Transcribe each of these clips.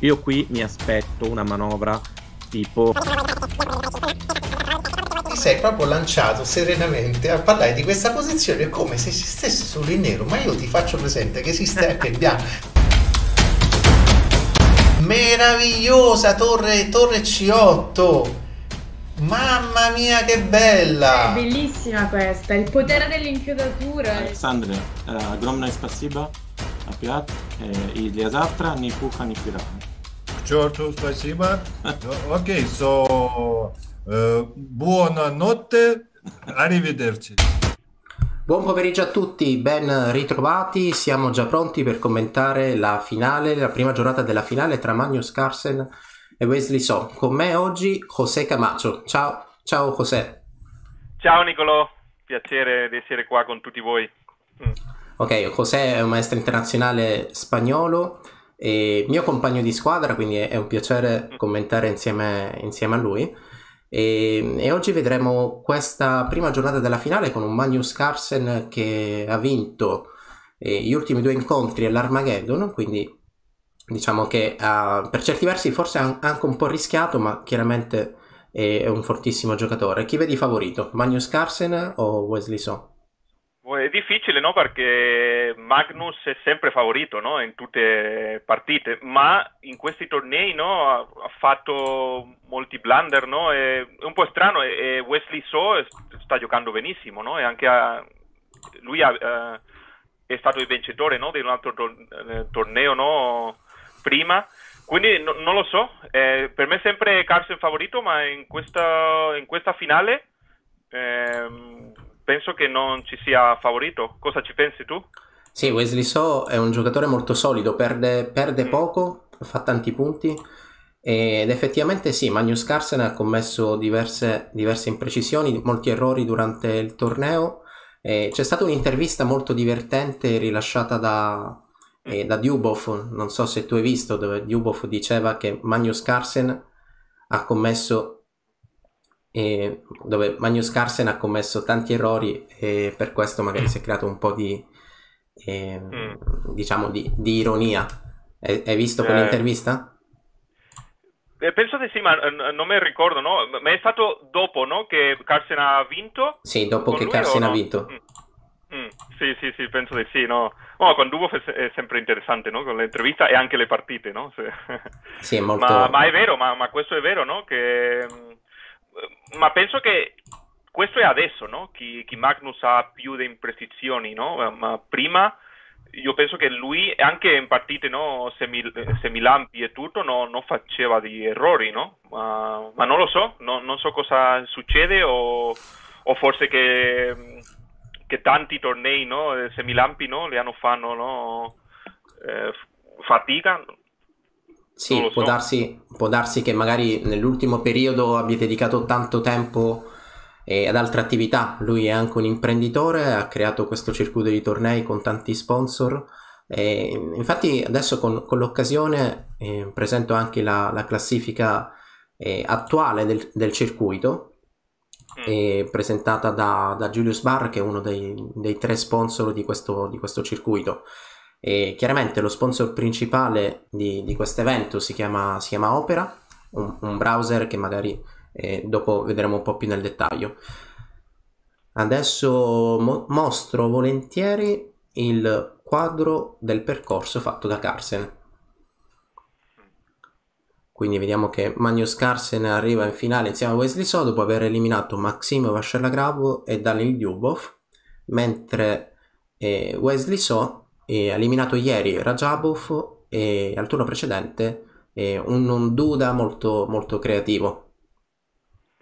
Io qui mi aspetto una manovra tipo ti sei proprio lanciato serenamente a parlare di questa posizione come se si stesse solo in nero, ma io ti faccio presente che esiste anche il bianco. Meravigliosa torre, torre C8! Mamma mia che bella! È bellissima questa, il potere dell'inchiodatura. Александре, э, огромное спасибо опять. Э, И для завтра ни пуха, ни пера. черту спасибо. Окей, so uh, buonanotte, arrivederci. Buon pomeriggio a tutti, ben ritrovati. Siamo già pronti per commentare la finale, la prima giornata della finale tra Magnus Carlsen e Wesley So. Con me oggi José Camacho. Ciao, ciao José. Ciao Nicolò, piacere di essere qua con tutti voi. Mm. Ok, José è un maestro internazionale spagnolo e mio compagno di squadra, quindi è un piacere commentare insieme, insieme a lui. E, e oggi vedremo questa prima giornata della finale con un Magnus Carlsen che ha vinto eh, gli ultimi due incontri all'Armageddon, quindi diciamo che ha, per certi versi forse anche un po' rischiato, ma chiaramente è, è un fortissimo giocatore. Chi vedi favorito? Magnus Carlsen o Wesley So? È difficile, no? Perché Magnus è sempre favorito, no? In tutte le partite, ma in questi tornei, no? Ha, fatto molti blunder, no? È, un po' strano e, Wesley So sta giocando benissimo, no? E anche ha- lui ha, eh, è stato il vincitore, no? Di un altro eh, torneo, no? Prima. Quindi no- non lo so, eh, per me è sempre Carlsen favorito, ma in questa, in questa finale ehm, penso che non ci sia favorito. Cosa ci pensi tu? Sì, Wesley So è un giocatore molto solido, perde, perde Mm. poco, fa tanti punti ed effettivamente sì, Magnus Carlsen ha commesso diverse, diverse imprecisioni, molti errori durante il torneo. E c'è stata un'intervista molto divertente rilasciata da, eh, da Dubov, non so se tu hai visto, dove Dubov diceva che Magnus Carlsen ha commesso eh, dove Magnus Carlsen ha commesso tanti errori e per questo magari si è creato un po' di eh, Mm. diciamo di, di ironia. Hai, hai visto quell'intervista? Eh, penso di sì, ma eh, non me ricordo, no? Ma è stato dopo, no? Che Carlsen ha vinto? Sì, dopo che Carlsen o ha no? vinto. Mm. Mm, Sì, sì, sì, penso di sì, no? No, con Dubov è, è sempre interessante, no? Con l'intervista e anche le partite, no? Se- Sì, è molto... Ma, ma è vero, ma, ma questo è vero, no? Che, mm, ma penso che questo è adesso, no? Che, che Magnus ha più di imprecisioni, no? Ma prima io penso che lui, anche in partite no? Semi, semilampi e tutto, no? non faceva di errori, no? Ma, ma non lo so, no- non so cosa succede o, o forse che, che tanti tornei no? semilampi no? le hanno fanno no? eh, fatica. Sì, può so. darsi, può darsi che magari nell'ultimo periodo abbia dedicato tanto tempo eh, ad altre attività. Lui è anche un imprenditore, ha creato questo circuito di tornei con tanti sponsor. E infatti adesso con, con l'occasione eh, presento anche la, la classifica eh, attuale del, del circuito, Mm. eh, presentata da, da Julius Barr, che è uno dei, dei tre sponsor di questo, di questo circuito. E chiaramente lo sponsor principale di, di questo evento si chiama, si chiama Opera, un, un browser che magari eh, dopo vedremo un po' più nel dettaglio. Adesso mo- mostro volentieri il quadro del percorso fatto da Carlsen. Quindi vediamo che Magnus Carlsen arriva in finale insieme a Wesley So dopo aver eliminato Maxim Vascialagravo e Daniel Dubov, mentre eh, Wesley So eh, ha eliminato ieri Rajabov e al turno precedente un, un Duda molto, molto creativo.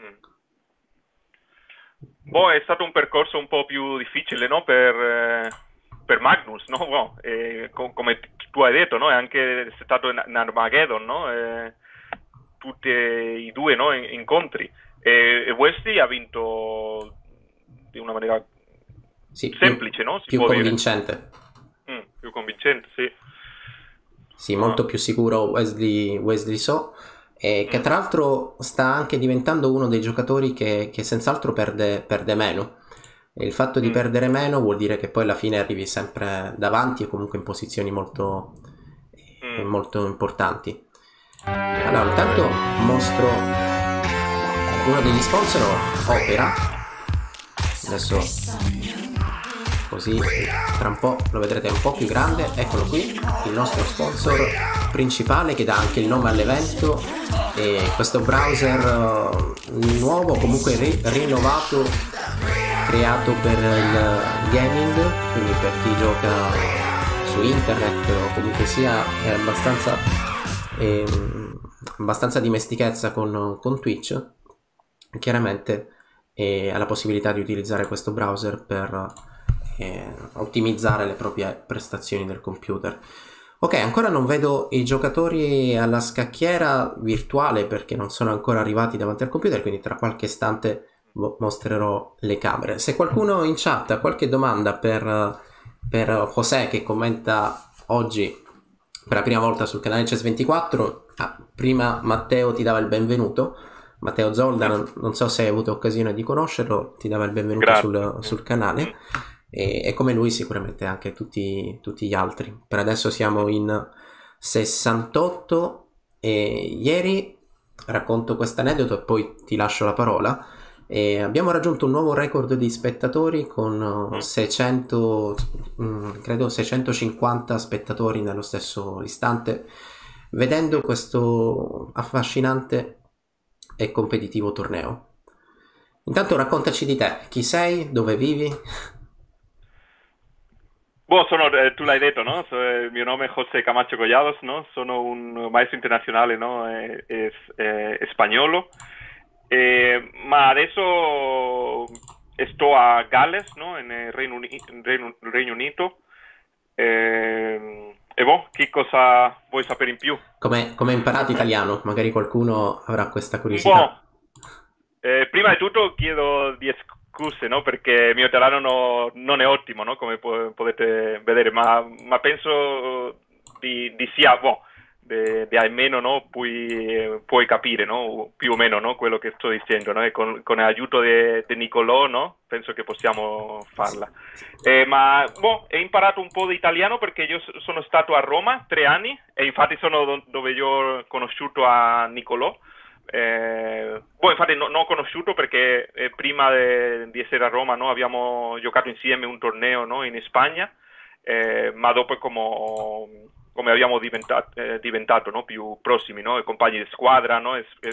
Mm. Boh, è stato un percorso un po' più difficile, no? Per, eh, per Magnus, no? Boh, eh, co- come tu hai detto, no? È anche stato in, in Armageddon, no? Eh, tutti i due, no? In- incontri. E, e Wesley ha vinto di una maniera Sì, più- semplice, no? Si più può dire. Convincente. Più convincente, sì. Sì, molto più sicuro Wesley, Wesley So, e che Mm. tra l'altro sta anche diventando uno dei giocatori che, che senz'altro perde, perde meno. E il fatto di Mm. perdere meno vuol dire che poi alla fine arrivi sempre davanti e comunque in posizioni molto, eh, Mm. molto importanti. Allora, intanto mostro uno degli sponsor, Opera. Adesso così tra un po' lo vedrete un po' più grande. Eccolo qui, il nostro sponsor principale che dà anche il nome all'evento. E questo browser eh, nuovo, comunque ri- rinnovato, creato per il gaming, quindi per chi gioca su internet o comunque sia è abbastanza, ehm, abbastanza dimestichezza con, con Twitch chiaramente eh, ha la possibilità di utilizzare questo browser per eh, ottimizzare le proprie prestazioni del computer. Ok ancora non vedo i giocatori alla scacchiera virtuale perché non sono ancora arrivati davanti al computer quindi tra qualche istante mostrerò le camere. Se qualcuno in chat ha qualche domanda per, per José che commenta oggi per la prima volta sul canale CES24 ah, prima Matteo ti dava il benvenuto. Matteo Zoldan, non so se hai avuto occasione di conoscerlo, ti dava il benvenuto sul, sul, canale e, e, come lui sicuramente anche tutti, tutti, gli altri. Per adesso siamo in 68 e ieri racconto questo aneddoto e poi ti lascio la parola. E abbiamo raggiunto un nuovo record di spettatori con 600, mm, credo 650 spettatori nello stesso istante, vedendo questo affascinante e competitivo torneo. Intanto raccontaci di te, chi sei, dove vivi? Boh, sono, eh, tu l'hai detto, no? So, il mio nome è José Camacho Collados, no? Sono un maestro internazionale, no? È, è spagnolo. E, ma adesso sto a Galles, no? Nel Regno, Regno, Regno Unito. E, e boh, che cosa vuoi sapere in più? Come hai imparato italiano? Magari qualcuno avrà questa curiosità. Boh, eh, prima di tutto chiedo di scuse, no? Perché il mio italiano no, non è ottimo, no? Come po- potete vedere, ma, ma penso di, di sia, boh, di, di almeno no? puoi, puoi capire più o meno no? quello che sto dicendo e con, con l'aiuto di Nicolò penso che possiamo farla eh, ma boh, ho imparato un po' di italiano perché io sono stato a Roma tre anni e infatti sono dove io ho conosciuto a Nicolò eh, boh, infatti non no ho conosciuto perché eh, prima di essere a Roma no, abbiamo giocato insieme un torneo no, in Spagna, eh, ma dopo come, come abbiamo diventato, eh, diventato no, più prossimi, compagni di squadra,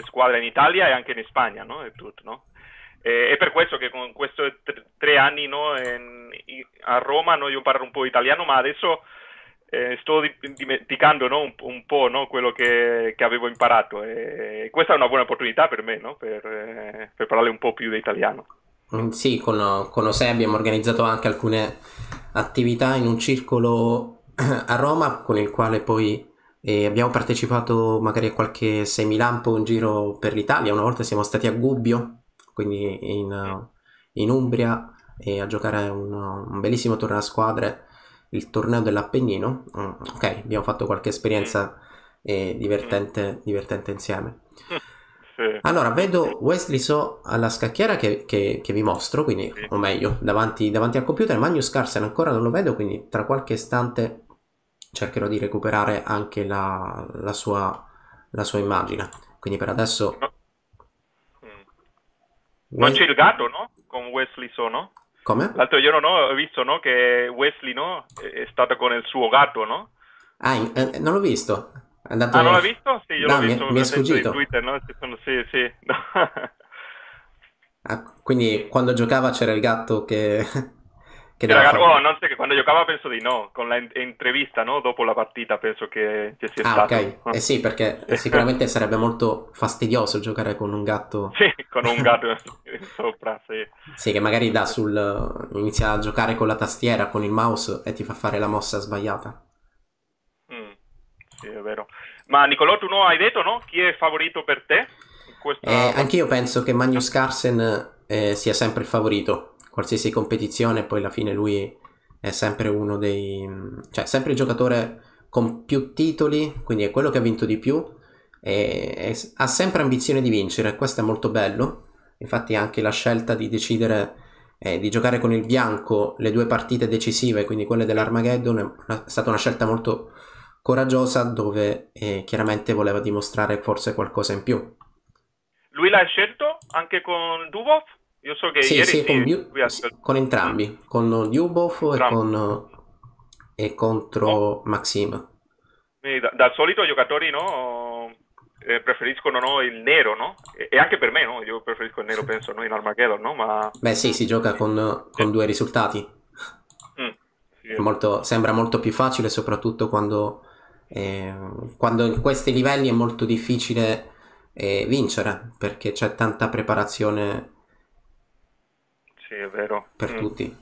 squadra in Italia e anche in Spagna. E tutto, e, è per questo che con questi tre, tre anni in, a Roma io imparato un po' italiano, ma adesso eh, sto dimenticando no, un, un, po' no, quello che, che, avevo imparato e questa è una buona opportunità per me no, per, eh, per, parlare un po' più di italiano. Mm, sì, con, con Ose abbiamo organizzato anche alcune attività in un circolo a Roma con il quale poi eh, abbiamo partecipato magari a qualche semilampo in giro per l'Italia. Una volta siamo stati a Gubbio, quindi in, in Umbria, a giocare un, un bellissimo torneo a squadre il torneo dell'Appennino. Mm, ok, abbiamo fatto qualche esperienza eh, divertente, divertente, insieme. Sì. Allora, vedo Wesley So alla scacchiera che, che, che vi mostro, quindi, sì. o meglio, davanti, davanti, al computer. Magnus Carlsen ancora non lo vedo, quindi tra qualche istante cercherò di recuperare anche la, la, sua, la sua, immagine. Quindi per adesso... No. Non c'è il gatto, no? Con Wesley So, no? Come? L'altro giorno no, ho visto no, che Wesley no, è stato con il suo gatto, no? Ah, eh, non l'ho visto. È andato... Ah, non l'ha visto? Sì, io no, l'ho visto. Mi, mi è sfuggito. Twitter, no? Sì, sì. No. Ah, quindi quando giocava c'era il gatto che... gatto, oh, non so, che quando giocava penso di no, con l'intervista, no? Dopo la partita penso che ci sia ah, stato. ok. Eh sì, perché sicuramente sarebbe molto fastidioso giocare con un gatto... Sì, con un gatto sopra, sì. Sì, che magari dà sul... inizia a giocare con la tastiera, con il mouse e ti fa fare la mossa sbagliata. Mm, sì, è vero. Ma Nicolò, tu non hai detto, no? Chi è favorito per te? Questa... Eh, anch'io penso che Magnus Carlsen eh, sia sempre il favorito. Qualsiasi competizione, poi alla fine lui è sempre uno dei... cioè sempre il giocatore con più titoli, quindi è quello che ha vinto di più e, e ha sempre ambizione di vincere, questo è molto bello. Infatti anche la scelta di decidere eh, di giocare con il bianco le due partite decisive, quindi quelle dell'Armageddon, è stata una scelta molto, coraggiosa dove eh, chiaramente voleva dimostrare forse qualcosa in più. Lui l'ha scelto anche con Dubov? Io so che Sì, ieri sì, con, sì, scelto- con entrambi, con Lyubov e, con, e contro Oh. Maxim. Da- dal solito i giocatori no, eh, preferiscono no, il nero, no? E, e anche per me, no? Io preferisco il nero, penso, no, in Armageddon, no? Ma Beh sì, si gioca con, con due risultati. mm, sì, molto- sembra molto più facile, soprattutto quando, eh, quando in questi livelli è molto difficile eh, vincere, perché c'è tanta preparazione sì, è vero. per Mm. tutti.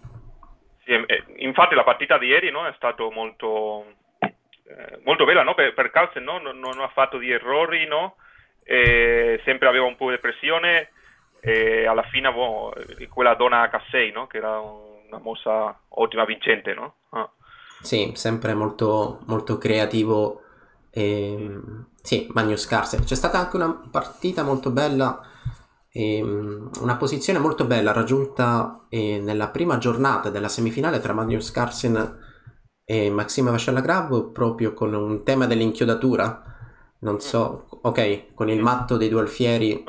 Sì, e- e infatti la partita di ieri no, è stata molto, eh, molto bella no? per, per Carlsen, no? non, non ha fatto di errori, no? E sempre aveva un po' di pressione e alla fine boh, quella donna H6 no? che era una mossa ottima vincente. No? Ah. Sì, sempre molto, molto creativo. E, sì, Magnus Carlsen. C'è stata anche una partita molto bella, ehm, una posizione molto bella raggiunta eh, nella prima giornata della semifinale tra Magnus Carlsen e Maxime Vachellagrave proprio con un tema dell'inchiodatura. Non so, ok, con il matto dei due alfieri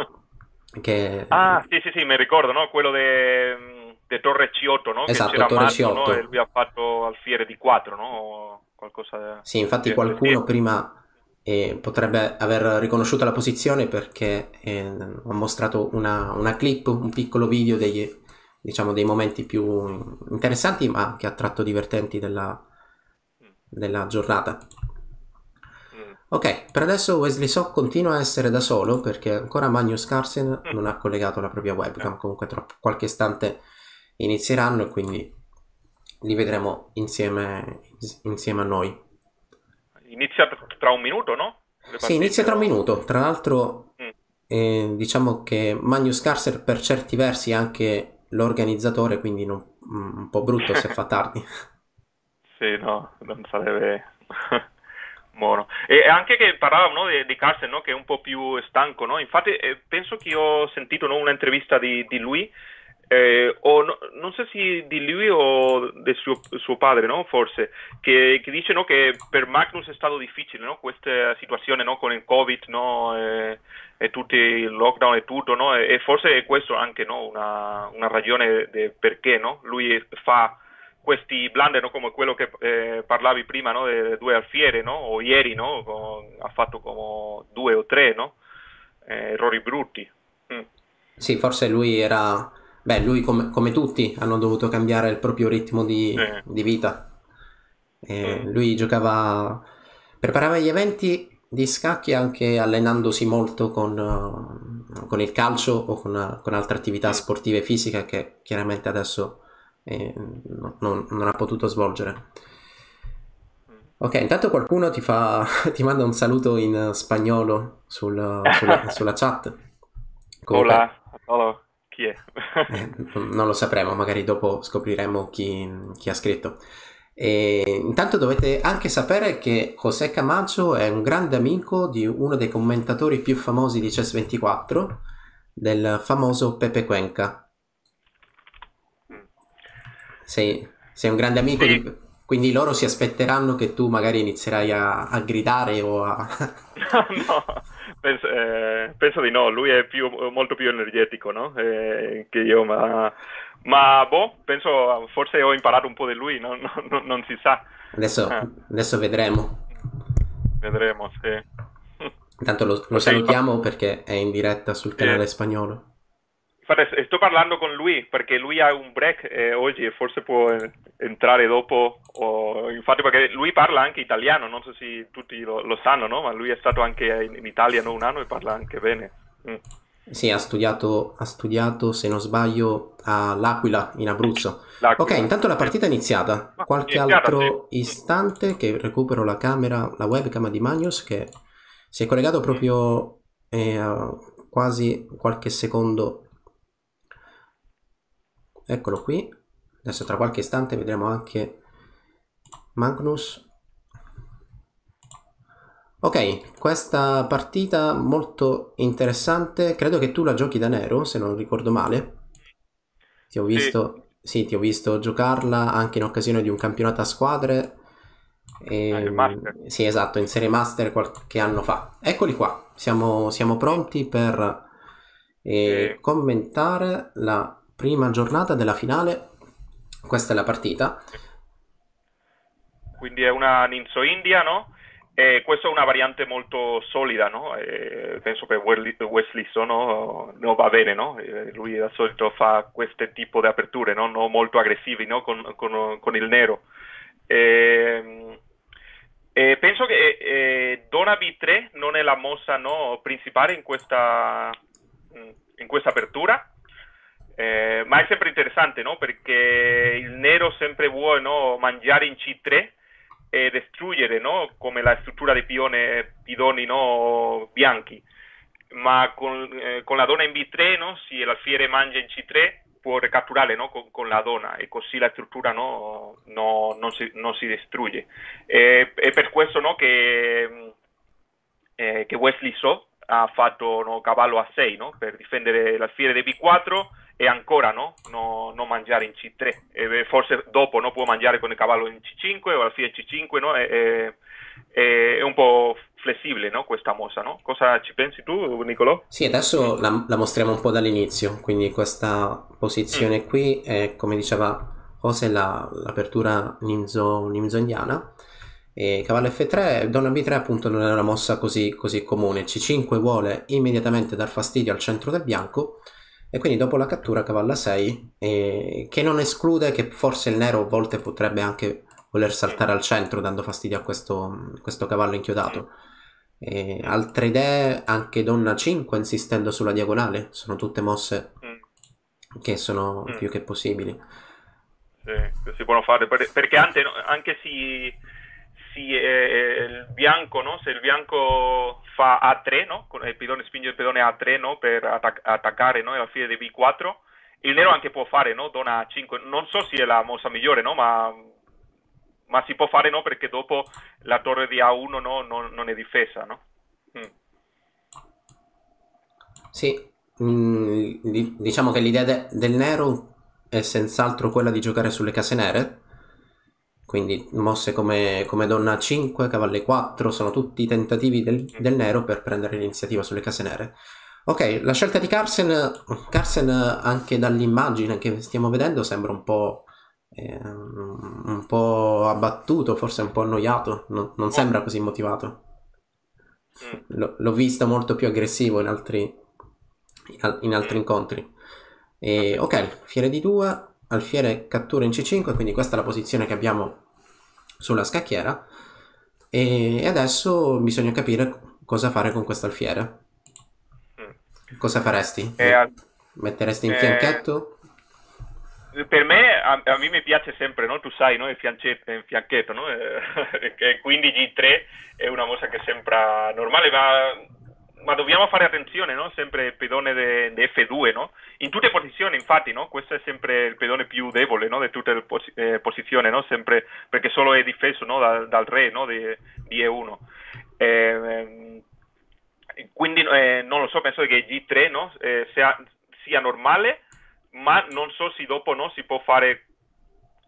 che... Ah, sì, sì, sì, mi ricordo, no? quello di Torre C8, no? Esatto, Torre no? C8. E lui ha fatto alfiere di 4, no? Qualcosa... Sì, infatti qualcuno prima eh, potrebbe aver riconosciuto la posizione perché eh, ho mostrato una, una clip, un piccolo video degli, diciamo, dei momenti più interessanti ma anche a tratto divertenti della, della giornata. Mm. Ok, per adesso Wesley So continua a essere da solo perché ancora Magnus Carlsen non ha collegato la propria webcam, comunque tra qualche istante inizieranno e quindi li vedremo insieme, insieme a noi. Inizia tra un minuto, no? Sì, inizia tra un minuto. Tra l'altro, Mm. eh, diciamo che Magnus Carlsen per certi versi è anche l'organizzatore, quindi non- un po' brutto se fa tardi. Sì, no, non sarebbe buono. E anche che parlavamo no, di, Carlsen, no, che è un po' più stanco, no? Infatti eh, penso che io ho sentito no, un'intervista di, di lui, eh, o no- non so se di lui o del suo, suo padre, no? Forse, che, che dice no, che per Magnus è stato difficile, no? Questa situazione con il Covid? E, e tutti il lockdown e tutto? E, e forse è questo anche una, una ragione del perché? Lui fa questi blunder, come quello che eh, parlavi prima, delle due alfiere, o ieri, con- ha fatto come due o tre, eh, errori brutti. Mm. Sì, forse lui era... Beh, lui come, come tutti hanno dovuto cambiare il proprio ritmo di, Sì. di vita. E Mm. lui giocava... Preparava gli eventi di scacchi anche allenandosi molto con, eh, con il calcio o con, con altre attività Mm. sportive e fisiche che chiaramente adesso eh, no- non, non ha potuto svolgere. Ok, intanto qualcuno ti fa, ti manda un saluto in spagnolo sul- sulla, sulla chat. Comunque, Hola, hola, chi è? eh, non lo sapremo, magari dopo scopriremo chi, chi ha scritto. E intanto dovete anche sapere che José Camacho è un grande amico di uno dei commentatori più famosi di CES24, del famoso Pepe Cuenca. Sei, sei un grande amico, Sì. di- quindi loro si aspetteranno che tu magari inizierai a, a gridare o a... no, penso, eh, penso di no, lui è più, molto più energetico no? Eh, che io, ma, ma boh, penso forse ho imparato un po' di lui, no? No- no- non si sa, Adesso, Ah. adesso vedremo. vedremo. Sì. Intanto lo, lo Ok, salutiamo perché è in diretta sul canale spagnolo. Sto parlando con lui perché lui ha un break eh, oggi e forse può eh, entrare dopo. o- infatti, perché lui parla anche italiano, non so se tutti lo, lo sanno, no? ma lui è stato anche in, in Italia no, un anno e parla anche bene. Mm. Sì, ha studiato, ha studiato, se non sbaglio, all'Aquila in Abruzzo. L'Aquila. Ok, intanto la partita è iniziata. Qualche iniziata, altro sì. istante che recupero la camera, la webcam di Magnus che si è collegato proprio eh, quasi qualche secondo. Eccolo qui. Adesso tra qualche istante vedremo anche Magnus. Ok, questa partita molto interessante. Credo che tu la giochi da nero, se non ricordo male. Ti ho Sì. visto, sì, ti ho visto giocarla anche in occasione di un campionato a squadre. E, Ah, il master. Sì, esatto, in serie master qualche anno fa. Eccoli qua, siamo, siamo pronti per eh, Sì. commentare la prima giornata della finale. Questa è la partita. Quindi è una Ninzo India, no? E questa è una variante molto solida, no? Penso che Wesley, Sono no, va bene, no? Lui al solito fa questo tipo di aperture, no? Molto aggressivi? Con, con- con il nero. E, e penso che eh, Donna B3 non è la mossa principale in questa, in questa apertura. Eh, ma è sempre interessante, no? Perché il nero sempre vuole no, mangiare in C3 e distruggere, no? Come la struttura dei pione, pidoni bianchi. Ma con, eh, con la donna in B3, no? Se l'alfiere mangia in C3, può ricatturare con, con la donna e così la struttura no, no- non, si, non si distrugge. E, è per questo che, eh, che Wesley So ha fatto cavallo a 6 no, per difendere l'alfiere di B4 e ancora no, no, non mangiare in C3. E forse dopo no, può mangiare con il cavallo in C5 o alfiere C5, no? è, è- è un po' flessibile no, questa mossa. No? Cosa ci pensi tu, Nicolò? Sì, adesso la, la mostriamo un po' dall'inizio, quindi questa posizione qui è, come diceva Jose, la- l'apertura ninzo, ninzoniana. E cavallo F3, donna B3 appunto non è una mossa così, così comune. C5 vuole immediatamente dar fastidio al centro del bianco e quindi dopo la cattura cavallo A6, eh, che non esclude che forse il nero a volte potrebbe anche voler saltare al centro dando fastidio a questo, questo cavallo inchiodato. E altre idee, anche donna 5 insistendo sulla diagonale, sono tutte mosse Mm. che sono Mm. più che possibili. Sì, si possono fare per- perché anche, anche se, se, eh, il bianco, no? se il bianco fa A3, no? Il pedone spinge il pedone A3 no? per attac- attaccare no? alla fine di B4, il nero anche può fare no? donna A5, non so se è la mossa migliore, ma, ma si può fare perché dopo la torre di A1 no? non, non è difesa. Mm. Sì, mm, di- diciamo che l'idea de- del nero è senz'altro quella di giocare sulle case nere, quindi mosse come, come donna 5, cavallo 4, sono tutti tentativi del, del nero per prendere l'iniziativa sulle case nere. Ok, la scelta di Carsen, Carsen anche dall'immagine che stiamo vedendo sembra un po', eh, un po' abbattuto, forse un po' annoiato, non, non sembra così motivato. Mm. L'ho, l'ho visto molto più aggressivo in altri, in al- in altri incontri. E, ok, alfiere di 2, alfiere cattura in C5, quindi questa è la posizione che abbiamo sulla scacchiera. E adesso bisogna capire cosa fare con questo alfiere. Mm. Cosa faresti? E al- Metteresti in eh, fianchetto? Per me, a, a me piace sempre, no? tu sai, no? il, fianchetto, il fianchetto, no? Eh, quindi G3 è una mossa che sembra normale, ma, ma dobbiamo fare attenzione, no? sempre il pedone di F2, no? in tutte le posizioni, infatti, no? questo è sempre il pedone più debole no? di tutte le posi- eh, posizioni, no? sempre, perché solo è difeso no? dal, dal re no? di, di E1. Ehm, quindi eh, non lo so, penso che G3 no? eh, sia, sia normale, ma non so se dopo no, si può fare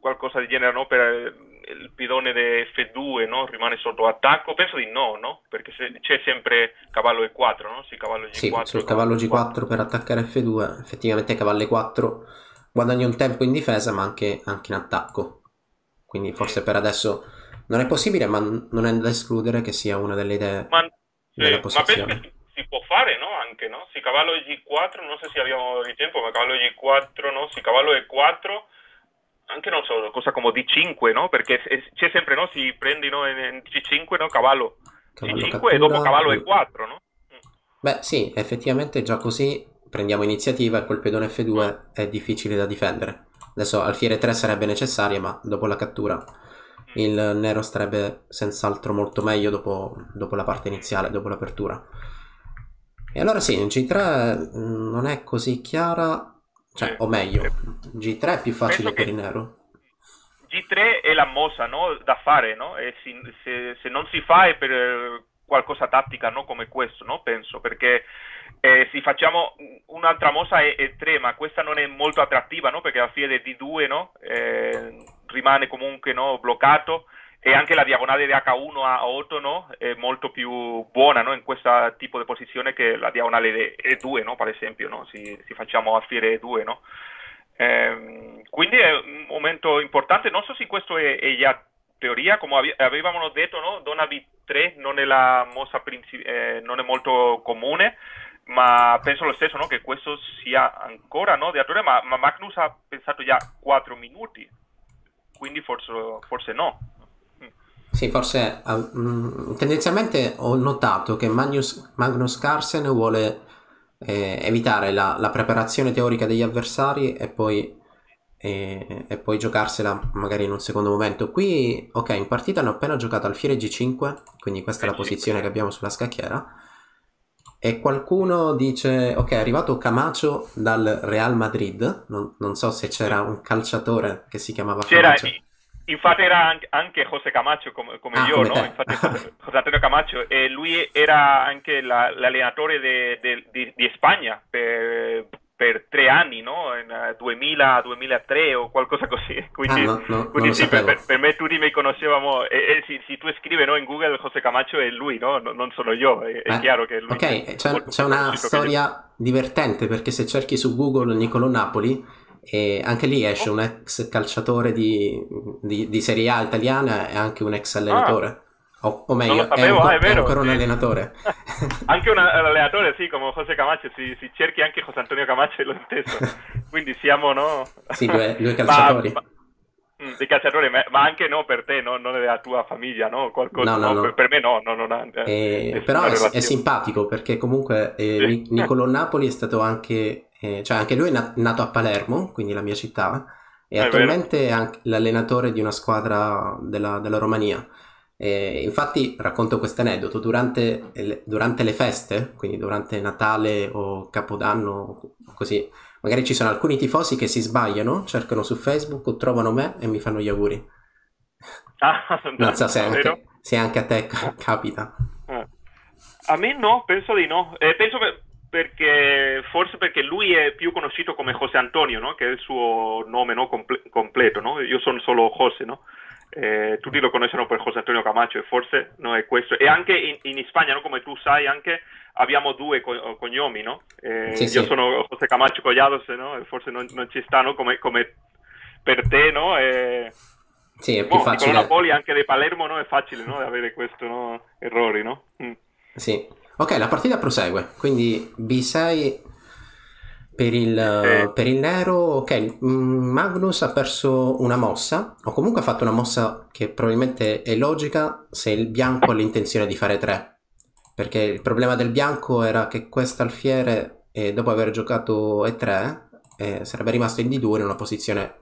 qualcosa di genere no, per eh, il pedone di F2 no? rimane sotto attacco. Penso di no, no? perché se- c'è sempre cavallo E4, no? Sì, cavallo G4. Sì, sul cavallo G4 per attaccare F2, effettivamente cavallo E4 guadagna un tempo in difesa ma anche, anche in attacco. Quindi forse per adesso non è possibile, ma non è da escludere che sia una delle idee Ma, sì, della ma penso posizione. che si, si può fare, no? Anche, no? Sì, cavallo G4, non so se abbiamo di tempo, ma cavallo G4, no? Sì, cavallo E4, anche non so, cosa come D5, no? Perché c'è sempre, no? Si prendi, no? In, in C5, no? Cavallo, Cavallo C5 cattura, e dopo cavallo e- E4, no? Beh, sì, effettivamente già così prendiamo iniziativa e col pedone F2 è difficile da difendere. Adesso alfiere 3 sarebbe necessaria, ma dopo la cattura il nero starebbe senz'altro molto meglio dopo, dopo la parte iniziale, dopo l'apertura. E allora sì, in G3 mm, non è così chiara, cioè, Sì. o meglio, G3 è più facile Penso per che- il nero. G3 è la mossa no? da fare, no? E si- se, se non si fa è per eh, qualcosa tattica no? come questo, no? penso, perché eh, se facciamo un'altra mossa è, è 3, ma questa non è molto attrattiva, no? perché la fine di D2 no? Eh, rimane comunque no? bloccato e anche la diagonale di H1 a 8 no? è molto più buona no? in questo tipo di posizione che la diagonale di E2, no? per esempio, se, se facciamo alfiere E2. No? Ehm, quindi è un momento importante, non so se questo è, è già teoria, come ave- avevamo detto? Donna B3 non è la mossa princi- eh, non è molto comune, ma penso lo stesso che questo sia ancora no? di attore, ma, ma Magnus ha pensato già 4 minuti, quindi forse, forse no. Sì, forse uh, tendenzialmente ho notato che Magnus, Magnus Carlsen vuole eh, evitare la, la, preparazione teorica degli avversari e poi, eh, e poi, giocarsela magari in un secondo momento. Qui, ok, in partita hanno appena giocato alfiere G5, quindi questa è la posizione che abbiamo sulla scacchiera. E qualcuno dice, ok, è arrivato Camacho dal Real Madrid, non, non so se c'era un calciatore che si chiamava Camacho. Infatti era anche José Camacho come, come ah, io, come no? Infatti José Antonio Camacho e lui era anche la, l'allenatore de, de, di, di, Spagna per, per, tre anni, no? Nel 2000-2003 o qualcosa così. Quindi, ah, no, no, quindi sì, per, per, me tutti mi conoscevamo. E, e se, se, tu scrivi no, in Google José Camacho è lui, no? non sono io, è, è eh, chiaro che è lui. Ok, c'è, c'è una storia divertente perché se cerchi su Google Nicolo Napoli e anche lì esce un ex calciatore di, di, di Serie A italiana e anche un ex allenatore. Ah. O, o, meglio, sapevo, è, un, ah, è, vero, è, ancora un sì. allenatore. anche un allenatore, sì, come José Camacho, si, si, cerchi anche José Antonio Camacho è lo stesso. Quindi siamo, no? Sì, due, due calciatori. Ma, ma, di calciatori, ma, anche no per te, no? non della tua famiglia, no? Qualcosa, no, no, no. Per, per, me no, no non ha, eh, però è, è, simpatico perché comunque eh, sì. Nicolo Napoli è stato anche eh, cioè anche lui è nat- nato a Palermo, quindi la mia città, e è attualmente vero. è anche l'allenatore di una squadra della, della Romania. E infatti racconto questo aneddoto, durante, durante, le feste, quindi durante Natale o Capodanno, così, magari ci sono alcuni tifosi che si sbagliano, cercano su Facebook, trovano me e mi fanno gli auguri. Ah, non so se anche, se anche a te capita. A me no, penso di no. Eh, penso che perché forse perché lui è più conosciuto come José Antonio, no? che è il suo nome no? Comple- completo, no? io sono solo José, no? eh, tutti lo conoscono per José Antonio Camacho e forse no, è questo. E anche in, in Spagna, come tu sai, anche abbiamo due co- cognomi, no? Eh, sì, io sì. sono José Camacho Collados, no? e forse non, non, ci stanno come, come per te, no? E... Sì, è più boh, facile. Con Napoli anche di Palermo no? è facile no? avere questi no? errori, no? Mm. Sì. Ok, la partita prosegue, quindi B6 per il, Eh. per il nero, ok, mm, Magnus ha perso una mossa, o comunque ha fatto una mossa che probabilmente è logica se il bianco ha l'intenzione di fare 3, perché il problema del bianco era che quest'alfiere, eh, dopo aver giocato E3, eh, sarebbe rimasto in D2 in una posizione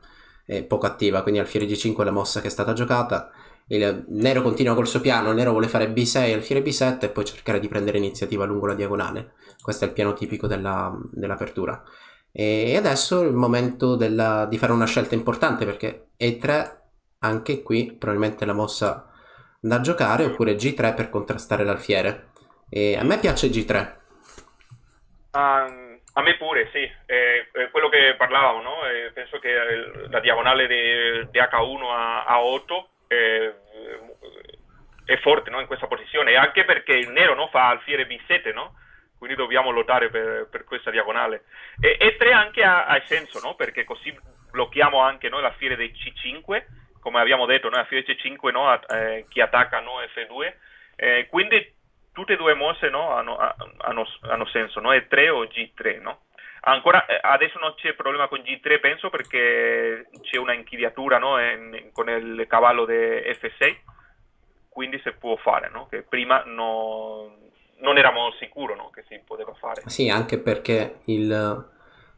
eh, poco attiva, quindi alfiere G5 è la mossa che è stata giocata, il nero continua col suo piano, il nero vuole fare B6 alfiere B7 e poi cercare di prendere iniziativa lungo la diagonale. Questo è il piano tipico della, dell'apertura. E adesso è il momento della, di fare una scelta importante perché E3 anche qui probabilmente la mossa da giocare oppure G3 per contrastare l'alfiere. A me piace G3. Um, a me pure, sì. Eh, quello che parlavamo, no? Eh, penso che la diagonale di, H1 a, a 8 è forte no? in questa posizione, anche perché il nero no? fa alfiere B7, no? quindi dobbiamo lottare per, per questa diagonale. E, e 3 anche ha, ha senso, no? perché così blocchiamo anche noi l'alfiere dei C5, come abbiamo detto, noi alfiere C5 no? eh, chi attacca no? F2, eh, quindi tutte e due mosse no? hanno, hanno, hanno, senso, no? E3 o G3, no? Ancora adesso non c'è problema con G3, penso, perché c'è una inchidiatura no? en, con il cavallo di F6, quindi si può fare, no? che prima no, non eravamo sicuri che si poteva fare. Sì, anche perché il,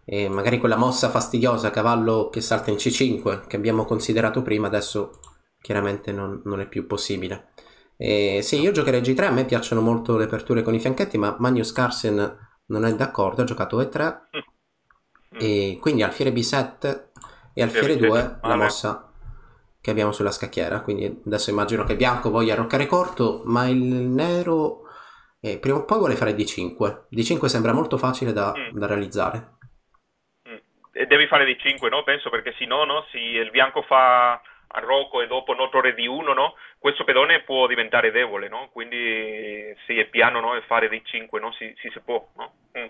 eh, magari quella mossa fastidiosa, cavallo che salta in C5, che abbiamo considerato prima, adesso chiaramente non, non è più possibile. Eh, sì, io giocherei G3, a me piacciono molto le aperture con i fianchetti, ma Magnus Carlsen non è d'accordo, ha giocato E3 mm. e quindi alfiere B7 e alfiere 2 la mossa che abbiamo sulla scacchiera quindi adesso immagino che il bianco voglia arroccare corto ma il nero eh, prima o poi vuole fare D5 D5 sembra molto facile da, mm. da realizzare mm. devi fare D5 no? penso perché se no, no? se il bianco fa a Rocco e dopo no torre di 1, no? Questo pedone può diventare debole, no? Quindi se è piano, no? E fare dei 5, no? Si, si, si può, no? Mm.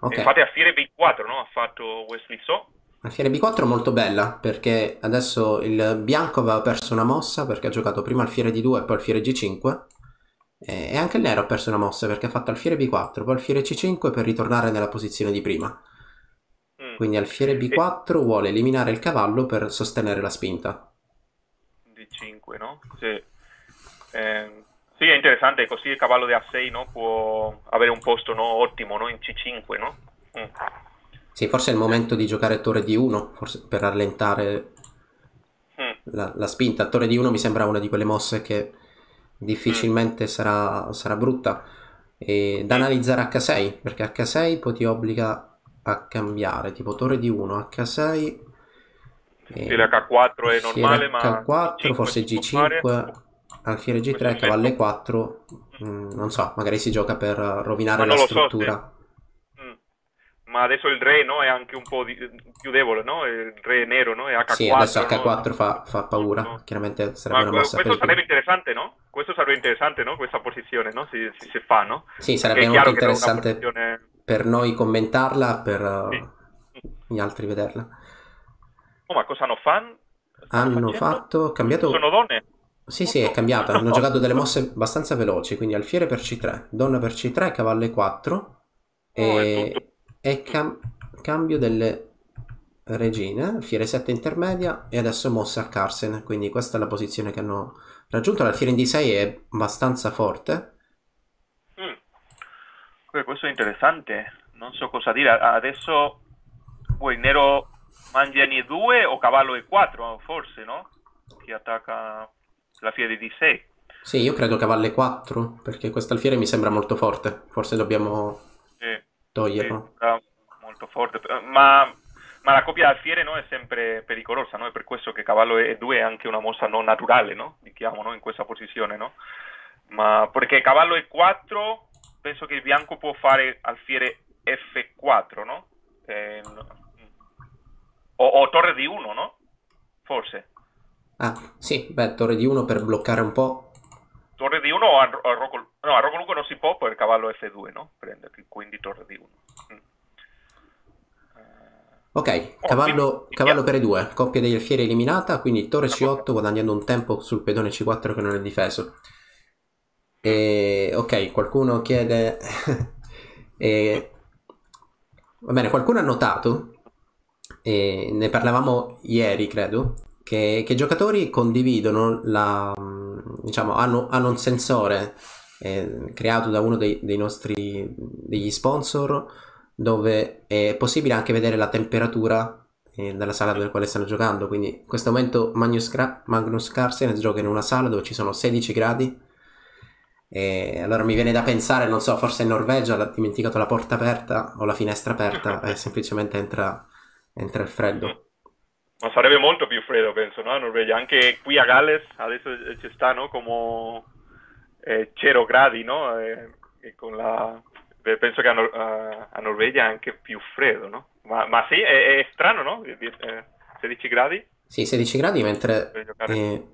Ok. Infatti a Fiere B4, no? Ha fatto Wesley So. Alfiere B4 è molto bella perché adesso il bianco aveva perso una mossa perché ha giocato prima alfiere D2 e poi alfiere G5 e e anche il nero ha perso una mossa perché ha fatto alfiere B4 poi alfiere C5 per ritornare nella posizione di prima. Mm. Quindi alfiere B4 vuole eliminare il cavallo per sostenere la spinta. Di 5, no? Sì. Eh, sì, è interessante, così il cavallo di A6 no? può avere un posto no? ottimo no? in C5, no? Mm. Sì, forse è il momento di giocare torre D1 forse per rallentare Mm. la, la spinta. Torre D1 mi sembra una di quelle mosse che difficilmente sarà, sarà brutta. E da analizzare H6 perché H6 poi ti obbliga a cambiare tipo torre D1, H6 e Stile H4 è normale, ma H4, G5 forse si può fare. G5, alfiere G3, Questo cavallo effetto. E4, mm, non so, magari si gioca per rovinare la lo so, struttura. Mm. Ma adesso il re no, è anche un po' di- più debole, no? Il re nero, no? È H4. Sì, adesso no? H4 fa, fa paura, No. chiaramente sarebbe Ma una mossa questo sarebbe interessante, no? Questo sarebbe interessante, no? Questa posizione, no? Si, si, si fa, no? Sì, sarebbe molto interessante posizione... per noi commentarla, per uh, Sì. gli altri vederla. Oh, ma cosa hanno fan? Stanno Hanno facendo? fatto, cambiato... Sono donne? Sì, sì, è cambiata. Hanno giocato delle mosse abbastanza veloci, quindi alfiere per C3, donna per C3, cavallo E4 Oh, è e, tutto. e cam- cambio delle regine, alfiere 7 intermedia e adesso mosse a Carsen, quindi questa è la posizione che hanno raggiunto. L'alfiere in D6 è abbastanza forte. Mm. Que- Questo è interessante, non so cosa dire. Adesso vuoi nero Mangiani 2 o cavallo E4, forse, no? Che attacca la fiera di D6. Sì, io credo cavallo E4, perché questo alfiere mi sembra molto forte. Forse dobbiamo Sì, sì, toglierlo. sta molto forte. Ma, ma la coppia alfiere no, è sempre pericolosa, no? È per questo che cavallo E2 è anche una mossa non naturale, no? Diciamo, no? In questa posizione, no? Ma perché cavallo E4 penso che il bianco può fare alfiere F4, no? Eh, o, o torre di 1, no? Forse. Ah, sì, beh, torre di 1 per bloccare un po'. Torre di 1 o a, a Rocco... No, a Rocco Lungo non si può per cavallo F2, no? Prenderti, quindi torre di 1. Ok, Oh, cavallo, quindi- cavallo per E2, coppia degli alfieri eliminata, quindi torre C8 guadagnando un tempo sul pedone C4 che non è difeso. E, ok, qualcuno chiede... e, va bene, qualcuno ha notato, e ne parlavamo ieri credo, che, che i giocatori condividono la... diciamo, hanno, hanno un sensore eh, creato da uno dei, dei nostri degli sponsor dove è possibile anche vedere la temperatura eh, della sala nella quale stanno giocando. Quindi in questo momento Magnus, Gra- Magnus Carlsen gioca in una sala dove ci sono 16 gradi. E allora mi viene da pensare, non so, forse in Norvegia ha dimenticato la porta aperta o la finestra aperta e semplicemente entra, entra il freddo. Ma sarebbe molto più freddo, penso, no? A Norvegia. Anche qui a Galles adesso ci sta, no? Come eh, 0 gradi, no? E, e con la... beh, Penso che a, Nor- a- Norvegia è anche più freddo, no? Ma, ma sì, è, è strano, no? Eh, 16 gradi Sì, 16 gradi mentre... eh,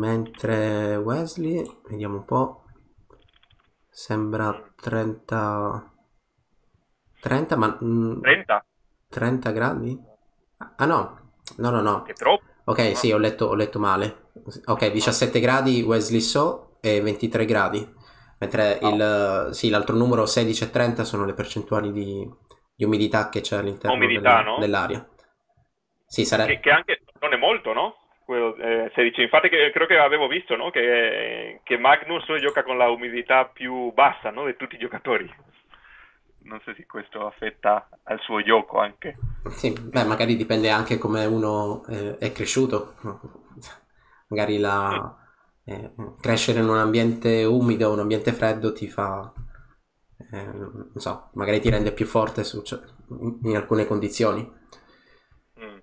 mentre Wesley, vediamo un po', sembra 30... 30, ma... mm, 30? 30 gradi? Ah no, no, no, no. Che troppo? Ok, sì, ho letto, ho letto male. Ok, 17 gradi Wesley So e 23 gradi. Mentre il, sì, l'altro numero 16 e 30 sono le percentuali di, di umidità che c'è all'interno Umidità, della- no? dell'aria. Sì, sarebbe... Che, che anche non è molto, no? Quello, eh, 16. Infatti che, credo che avevo visto, no? Che, che Magnus gioca con la umidità più bassa, no? Di tutti i giocatori. Non so se questo affetta al suo gioco anche. Sì, beh, magari dipende anche come uno eh, è cresciuto. Magari la, eh, crescere in un ambiente umido, un ambiente freddo ti fa, eh, non so, magari ti rende più forte su- cioè, in alcune condizioni. Mm.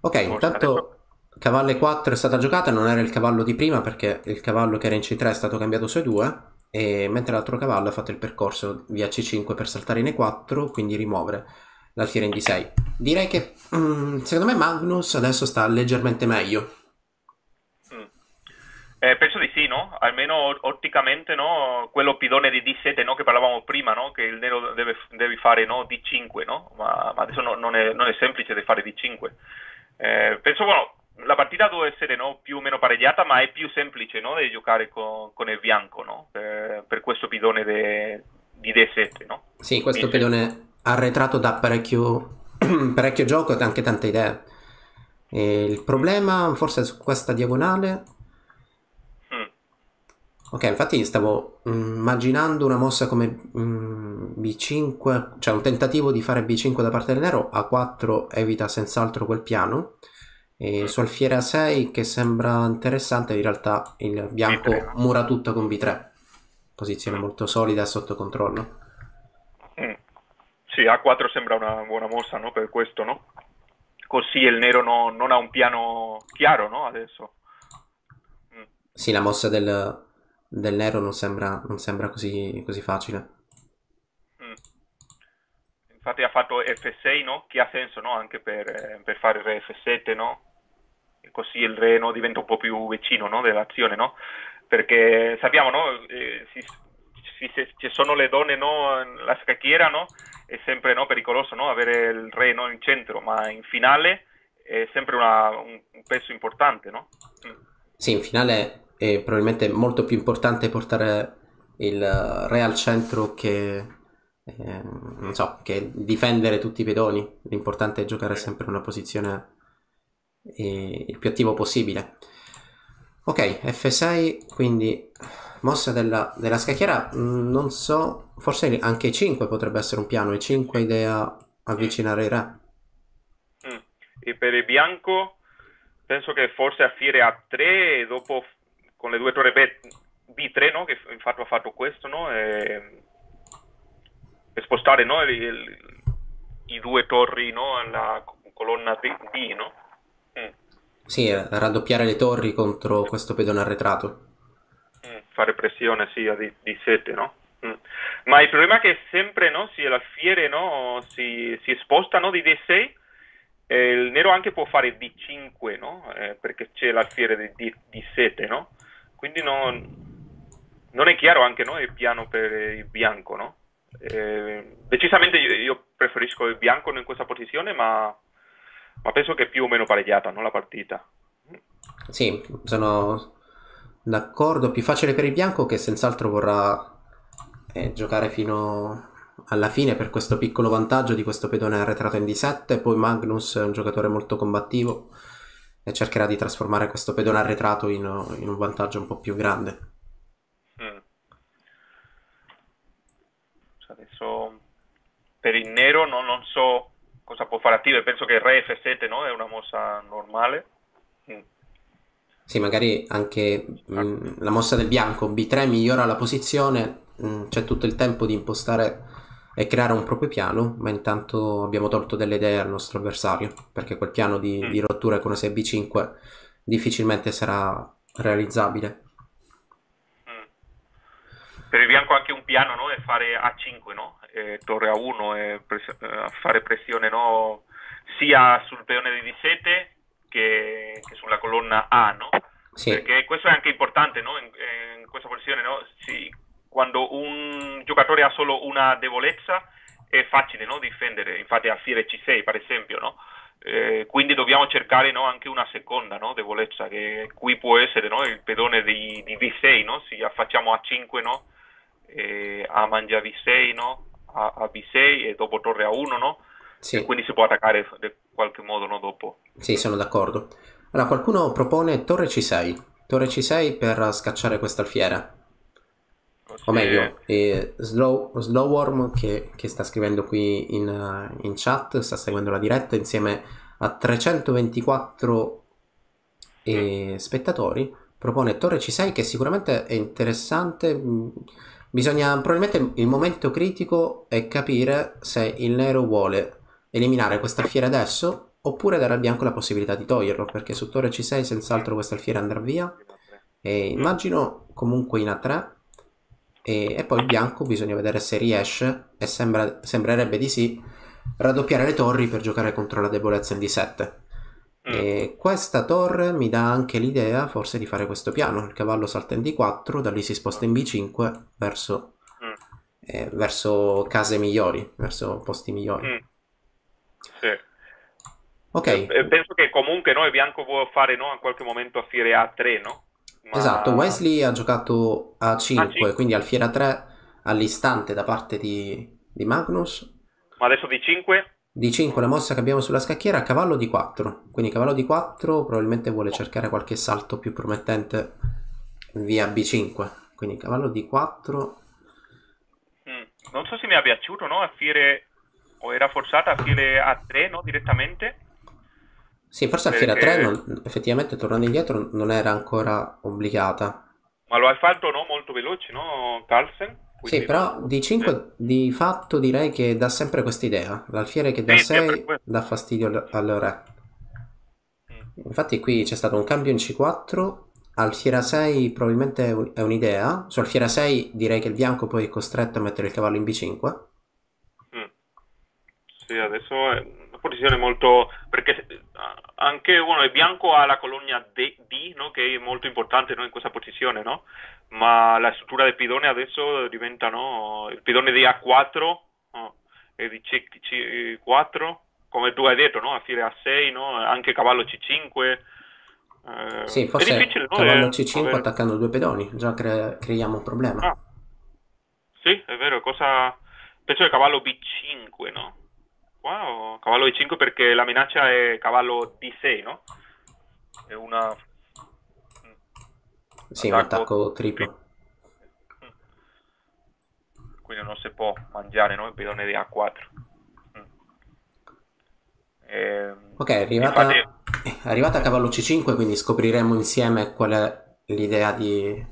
Ok, Forse intanto cavallo E4 è stata giocata, non era il cavallo di prima perché il cavallo che era in C3 è stato cambiato su E2 e mentre l'altro cavallo ha fatto il percorso via C5 per saltare in E4, quindi rimuovere. l'alfiere in D6. Direi che mm, secondo me Magnus adesso sta leggermente meglio. Mm. Eh, penso di sì, no? Almeno otticamente, no? Quello pidone di D7, no? Che parlavamo prima, no? Che il nero deve, deve fare, no? D5, no? Ma, ma adesso no- non, è, non è semplice di fare D5. Eh, penso, bueno, la partita deve essere no? più o meno pareggiata, ma è più semplice, no? Di giocare con, con il bianco, no? Per, per questo pidone de- di D7, no? Sì, questo D7. pedone arretrato dà parecchio, parecchio gioco e anche tante idee. E il problema forse è su questa diagonale. Mm. Ok, infatti stavo mm, immaginando una mossa come mm, B5, cioè un tentativo di fare B5 da parte del nero, A4 evita senz'altro quel piano. E su alfiere A6 che sembra interessante, in realtà il bianco B3. mura tutto con B3. Posizione molto solida e sotto controllo. Mm. Sì, A4 sembra una buona mossa, no? Per questo, no? Così il nero no- non ha un piano chiaro, no? Adesso. Mm. Sì, la mossa del, del nero non sembra, non sembra così, così facile. Infatti ha fatto F6, no? Che ha senso, no? Anche per, eh, per fare il re F7, no? E così il re no, diventa un po' più vicino, no? Dell'azione, no? Perché sappiamo, no? Eh, si- si- se ci sono le donne, no? La scacchiera, no? È sempre no, pericoloso, no? Avere il re no, in centro, ma in finale è sempre una- un, un peso importante, no? Sì, in finale è probabilmente molto più importante portare il re al centro che, eh, non so, che difendere tutti i pedoni. L'importante è giocare sempre in una posizione eh, il più attivo possibile. Ok, F6, quindi mossa della, della scacchiera, mm, non so, forse anche 5 potrebbe essere un piano, e 5 idea avvicinare il re. Mm. E per il bianco penso che forse a fiere A3 e dopo con le due torri B, B3, no? Che infatti ha fatto questo, no? E, e spostare no? il- il- i due torri no? alla co- colonna B, B, no? Mm. Sì, raddoppiare le torri contro questo pedone arretrato. Mm, fare pressione sì a di, di 7 no? Mm. ma il problema è che sempre no, se l'alfiere no, si, si sposta no, di D6 eh, il nero anche può fare D5 no? Eh, perché c'è l'alfiere di D, 7 no? quindi no, non è chiaro anche no, il piano per il bianco no? Eh, decisamente io, io preferisco il bianco in questa posizione ma, ma penso che è più o meno pareggiata no, la partita Sì, sono d'accordo. Più facile per il bianco che senz'altro vorrà eh, giocare fino alla fine per questo piccolo vantaggio di questo pedone arretrato in D7. Poi Magnus è un giocatore molto combattivo e cercherà di trasformare questo pedone arretrato in, in un vantaggio un po' più grande. Mm. Cioè, Adesso per il nero no- non so cosa può fare attivo, penso che il re F7 no? è una mossa normale. Mm. Sì, magari anche mh, la mossa del bianco B3 migliora la posizione, mh, c'è tutto il tempo di impostare e creare un proprio piano, ma intanto abbiamo tolto delle idee al nostro avversario, perché quel piano di, Mm. di rottura con una 6B5 difficilmente sarà realizzabile. Mm. Per il bianco anche un piano no? è fare A5, no? Eh, torre A1 e pres- eh, fare pressione no? sia sul peone di D7 che, che sulla colonna A, no? Sì, Perché questo è anche importante no? in, in questa posizione, no? Sì, quando un giocatore ha solo una debolezza è facile no? difendere, infatti alfiere C6 per esempio, no? Eh, quindi dobbiamo cercare no? anche una seconda no? debolezza, che qui può essere no? il pedone di, di V6, no? se facciamo A5, no? Eh, A mangia V6, no? A, a B6 e dopo torre A1, no? sì, E quindi si può attaccare in qualche modo no? dopo. sì, sono d'accordo. Allora, qualcuno propone torre C6, torre C6 per scacciare quest'alfiere. Così- o meglio, eh, Slow, Slowworm che, che sta scrivendo qui in, in chat, sta seguendo la diretta insieme a 324 eh, spettatori, propone Torre C6 che sicuramente è interessante. Bisogna, probabilmente il momento critico è capire se il nero vuole eliminare questa alfiere adesso oppure dare al bianco la possibilità di toglierlo, perché su Torre C6 senz'altro questa alfiere andrà via. E immagino comunque in A3 e, e poi il bianco bisogna vedere se riesce e sembra- sembrerebbe di sì raddoppiare le torri per giocare contro la debolezza in D7. Mm. E questa torre mi dà anche l'idea forse di fare questo piano. Il cavallo salta in D4, da lì si sposta in B5 verso, Mm. eh, verso case migliori, verso posti migliori. Mm. Sì. Ok, Eh, Penso che comunque no, il bianco vuole fare no, in qualche momento a fiere A3, no? Ma- esatto. Wesley ha giocato a 5, A5. quindi alfiera 3 all'istante da parte di, di Magnus. Ma adesso di 5? Di 5 la mossa che abbiamo sulla scacchiera, cavallo di 4. Quindi cavallo di 4 probabilmente vuole cercare qualche salto più promettente via B5. Quindi cavallo di 4. Mm. Non so se mi è piaciuto, no? A fiere o era forzata a fiere A3, no? Direttamente. Sì, forse alfiera Perché- 3 non- effettivamente tornando indietro non era ancora obbligata. Ma lo hai fatto no? molto veloce, no? Carlsen? Quindi, Sì, però di 5 di fatto direi che dà sempre questa idea. L'alfiere che dà Sì, sempre 6 questo. dà fastidio al, re. Mm. Infatti qui c'è stato un cambio in C4. Alfiera 6 probabilmente è, un- è un'idea. Su alfiera 6 direi che il bianco poi è costretto a mettere il cavallo in B5. Mm. Sì, adesso è una posizione molto... perché anche uno, il bianco ha la colonna D, D, no? che è molto importante no? in questa posizione, no? Ma la struttura del pedone adesso diventa no? il pedone di A4 no? e di C, 4 come tu hai detto, no? a file A6, no? anche cavallo C5. eh, Sì, è forse difficile, no? cavallo Eh, C5 avere- attaccando due pedoni. Già cre- creiamo un problema. Ah. Sì, è vero, cosa... penso che cavallo B5, no? O cavallo B5 perché la minaccia è cavallo D6, no? È una... Sì, un attacco triplo. Quindi non si può mangiare, no? Il pedone di A4. Mm. Ehm, Ok, è arrivata, infatti- è arrivata a cavallo C5, quindi scopriremo insieme qual è l'idea di,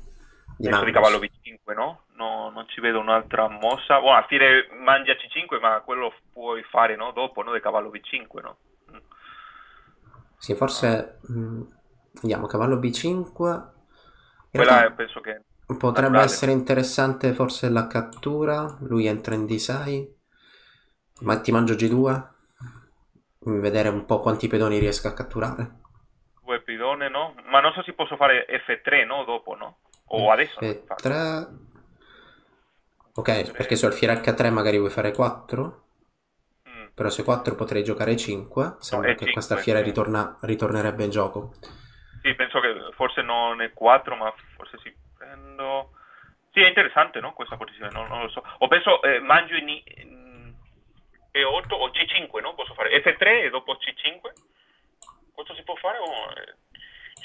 di cavallo B5, no? No, non ci vedo un'altra mossa. Buona, a fine mangia C5, ma quello puoi fare, no? Dopo, no? Del cavallo B5, no? Mm. Sì, forse mm, vediamo cavallo B5. Quella realtà è, penso che... potrebbe naturale. essere interessante forse la cattura. Lui entra in D6. Ma ti mangio G2. Vedere un po' quanti pedoni riesco a catturare. Due pedone, no? Ma non so se posso fare F3, no? Dopo, no? O adesso. no? Infatti. F3. Ok, perché su alfiere H3 magari vuoi fare 4. Mm. Però se 4 potrei giocare 5. Sembra No, che 5, questa sì. ritorna- ritornerebbe in gioco. Sì, penso che forse non è 4, ma forse si prendo... Sì, è interessante, no? Questa posizione, no? non lo so. O penso, eh, mangio in, in E8 o C5, no? Posso fare F3 e dopo C5? Questo si può fare o eh,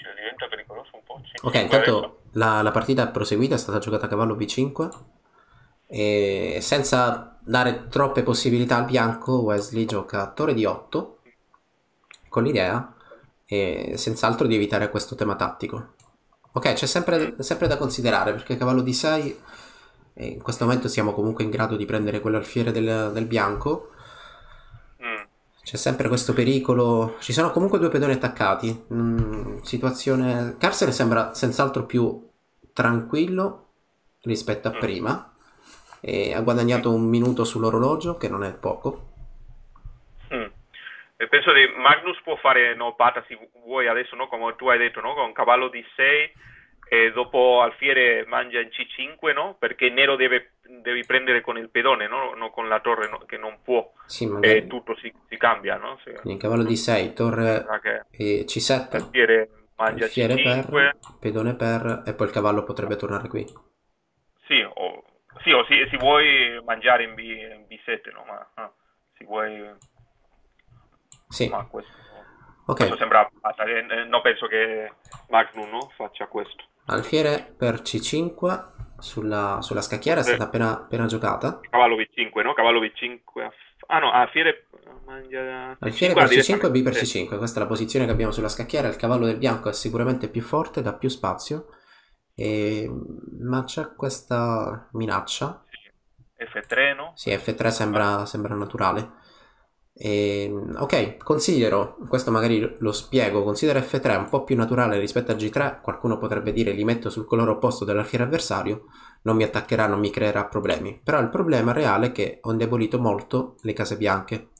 cioè, diventa pericoloso un po'? C5 Ok, intanto la, la partita è proseguita, è stata giocata a cavallo B5 e senza dare troppe possibilità al bianco Wesley gioca a torre di 8 con l'idea e senz'altro di evitare questo tema tattico. Ok, c'è sempre, sempre da considerare perché cavallo di 6 e in questo momento siamo comunque in grado di prendere quell'alfiere del, del bianco. Mm. C'è sempre questo pericolo. Ci sono comunque due pedoni attaccati. Mm, situazione. Carcere sembra senz'altro più tranquillo rispetto a Mm. prima. E ha guadagnato un minuto sull'orologio, che non è poco. Penso che Magnus può fare no, pata se vuoi adesso, no? come tu hai detto, no? con cavallo di 6 e dopo alfiere mangia in C5, no? perché nero deve, devi prendere con il pedone, no? non con la torre no? che non può Sì, e tutto si, si cambia. No? Se, Quindi cavallo di 6, torre sarà che e C7, alfiere mangia alfiere C5, per, pedone per, e poi il cavallo potrebbe tornare qui. sì, o, sì, o si, si vuoi mangiare in, B, in B7, no? ma ah, si vuoi... Sì, Ma questo, ok. questo sembra eh, eh, non penso che Magnus no? faccia questo. Alfiere per C5 sulla, sulla scacchiera è stata appena, appena giocata. Cavallo V5, no? Cavallo V5. a f- Ah no, alfiere mangia Alfiere C5 per C5 e. B per C5, questa è la posizione che abbiamo sulla scacchiera. Il cavallo del bianco è sicuramente più forte, dà più spazio, e... ma c'è questa minaccia. F3, no? Sì, F3 sembra, sembra naturale. E, ok, considero, questo magari lo spiego, considero F3 un po' più naturale rispetto a G3, qualcuno potrebbe dire li metto sul colore opposto dell'alfiere avversario, non mi attaccherà, non mi creerà problemi. Però il problema reale è che ho indebolito molto le case bianche.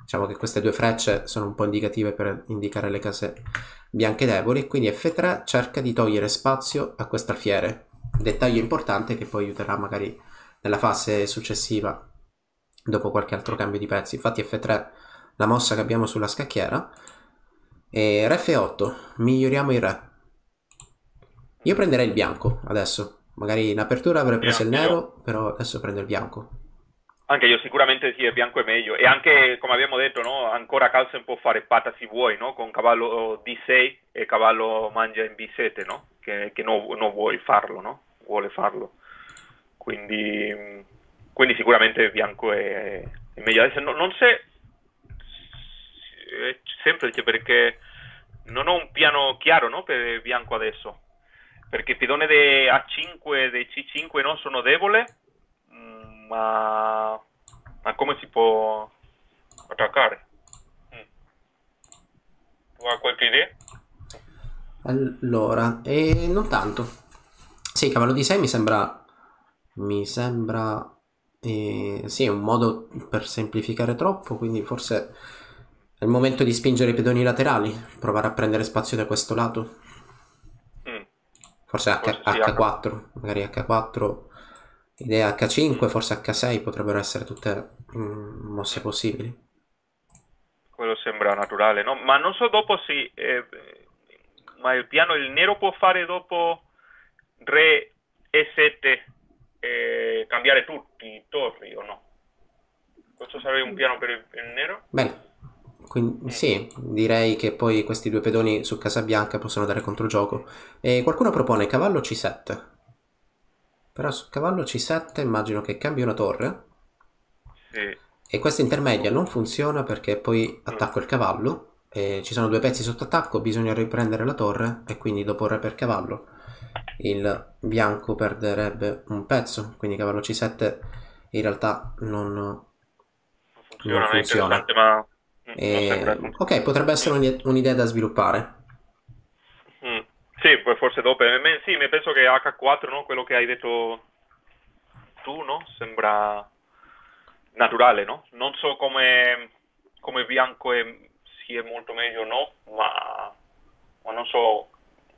Diciamo che queste due frecce sono un po' indicative per indicare le case bianche deboli, quindi F3 cerca di togliere spazio a questo alfiere. Dettaglio importante che poi aiuterà magari nella fase successiva, dopo qualche altro cambio di pezzi. Infatti F3 la mossa che abbiamo sulla scacchiera. E Re F8, miglioriamo il Re. Io prenderei il bianco adesso. Magari in apertura avrei preso il nero, però adesso prendo il bianco. Anche io sicuramente sì, il bianco è meglio. E anche, come abbiamo detto, no, ancora Carlsen può fare patta se vuoi, no? Con cavallo D6 e cavallo mangia in B7, no? Che, che non, non vuoi farlo, no? Vuole farlo. Quindi, quindi sicuramente bianco è, è meglio. Adesso no- non sé, è semplice perché non ho un piano chiaro, no? Per bianco adesso. Perché il pedone di A5 e di C5 no, sono debole, mm, ma, ma come si può attaccare? Mm. Tu hai qualche idea? Allora, e non tanto. Sì, cavallo di 6 mi sembra. Mi sembra. Sì, un modo per semplificare troppo. Quindi forse è il momento di spingere i pedoni laterali. Provare a prendere spazio da questo lato. Mm. Forse, H- Forse sì, H4. Magari H4. Idea H5, forse H6 potrebbero essere tutte mm, mosse possibili. Quello sembra naturale, no? Ma non so dopo se... eh, ma il piano il nero può fare dopo re E7 e cambiare tutti i torri o no? Questo sarebbe un piano per il, il nero? Bene, quindi sì, direi che poi questi due pedoni su Casabianca possono dare controgioco. E qualcuno propone cavallo C7. Però su cavallo C7 immagino che cambi una torre. Sì. E questa intermedia non funziona perché poi attacco il cavallo. E ci sono due pezzi sotto attacco, bisogna riprendere la torre. E quindi dopo re per cavallo il bianco perderebbe un pezzo. Quindi cavallo C7 in realtà non, Non funziona, ma... e- ok, potrebbe essere un'i- un'idea da sviluppare. Mm. Sì, forse dopo. Eh, Sì, mi penso che H4, no? Quello che hai detto tu, no? Sembra naturale, no? Non so come, come bianco è, sia molto meglio o no, ma, ma non so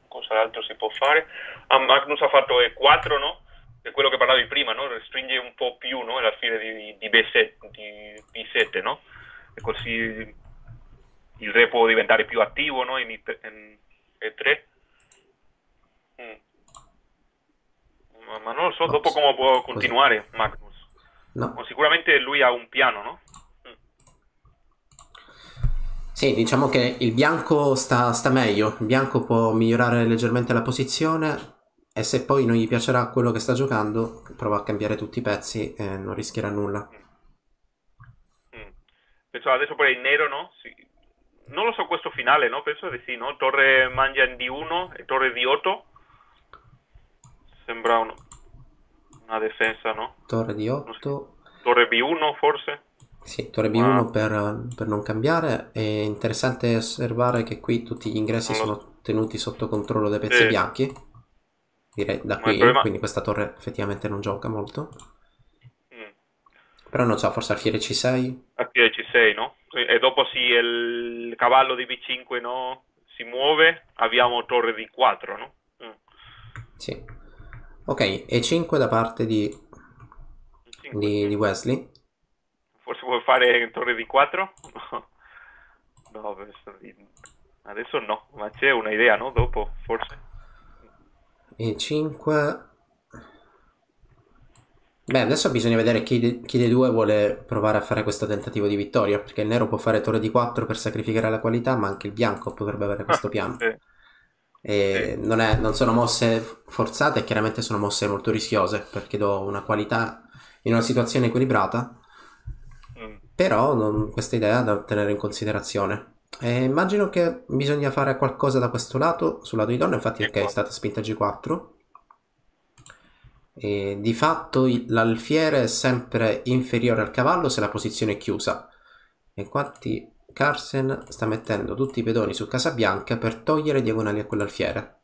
cos'altro si può fare. Ah, Magnus ha fatto E4, no? È quello che parlavi prima, no? Restringe un po' più, no? La fine di, di, B7, di B7, no? E così il re può diventare più attivo, no? In, in E3. Mm. Ma, ma non lo so dopo come può continuare Magnus. No. Sicuramente lui ha un piano, no? Sì, diciamo che il bianco sta, sta meglio, il bianco può migliorare leggermente la posizione e se poi non gli piacerà quello che sta giocando, prova a cambiare tutti i pezzi e non rischierà nulla. Mm. Penso adesso pure il nero, no? Sì. Non lo so questo finale, no? Penso di sì, no? Torre mangia in D1 e torre D8. Sembra un- una difesa, no? Torre di 8, Torre B1 forse? Sì, torre B1 Wow. per, per non cambiare. È interessante osservare che qui tutti gli ingressi Non sono tenuti sotto controllo dai pezzi Sì. bianchi. Direi da Ma qui, problema- quindi questa torre effettivamente non gioca molto. Mm. Però non so, forse alfiere C6? Aquí è C6, no? E dopo se il cavallo di B5 no, si muove, abbiamo torre di 4, no? Mm. Sì. Ok, E5 da parte di, di, sì. di Wesley. Forse vuoi fare torre di 4? No, no adesso, no, ma c'è una idea, no? Dopo, forse. E5. Beh, adesso bisogna vedere chi, de- chi dei due vuole provare a fare questo tentativo di vittoria, perché il nero può fare torre di 4 per sacrificare la qualità, ma anche il bianco potrebbe avere questo piano. Sì. E non, è- non sono mosse forzate, chiaramente sono mosse molto rischiose, perché do una qualità in una situazione equilibrata. Però non- questa idea è da tenere in considerazione. E immagino che bisogna fare qualcosa da questo lato, sul lato di donna, infatti ok, è stata spinta G4. E di fatto l'alfiere è sempre inferiore al cavallo se la posizione è chiusa. E infatti Carsen sta mettendo tutti i pedoni su Casabianca per togliere diagonali a quell'alfiere.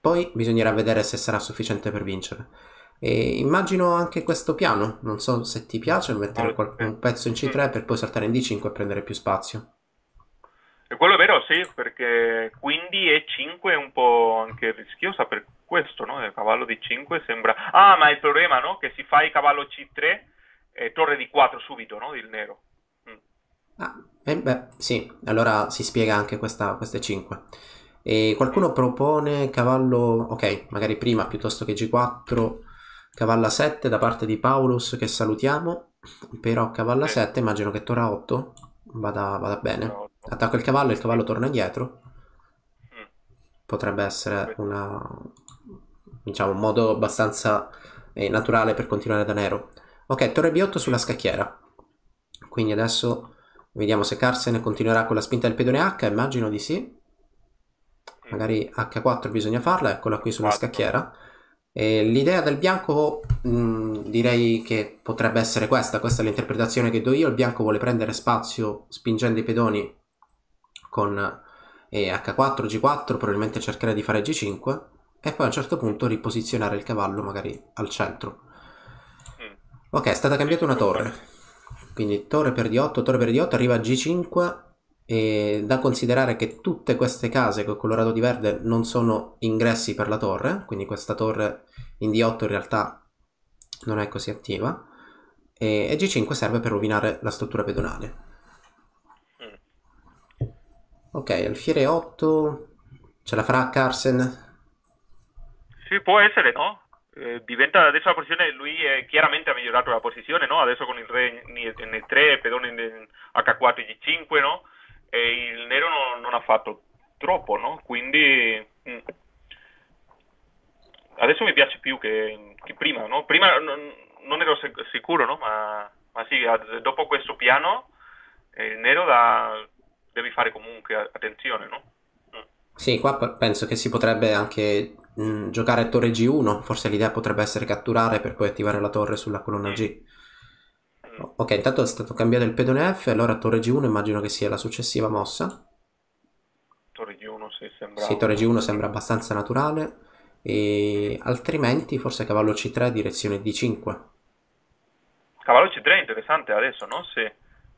Poi bisognerà vedere se sarà sufficiente per vincere. E immagino anche questo piano, non so se ti piace mettere qual- un pezzo in C3 per poi saltare in D5 e prendere più spazio. E quello è vero, sì, perché quindi E5 è un po' anche rischiosa per questo, no? Il cavallo di 5 sembra... Ah, ma il problema, no? Che si fa il cavallo C3 e torre di 4 subito, no? Il nero. Mm. Ah, eh beh, sì, allora si spiega anche questa, queste 5. E qualcuno propone cavallo, ok, magari prima piuttosto che G4, cavallo A7 da parte di Paulus che salutiamo, però cavallo Sì. A7 immagino che torre A8 vada, vada bene. Attacco il cavallo il cavallo torna indietro. Mm. Potrebbe essere una, diciamo, un modo abbastanza eh, naturale per continuare da nero. Ok, torre B8 sulla scacchiera. Quindi adesso vediamo se Carsen continuerà con la spinta del pedone H, immagino di sì. Magari H4 bisogna farla, eccola qui sulla scacchiera. E l'idea del bianco mh, direi che potrebbe essere questa, questa è l'interpretazione che do io, il bianco vuole prendere spazio spingendo i pedoni con eh, H4, G4, probabilmente cercherà di fare G5 e poi a un certo punto riposizionare il cavallo magari al centro. Mm. Ok, è stata cambiata una torre, quindi torre per D8, torre per D8, arriva a G5 e da considerare che tutte queste case con colorato di verde non sono ingressi per la torre, quindi questa torre in D8 in realtà non è così attiva e, e G5 serve per rovinare la struttura pedonale. Mm. Ok, alfiere 8, ce la farà Carsen? Sì, può essere, no? Eh, diventa adesso la posizione, lui eh, chiaramente ha migliorato la posizione, no? Adesso con il re in in E3, pedone in H4 e G5, no? E il nero non, non ha fatto troppo, no? Quindi mm. adesso mi piace più che, che prima, no? Prima non, non ero sic- sicuro, no? Ma, ma sì, ad- dopo questo piano eh, il nero da, devi fare comunque attenzione, no? Mm. Sì, qua penso che si potrebbe anche mh, giocare a torre G1, forse l'idea potrebbe essere catturare per poi attivare la torre sulla colonna G. Ok, intanto è stato cambiato il pedone F, allora torre G1 immagino che sia la successiva mossa. Torre G1 sì, sembra... Sì, torre G1 sembra abbastanza naturale. E altrimenti forse cavallo C3 direzione D5. Cavallo C3 è interessante adesso, no? Sì,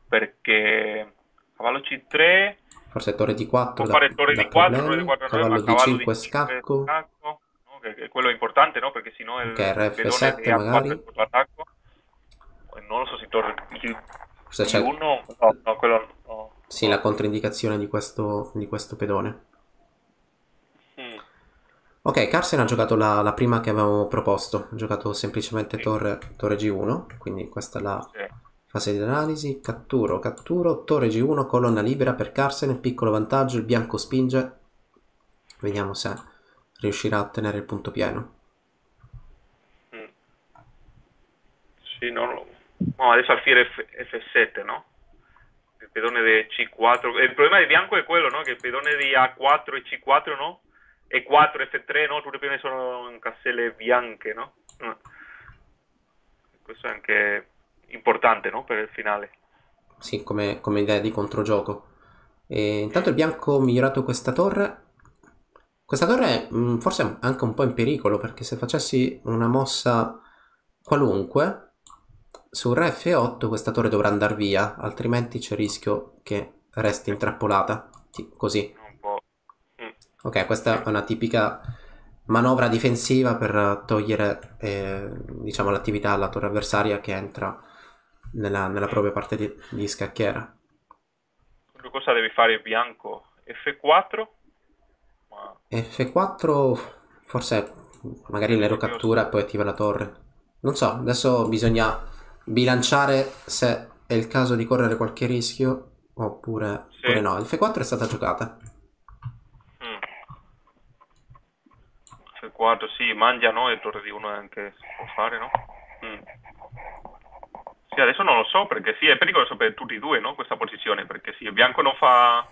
perché cavallo C3 Forse torre D4 può da, fare torre da di 4, problemi. torre di 4 cavallo ma cavallo D5 di scacco. scacco, no? che, che quello è importante, no? Perché sennò il Ok, RF7 pedone di A4 magari. è sotto attacco. E Non lo so se torre G, Forse c'è G1, no, no, quello no. sì, la controindicazione di questo, di questo pedone. Mm. Ok, Carsen ha giocato la, la prima che avevamo proposto, ha giocato semplicemente Sì. torre, torre G1, quindi questa è la Sì. fase di analisi, catturo, catturo, torre G1, colonna libera per Carsen, piccolo vantaggio, il bianco spinge, vediamo se riuscirà a tenere il punto pieno. Mm. Sì, no, no. No, adesso alfiere F, 7 no? Il pedone di C4. E il problema di bianco è quello, no? Che il pedone di A4 e C4, no? E4, F3, no? Tutte le pedone sono in caselle bianche, no? Mm. Questo è anche importante, no? Per il finale. Sì, come, come idea di controgioco. E intanto il bianco ha migliorato questa torre. Questa torre mh, forse è anche un po' in pericolo perché se facessi una mossa qualunque su re F8 questa torre dovrà andare via, altrimenti c'è il rischio che resti intrappolata. Sì, così. Mm. Ok, questa è una tipica manovra difensiva per togliere eh, diciamo l'attività alla torre avversaria che entra nella, nella propria parte di, di scacchiera. Cosa devi fare bianco? F4? Ma F4 forse magari il nero cattura e poi attiva la torre. Non so, adesso bisogna bilanciare se è il caso di correre qualche rischio oppure, Sì. oppure no. Il F4 è stata giocata. Mm. F4, sì, mangia, no? E torre di 1 anche si può fare, no? Mm. Sì, adesso non lo so, perché sì, è pericoloso per tutti e due, no? Questa posizione, perché sì, il bianco non fa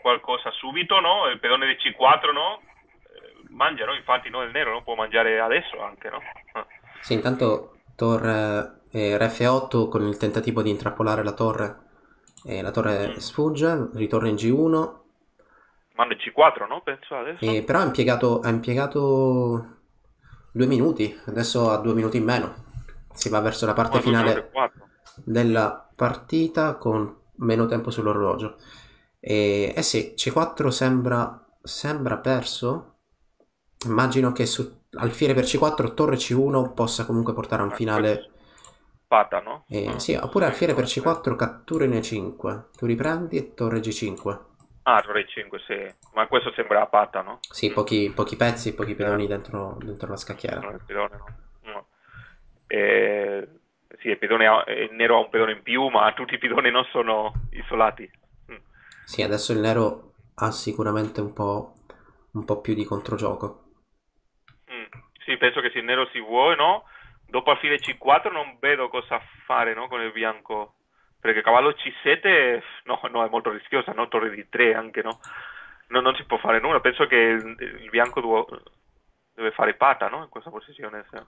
qualcosa subito, no? Il pedone di C4, no? Eh, Mangia, no? Infatti, no? Il nero non può mangiare adesso anche, no? Ah. Sì, intanto torre eh, re F8 con il tentativo di intrappolare la torre. E la torre sfugge, ritorna in G1. Manda il C4, no? Penso adesso. E però ha impiegato, ha impiegato due minuti, adesso ha due minuti in meno. Si va verso la parte Ma finale della partita con meno tempo sull'orologio. E eh sì, C4 sembra, sembra perso. Immagino che su alfiere per C4, torre C1 possa comunque portare a un finale. Pata, no? Eh, Ah, sì, oppure alfiere per sì. C4, cattura in E5. Tu riprendi e torre G5. Ah, torre 5, sì. Ma questo sembra a pata, no? Sì, pochi, pochi pezzi, pochi pedoni dentro, dentro la scacchiera. No, il pedone no. No. Eh, sì, il, pedone ha- il nero ha un pedone in più, ma tutti i pedoni non sono isolati. Mm. Sì, adesso il nero ha sicuramente un po', un po' più di controgioco. Sì, penso che se il nero si vuole, no? Dopo alfiere C4 non vedo cosa fare, no? Con il bianco. Perché cavallo C7, no, no, è molto rischiosa, no? Torre di 3 anche, no? No, non si può fare nulla. Penso che il, il bianco deve fare pata, no? In questa posizione. sì.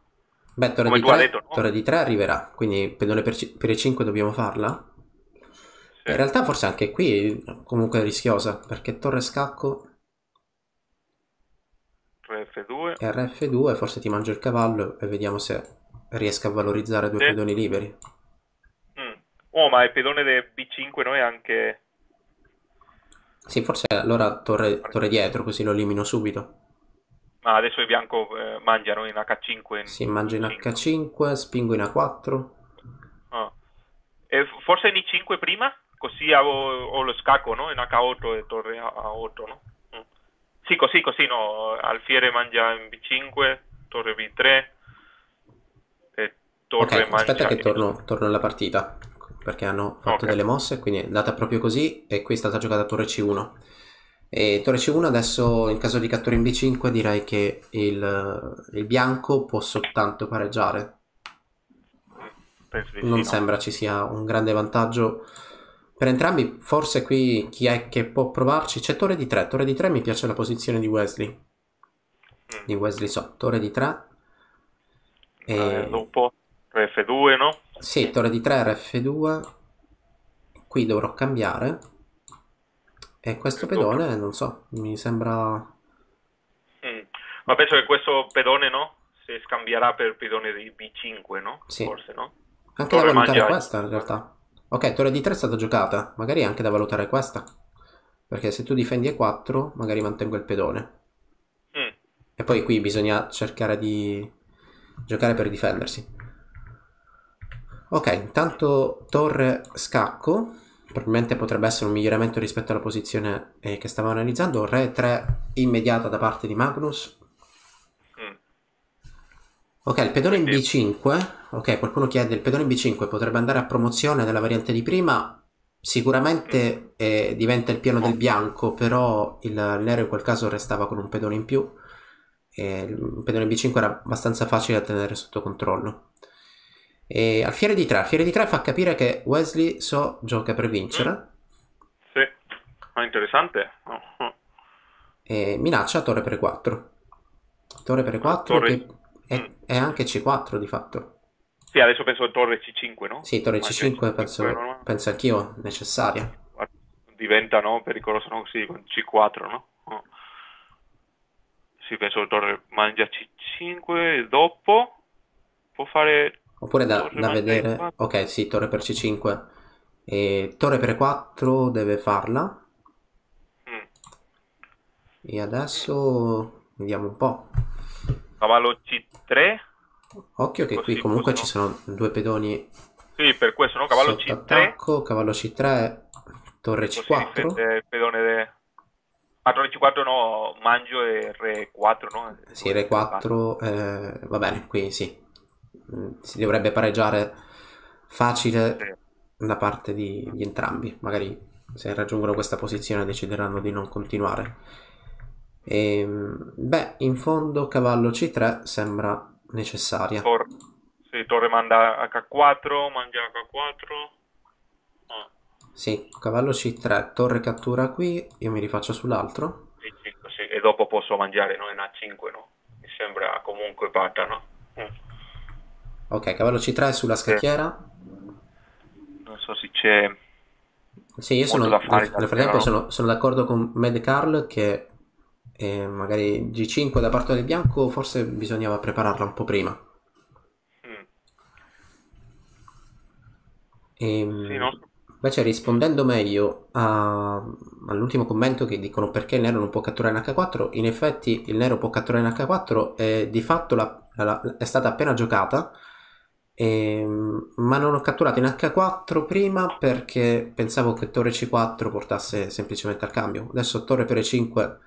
Beh, torre di tu hai 3, detto, no? torre di 3 arriverà, quindi pedone per, per E5 dobbiamo farla. Sì. In realtà forse anche qui comunque è rischiosa, perché torre scacco Re F2. e RF2, forse ti mangio il cavallo e vediamo se riesco a valorizzare due Sì. pedoni liberi. Mm. Oh, ma il pedone del B5 no? è anche... Sì, forse allora torre, torre dietro, così lo elimino subito. Ma adesso il bianco eh, mangiano in H5. In Si mangio in cinque. H5, spingo in A4. Ah. E forse in I5 prima? Così ho, ho lo scacco, no? In H8 e torre a A8, no? Sì, così, così, no? Alfiere mangia in B5, torre B3 e torre Ok, mangia... aspetta che torno, torno alla partita, perché hanno fatto Ok. delle mosse, quindi è andata proprio così e qui è stata giocata torre C1. E torre C1 adesso in caso di cattura in B5 direi che il, il bianco può soltanto pareggiare. Di sì, Non no? sembra ci sia un grande vantaggio per entrambi. Forse qui chi è che può provarci? C'è torre di 3. Torre di 3 mi piace la posizione di Wesley. Mm. Di Wesley so, torre di 3. Eh, E... dopo re F2, no? Sì, torre di 3, RF2. Qui dovrò cambiare. E questo Dopo. pedone, non so, mi sembra... Mm. Ma penso che questo pedone, no? Si scambierà per pedone di B5, no? Sì. Forse, no? Anche da Torre valutare mangia- questa in realtà. Ok, torre di 3 è stata giocata. Magari anche da valutare questa. Perché se tu difendi E4, magari mantengo il pedone. Mm. E poi qui bisogna cercare di giocare per difendersi. Ok, intanto torre scacco. Probabilmente potrebbe essere un miglioramento rispetto alla posizione eh, che stavamo analizzando. Re 3 immediata da parte di Magnus. Mm. Ok, il pedone in Quindi- B5. Ok, qualcuno chiede il pedone in B5 potrebbe andare a promozione della variante di prima. Sicuramente eh, diventa il piano del bianco, però il nero in quel caso restava con un pedone in più. E il pedone in B5 era abbastanza facile da tenere sotto controllo. E alfiere di 3, alfiere di 3 fa capire che Wesley so gioca per vincere Sì. Ah, interessante. Oh, oh. e minaccia torre per 4. Torre per 4 Torre- che è, Mm. è anche C4 di fatto. Sì, adesso penso torre C5, no? Sì, torre Ma C5 anche penso, C5 no? penso anch'io necessaria. Diventa, no? Pericoloso, no? Sì, con C4, no? Oh. Sì, penso torre mangia C5 e dopo può fare... Oppure da, da vedere... E4. Ok, sì, torre per C5. E torre per 4 deve farla. Mm. E adesso vediamo un po'. Cavallo C3. Occhio che qui Così comunque ci possono- sono due pedoni Sì, per questo, no? Cavallo sotto C3. attacco, cavallo C3, torre Così C4. difende il pedone de... Ah, torre C4 no, mangio e re 4, no? Sì, Re 4, eh, va bene, qui sì. Mm, Si dovrebbe pareggiare facile da parte di, di entrambi. Magari se raggiungono questa posizione decideranno di non continuare. Ehm, beh, in fondo cavallo C3 sembra necessaria. Tor- sì, torre manda H4, mangia H4. Ah, Sì, cavallo C3, torre cattura qui, io mi rifaccio sull'altro. C5, sì. E dopo posso mangiare, no? In A5, no? Mi sembra comunque pata, no? Mm. Ok, cavallo C3 sulla scacchiera. Non so se c'è... Sì, io sono, nel, nel frattempo sono, sono d'accordo con Mad Carl che e magari G5 da parte del bianco forse bisognava prepararla un po' prima. Mm. Ehm, Sì, no? Invece rispondendo meglio a- all'ultimo commento che dicono perché il nero non può catturare in H4, in effetti il nero può catturare in H4 e di fatto la- la- è stata appena giocata, ehm, ma non ho catturato in H4 prima perché pensavo che torre C4 portasse semplicemente al cambio. Adesso torre per E5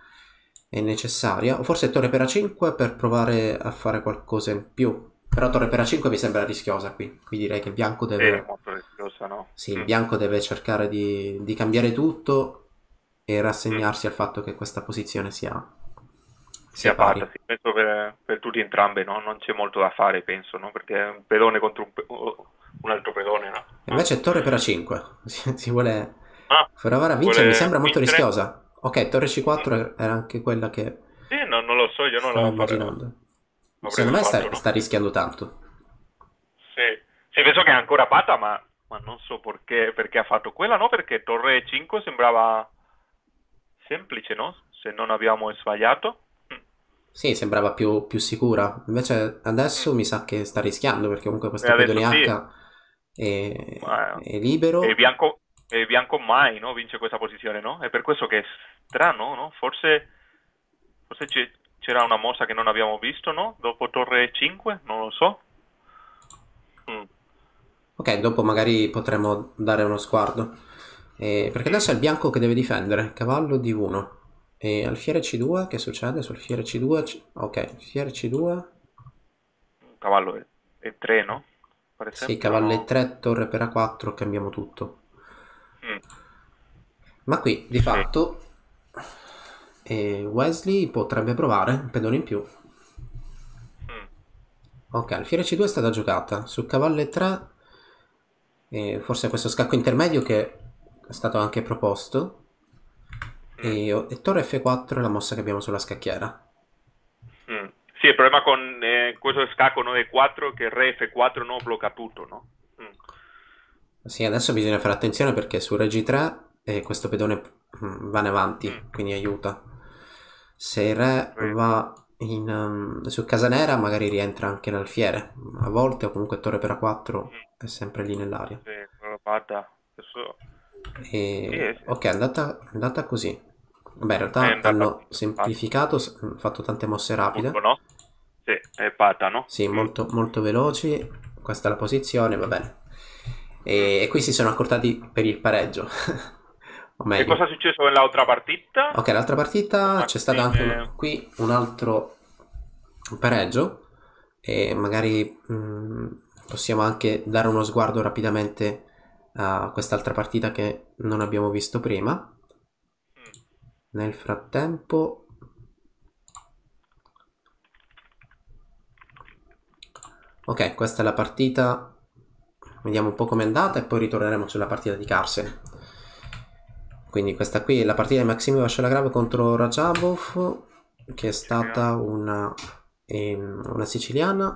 è necessaria, o forse torre per A5 per provare a fare qualcosa in più. Però torre per A5 mi sembra rischiosa qui, qui direi che il bianco deve... È molto rischiosa, no? Sì, il Mm. bianco deve cercare di, di cambiare tutto e rassegnarsi al fatto che questa posizione sia, sia fatta, sì, penso per, per tutti entrambe, no? Non c'è molto da fare, penso, no? Perché è un pedone contro un, pe- un altro pedone, no? Invece torre per A5, si, si vuole Ah, provare a vincere, vuole mi sembra molto rischiosa. Ok, torre C4 era anche quella che Sì, no, non lo so, io non la immaginando. Secondo me sta, no? sta rischiando tanto. Sì. Sì, penso che è ancora pata, ma, ma non so perché, perché ha fatto quella, no? Perché torre 5 sembrava semplice, no? Se non abbiamo sbagliato. Sì, sembrava più, più sicura. Invece adesso mi sa che sta rischiando perché comunque questo pedone sì. H è, Ma- è libero. E bianco, e bianco mai, no? Vince questa posizione, no? È per questo che è strano, no? Forse, forse c'era una mossa che non abbiamo visto, no? Dopo torre 5, non lo so. Mm. Ok, dopo magari potremo dare uno sguardo. Eh, perché adesso è il bianco che deve difendere, cavallo di 1. E alfiere C2, che succede sul fiere C2? C- Ok, fiere C2. Cavallo è, è 3, no? Per Sì, cavallo no? E3, torre per A4, cambiamo tutto. Mm. Ma qui, di fatto, eh, Wesley potrebbe provare un pedone in più. Mm. Ok, alfiere C2 è stata giocata. Su cavallo E3, eh, forse questo scacco intermedio che è stato anche proposto. E, e torre F4 è la mossa che abbiamo sulla scacchiera. Mm. Sì, il problema con eh, questo scacco 9-4 è che re F4 non blocca tutto, no? Sì, adesso bisogna fare attenzione perché su Reg 3 eh, questo pedone mm, va in avanti, Mm. quindi aiuta. Se il re va in, um, su casa nera magari rientra anche l'alfiere. A volte o comunque torre per A4 è sempre lì nell'aria. E-. Ok, è andata, è andata così. Beh, in realtà hanno semplificato, hanno fatto tante mosse rapide. Tutto, no? Sì, è pata, no? Sì, molto, molto veloci. Questa è la posizione, va bene. E, e qui si sono accortati per il pareggio. Che cosa è successo nell'altra partita? Ok, l'altra partita Ma c'è stato anche eh. un- qui un altro pareggio e magari mm, possiamo anche dare uno sguardo rapidamente a quest'altra partita che non abbiamo visto prima. Nel frattempo Ok, questa è la partita. Vediamo un po' com'è andata e poi ritorneremo sulla partita di Carsen. Quindi questa qui è la partita di Maxime Vascialagrave contro Rajabov, che è stata una, ehm, una siciliana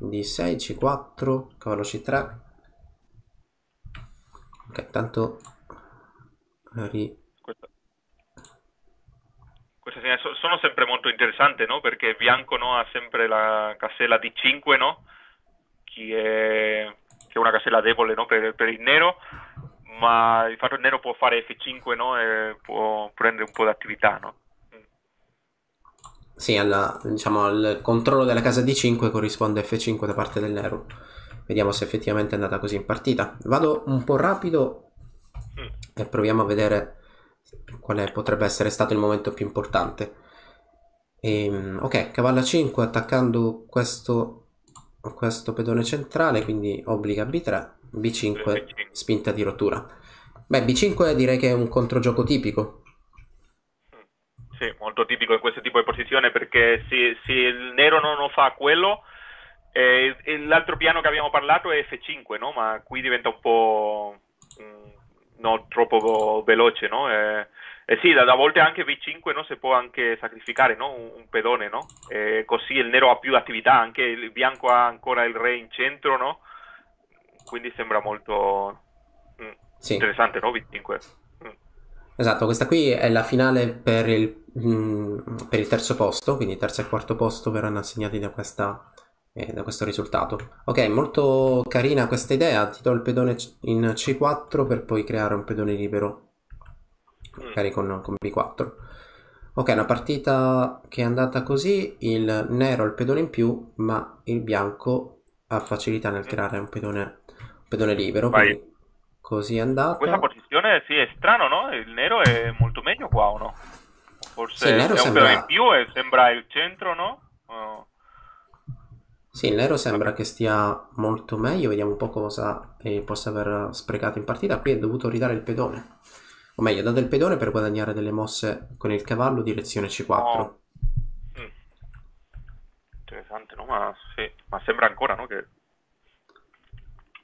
di 6, C4, cavallo C3. Ok, tanto ri- sono sempre molto interessanti, no? Perché bianco no, ha sempre la casella di 5, no? Che è, che è una casella debole, no? Per, per il nero, ma il fatto che il nero può fare F5, no? E può prendere un po' d'attività, no? Sì, alla- diciamo, al controllo della casa D5 corrisponde F5 da parte del nero. Vediamo se effettivamente è andata così in partita. Vado un po' rapido Mm. e proviamo a vedere quale potrebbe essere stato il momento più importante. Ehm, ok, cavallo a 5 attaccando questo, questo pedone centrale, quindi obbliga B3, B5 B5. spinta di rottura. Beh, B5 direi che è un controgioco tipico. Sì, molto tipico in questo tipo di posizione perché se, se il nero non lo fa quello, eh, l'altro piano che abbiamo parlato è F5, no? Ma qui diventa un po' mm, non troppo veloce, no? E, e sì, da, da volte anche V5 no? si può anche sacrificare, no? Un, un pedone, no? E così il nero ha più attività, anche il bianco ha ancora il re in centro, no? Quindi sembra molto mm, Sì. interessante, no? V5. Mm. Esatto, questa qui è la finale per il, mm, per il terzo posto, quindi terzo e quarto posto verranno assegnati da, questa, eh, da questo risultato. Ok, molto carina questa idea, ti do il pedone in C4 per poi creare un pedone libero, magari con, con B4. Ok, una partita che è andata così, il nero ha il pedone in più, ma il bianco ha facilità nel creare un pedone, un pedone libero, così è andata. Questa posizione sì, è strano, no? Il nero è molto meglio qua, o no? Forse Sì, il nero è un sembra- pelo in più e sembra il centro, no? Oh. Sì, il nero sembra che stia molto meglio, vediamo un po' cosa eh, possa aver sprecato in partita. Qui è dovuto ridare il pedone, o meglio, ha dato il pedone per guadagnare delle mosse con il cavallo direzione C4. Oh. Mm. Interessante, no? Ma sì, ma sembra ancora, no? Che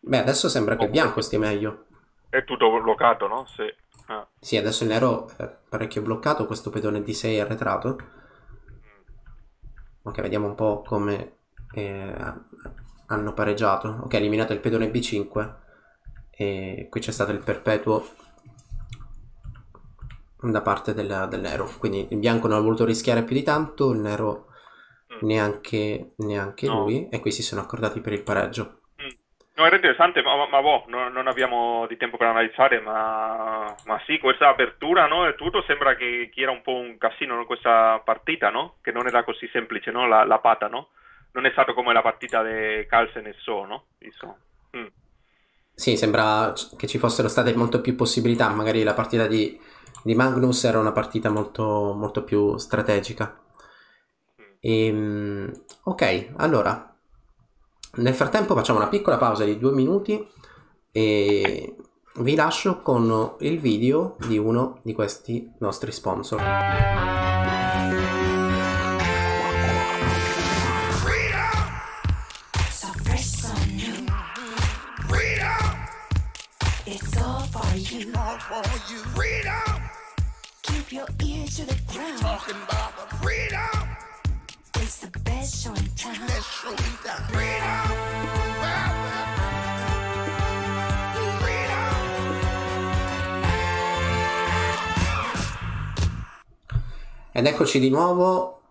Beh, adesso sembra che il bianco stia meglio. è tutto bloccato, no? Sì. Ah. Sì, adesso il nero è parecchio bloccato, questo pedone D6 è arretrato. Ok, vediamo un po' come eh, hanno pareggiato. Ok, eliminato il pedone B5 e qui c'è stato il perpetuo da parte del, del nero. Quindi il bianco non ha voluto rischiare più di tanto, il nero Mm. neanche, neanche No. lui e qui si sono accordati per il pareggio. No, era interessante, ma, ma boh, no- non abbiamo di tempo per analizzare, ma, ma sì, questa apertura, no? E tutto sembra che, che era un po' un casino, no? Questa partita, no? Che non era così semplice, no? La, la pata, no? Non è stato come la partita di Carlsen e So, no? Insomma. Mm. Sì, sembra che ci fossero state molto più possibilità. Magari la partita di, di Magnus era una partita molto, molto più strategica. Ehm, ok, allora, nel frattempo facciamo una piccola pausa di due minuti e vi lascio con il video di uno di questi nostri sponsor. It's all for you. All for you. Freedom! Keep your ear to the ground. Talking about freedom. It's the best show in town. Best show in town. Freedom! Ed eccoci di nuovo,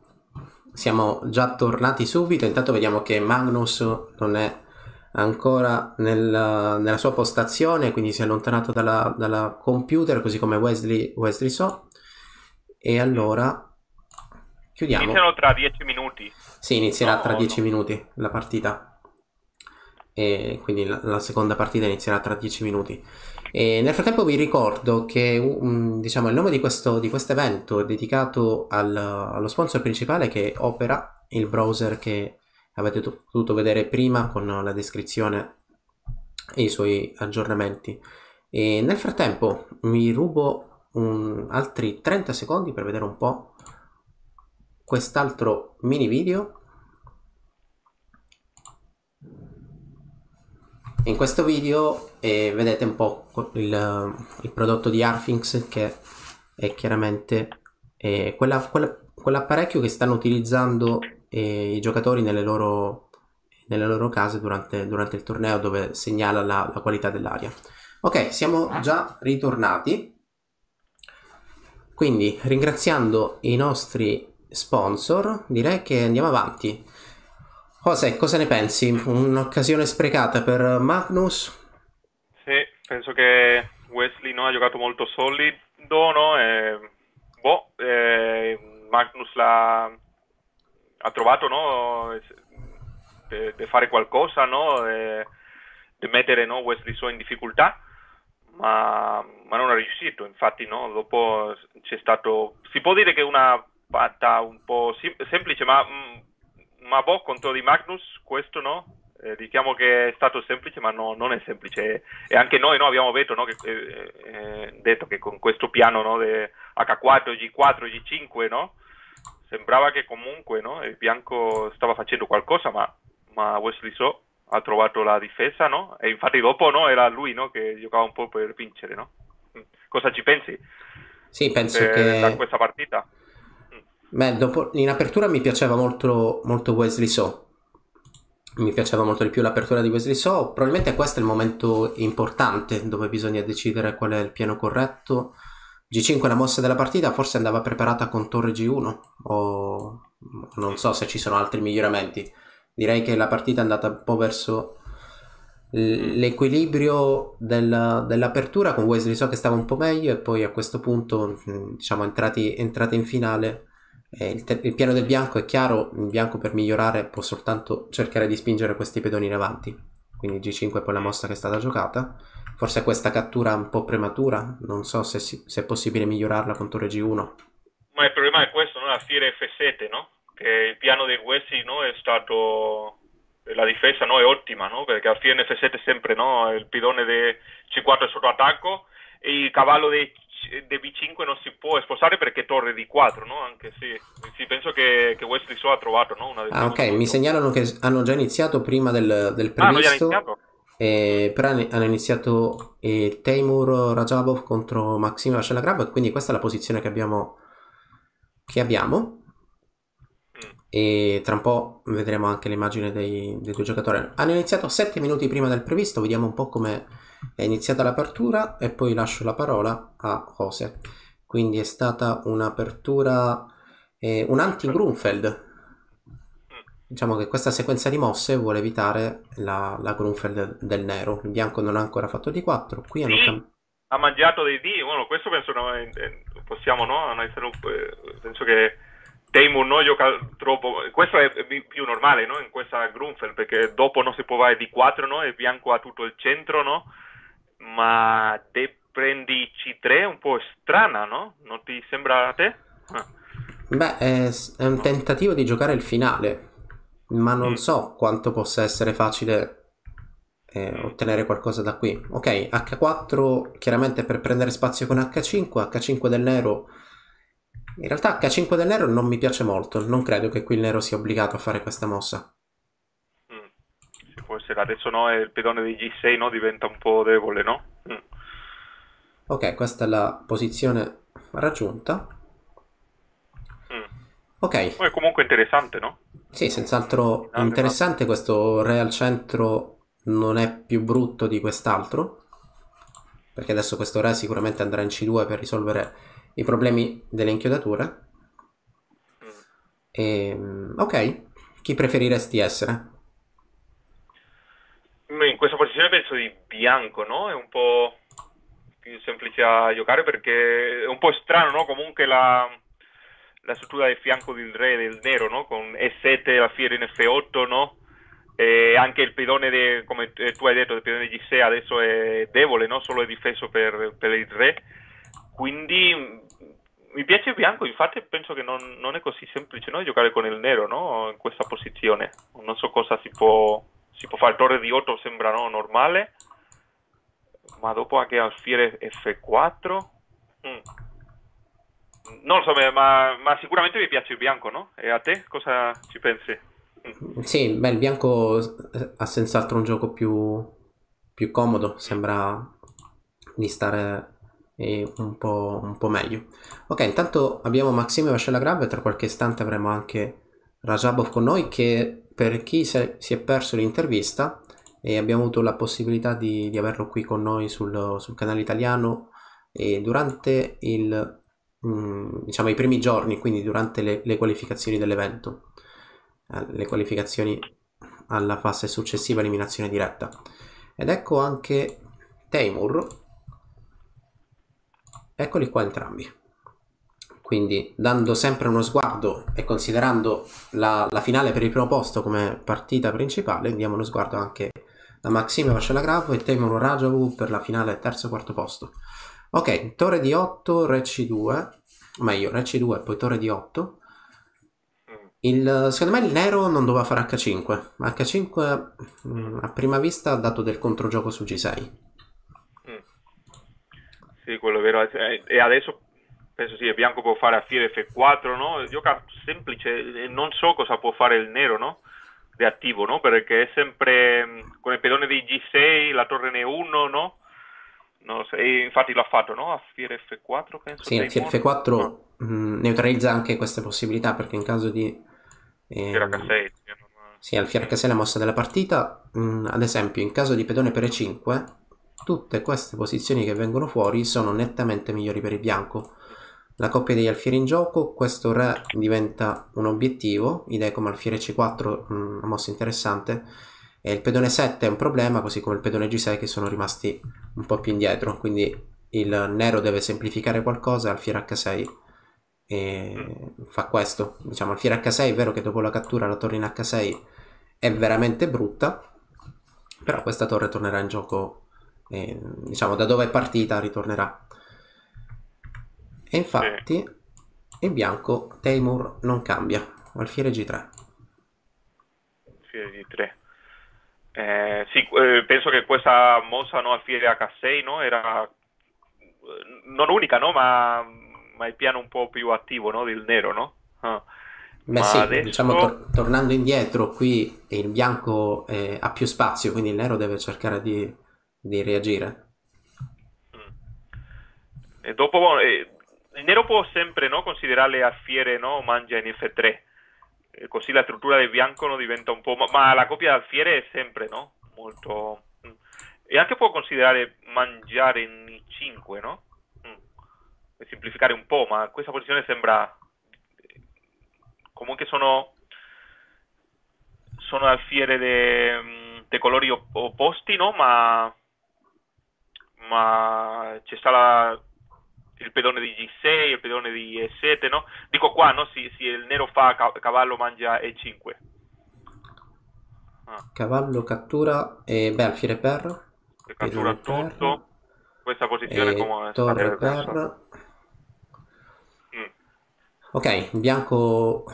siamo già tornati subito, intanto vediamo che Magnus non è ancora nel- nella sua postazione, quindi si è allontanato dalla, dalla computer, così come Wesley, Wesley So. E allora chiudiamo. Iniziano tra dieci minuti. Sì, inizierà No, tra no. 10 minuti la partita. E quindi la, la seconda partita inizierà tra 10 minuti. E nel frattempo vi ricordo che um, diciamo, il nome di questo di questo evento è dedicato al- allo sponsor principale che è Opera, il browser che avete tu- potuto vedere prima con la descrizione e i suoi aggiornamenti. E nel frattempo mi rubo un- altri 30 secondi per vedere un po' quest'altro mini video. In questo video eh, vedete un po' il, il prodotto di Arfinx che è chiaramente eh, quella- quella- quell'apparecchio che stanno utilizzando eh, i giocatori nelle loro, nelle loro case durante, durante il torneo dove segnala la, la qualità dell'aria. Ok, siamo già ritornati. Quindi ringraziando i nostri sponsor, direi che andiamo avanti. José, cosa ne pensi? Un'occasione sprecata per Magnus? Sì, penso che Wesley no, ha giocato molto solido, no? E, boh, eh, Magnus ha trovato, no? di fare qualcosa, no? di mettere no, Wesley So in difficoltà, ma, ma non ha riuscito. Infatti, no, dopo c'è stato, si può dire che è una patta un po' sim- semplice, ma, mm, ma boh, contro di Magnus, questo no? Eh, diciamo che è stato semplice, ma no, non è semplice. E anche noi no, abbiamo detto, no, che, eh, eh, detto che con questo piano no, de H4, G4, G5, no, sembrava che comunque il bianco stava facendo qualcosa, ma, ma Wesley So ha trovato la difesa, no? E infatti dopo no, era lui no, che giocava un po' per vincere, no? Cosa ci pensi? Sì, penso eh, che... da questa partita? Beh, dopo, in apertura mi piaceva molto, molto Wesley So. Mi piaceva molto di più l'apertura di Wesley So. Probabilmente questo è il momento importante dove bisogna decidere qual è il piano corretto G5 è la mossa della partita, forse andava preparata con torre G1 o non so se ci sono altri miglioramenti. Direi che la partita è andata un po' verso l'equilibrio del- dell'apertura con Wesley so che stava un po' meglio e poi a questo punto mh, diciamo entrati, entrati in finale eh, il, te- il piano del bianco è chiaro, il bianco per migliorare può soltanto cercare di spingere questi pedoni in avanti. Quindi G5 è poi la mossa che è stata giocata. Forse questa cattura un po' prematura, non so se, si- se è possibile migliorarla con torre G1. Ma il problema è questo, no? La fiera F7, no? Che il piano dei questi, no? È stato... La difesa, no? È ottima, no? Perché la fiera F7 sempre, no? Il pilone di C4 è sotto attacco e il cavallo di di B5 non si può spostare perché torre di 4, no? Anche se sì, penso che, che Wesley So ha trovato, no? Una Ah ok, mi segnalano che hanno già iniziato prima del, del Ah, previsto. iniziato? Eh, però hanno iniziato eh, Teimur Rajabov contro Maxim Vashelagrab, quindi questa è la posizione che abbiamo, che abbiamo. E tra un po' vedremo anche l'immagine dei, dei due giocatori. Hanno iniziato 7 minuti prima del previsto, vediamo un po' come è iniziata l'apertura e poi lascio la parola a Jose. Quindi è stata un'apertura, eh, un anti-Grunfeld. Diciamo che questa sequenza di mosse vuole evitare la, la Grunfeld del nero. Il bianco non ha ancora fatto di 4. Qui hanno Sì. cam- ha mangiato dei D, bueno, questo penso no, possiamo no, eh, penso che Teimur non gioca troppo, questo è pi- più normale no, in questa Grunfeld perché dopo non si può fare D4, no, il bianco ha tutto il centro, no, ma te prendi C3 è un po' strana, no? Non ti sembra a te? Ah. Beh, è, è un tentativo di giocare il finale, ma non Mm. so quanto possa essere facile eh, ottenere qualcosa da qui. Ok, H4 chiaramente per prendere spazio con H5, H5 del nero. In realtà H5 del nero non mi piace molto, non credo che qui il nero sia obbligato a fare questa mossa. Mm. Essere, adesso no, il pedone di G6 no, diventa un po' debole, no? Mm. Ok, questa è la posizione raggiunta. Mm. Ok, Ma è comunque interessante, no? Sì, senz'altro Ah, interessante questo re al centro non è più brutto di quest'altro perché adesso questo re sicuramente andrà in C2 per risolvere i problemi delle inchiodature Mm. Ehm, ok, chi preferiresti essere? In questa posizione penso di bianco, no? È un po' più semplice a giocare perché è un po' strano, no? Comunque la, la struttura del fianco del re del nero, no? Con E7, la fiera in F8, no? E anche il pedone, de- come tu hai detto, il pedone di G6 adesso è debole, no? Solo è difeso per, per il re. Quindi mi piace il bianco, infatti penso che non, non è così semplice no? giocare con il nero no? in questa posizione. Non so cosa si può, si può fare. Torre di 8 sembra no? normale, ma dopo anche alfiere F4. mm. Non lo so, ma, ma sicuramente mi piace il bianco, no? E a te cosa ci pensi? Mm. Sì, beh, il bianco ha senz'altro un gioco più, più comodo, sembra di stare eh, un po', un po' meglio. Ok, intanto abbiamo Maxime Vascella e tra qualche istante avremo anche Rajabov con noi che per chi se- si è perso l'intervista e abbiamo avuto la possibilità di, di averlo qui con noi sul, sul canale italiano e durante il, mm, diciamo, i primi giorni, quindi durante le, le qualificazioni dell'evento, eh, le qualificazioni alla fase successiva eliminazione diretta. Ed ecco anche Teimur. Eccoli qua entrambi. Quindi dando sempre uno sguardo e considerando la, la finale per il primo posto come partita principale, diamo uno sguardo anche a Maxime Vascelagravo e Teimur Rajavu per la finale terzo e quarto posto. Ok, torre di 8, re c2, meglio re c2 e poi torre di 8. Mm. Il, secondo me il nero non doveva fare H5. H5 mm, a prima vista ha dato del controgioco su G6. Sì, quello è vero. Eh, E adesso penso sì, il bianco può fare a fiere F4, no? Gioca semplice, non so cosa può fare il nero, no? Di attivo, no? Perché è sempre mm, con il pedone di G6, la torre N1, no? So, e infatti l'ha fatto, no? A fiere F4, penso. Sì, il Teimur. F4 mm, neutralizza anche queste possibilità perché in caso di... ehm, Fiera H6. sì, al fier H6 è la mossa della partita. Mm, ad esempio, in caso di pedone per E5, tutte queste posizioni che vengono fuori sono nettamente migliori per il bianco. La coppia degli alfieri in gioco, questo re diventa un obiettivo, idee come alfiere C4, mm, una mossa interessante, e il pedone 7 è un problema, così come il pedone G6 che sono rimasti un po' più indietro, quindi il nero deve semplificare qualcosa, alfiere H6 e fa questo. Diciamo, alfiere H6 è vero che dopo la cattura la torre in H6 è veramente brutta, però questa torre tornerà in gioco, eh, diciamo, da dove è partita ritornerà. E infatti il bianco Taimur non cambia, alfiere G3. Alfiere di 3. Eh, sì, eh, penso che questa mossa no, alfiere H6 no, era eh, non unica, no, ma, ma il piano un po' più attivo no, del nero, no? Ah. Beh Ma sì, adesso- diciamo tor- tornando indietro qui il bianco eh, ha più spazio, quindi il nero deve cercare di, di reagire. E dopo eh, il nero può sempre no, considerare alfiere no, mangia in F3, Eh, così la struttura del bianco no, diventa un po'... Ma, ma la coppia d'alfiere è sempre no, molto... mm. E anche può considerare mangiare in I5, no? Mm. Per semplificare un po', ma questa posizione sembra... Comunque sono... Sono alfiere dei colori op- opposti, no? Ma ma c'è sta la- il pedone di G6, il pedone di E7, no? Dico qua, no? Se, se il nero fa ca- cavallo mangia E5. Ah, Cavallo cattura e beh alfiere per che cattura tutto. Questa posizione e come torre per. Mm. Ok, bianco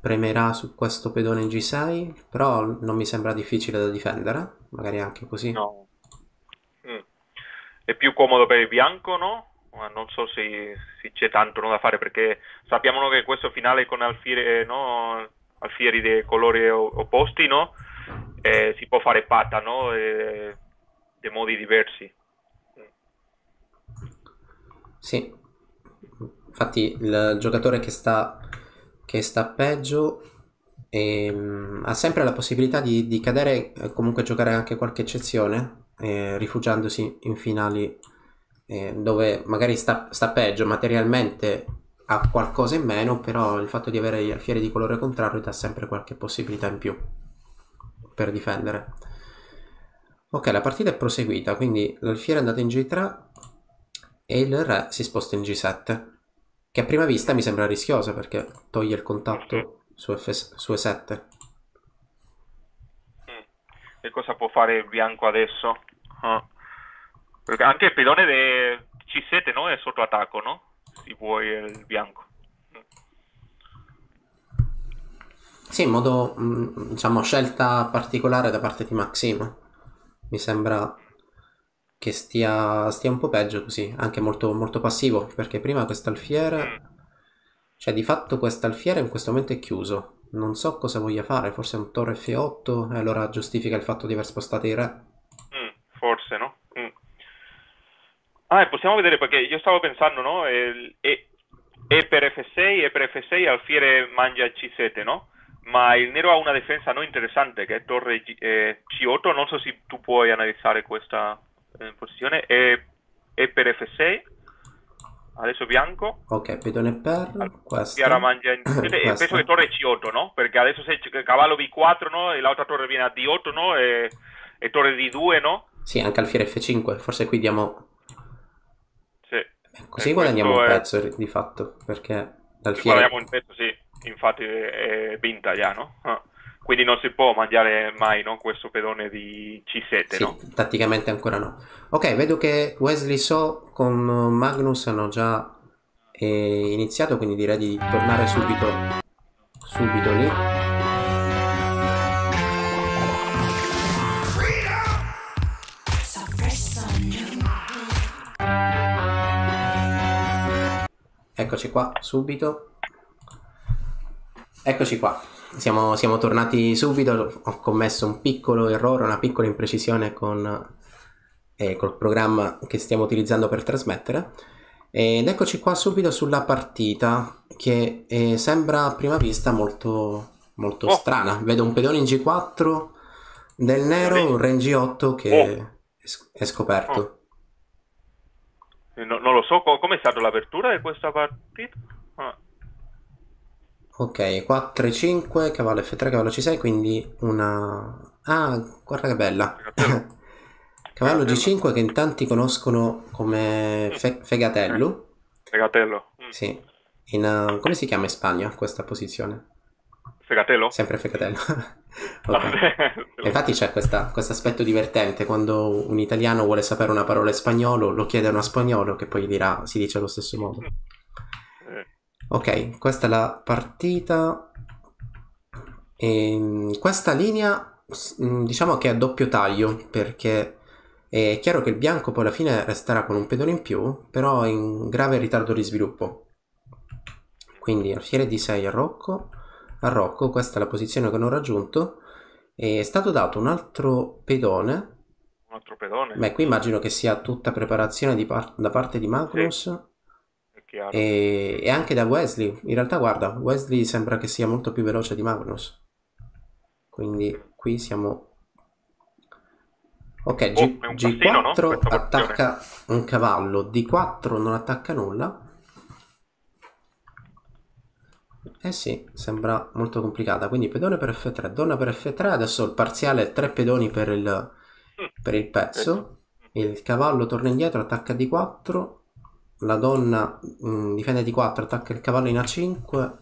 premerà su questo pedone in G6, però non mi sembra difficile da difendere, magari anche così. No. È più comodo per il bianco, no? Ma non so se, se c'è tanto no, da fare perché sappiamo che questo finale con alfiere, no? alfieri dei colori opposti, no? Eh, si può fare patta, no? Eh, di modi diversi. Sì, infatti il giocatore che sta, che sta peggio ehm, ha sempre la possibilità di, di cadere, eh, comunque giocare anche qualche eccezione, eh, rifugiandosi in finali eh, dove magari sta, sta peggio materialmente, ha qualcosa in meno, però il fatto di avere gli alfieri di colore contrario dà sempre qualche possibilità in più per difendere. Ok, la partita è proseguita, quindi l'alfiere è andato in G3 e il re si sposta in G7, che a prima vista mi sembra rischioso perché toglie il contatto su, F- su E7. Mm. E cosa può fare il bianco adesso? Ah. Perché anche il pedone de C7 no? è sotto attacco, no? Se vuoi il bianco. Sì, in modo, mm, diciamo, scelta particolare da parte di Maximo. Mi sembra che stia, stia un po' peggio così, anche molto, molto passivo, perché prima quest'alfiere, cioè di fatto quest'alfiere in questo momento è chiuso. Non so cosa voglia fare, forse un torre F8 e allora giustifica il fatto di aver spostato i re. Mm, forse, no? Mm. Ah, possiamo vedere perché io stavo pensando, no? E, e- e per F6 e per F6 alfiere mangia C7, no? Ma il nero ha una difesa no, interessante che è torre G- eh, C8, non so se tu puoi analizzare questa eh, posizione. E, e per F6, adesso bianco, Ok, pedone per, questo. Chiara mangia in C7 e penso che torre C8, no? Perché adesso se cavallo B4, no? E l'altra torre viene a D8, no? E, e torre D2, no? Sì, anche alfiere F5, forse qui diamo... Sì. Così E guadagniamo un è- pezzo di fatto, perché Se l'alfiere... guardiamo un pezzo, sì, infatti è vinta già, no? Ah. Quindi non si può mangiare mai, no? Questo pedone di C7, Sì, no? tatticamente ancora no. Ok, vedo che Wesley So con Magnus hanno già eh, iniziato, quindi direi di tornare subito, subito lì. Eccoci qua, subito. Eccoci qua. Siamo, siamo tornati subito. Ho commesso un piccolo errore, una piccola imprecisione con eh, col programma che stiamo utilizzando per trasmettere. Ed eccoci qua subito sulla partita che eh, sembra a prima vista molto, molto Oh. strana. Vedo un pedone in G4 del nero, un re in G8 che è, sc- è scoperto. Eh, no- non lo so co- come è stata l'apertura di questa partita. Ah, Ok, 4 e 5, cavallo F3, cavallo C6, quindi una... Ah, guarda che bella. Cavallo Fegatello. G5 che in tanti conoscono come fe- Fegatello. Fegatello. Mm. Sì. In, uh, come si chiama in Spagna questa posizione? Fegatello? Sempre Fegatello. Ok. E Infatti c'è questo aspetto divertente quando un italiano vuole sapere una parola in spagnolo, lo chiede a uno spagnolo che poi dirà, si dice allo stesso modo. Eh, Ok, questa è la partita. Ehm, questa linea mh, diciamo che è a doppio taglio perché è chiaro che il bianco poi alla fine resterà con un pedone in più, però in grave ritardo di sviluppo. Quindi alfiere di 6 a Rocco, a Rocco, questa è la posizione che hanno raggiunto. È stato dato un altro pedone. un altro pedone. Beh, qui immagino che sia tutta preparazione di par- da parte di Magnus. Chiaro. E, e anche da Wesley. In realtà, guarda, Wesley sembra che sia molto più veloce di Magnus. Quindi qui siamo. Ok, G- Oh, passino, no? G4 Questa attacca un cavallo, D4 non attacca nulla. Eh sì, sembra molto complicata. Quindi pedone per F3, donna per F3. Adesso il parziale è 3 pedoni per il, per il pezzo. Il cavallo torna indietro, attacca D4. La donna mm, difende D4, attacca il cavallo in A5.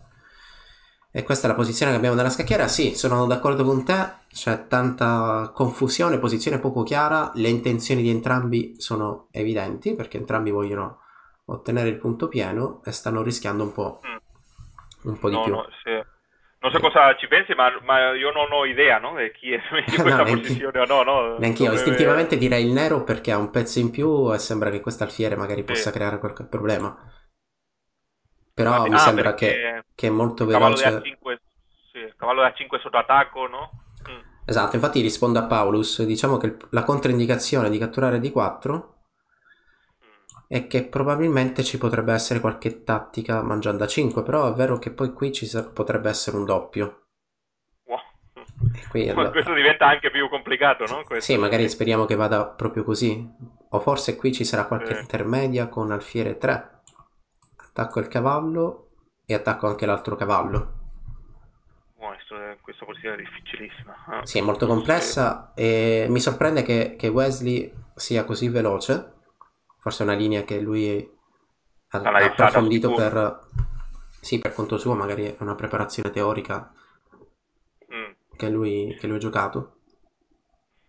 E questa è la posizione che abbiamo nella scacchiera. Sì, sono d'accordo con te. C'è tanta confusione, posizione poco chiara. Le intenzioni di entrambi sono evidenti perché entrambi vogliono ottenere il punto pieno e stanno rischiando un po', un po' di No, più. no, sì. Non so cosa ci pensi, ma, ma io non ho idea no? di chi è in No, questa neanche- posizione o no. no Neanch'io, Dove- istintivamente direi il nero perché ha un pezzo in più e sembra che questo alfiere magari possa Sì. creare qualche problema. Però Ah, mi sembra che, che è molto il cavallo veloce. da 5 sì, cavallo da 5 sotto attacco, no? Mm. Esatto, infatti rispondo a Paulus, diciamo che la controindicazione di catturare D4 è che probabilmente ci potrebbe essere qualche tattica mangiando a 5, però è vero che poi qui ci sa- potrebbe essere un doppio. Wow. Ma questo diventa anche più complicato, no? Questo. Sì, magari speriamo che vada proprio così. O forse qui ci sarà qualche Sì. intermedia con alfiere 3. Attacco il cavallo e attacco anche l'altro cavallo. Wow, questa posizione è difficilissima. Ah. Sì, è molto complessa e mi sorprende che, che Wesley sia così veloce. Forse è una linea che lui ha, ha approfondito per... Sì, per conto suo, magari è una preparazione teorica Mm, che lui, che lui ha giocato.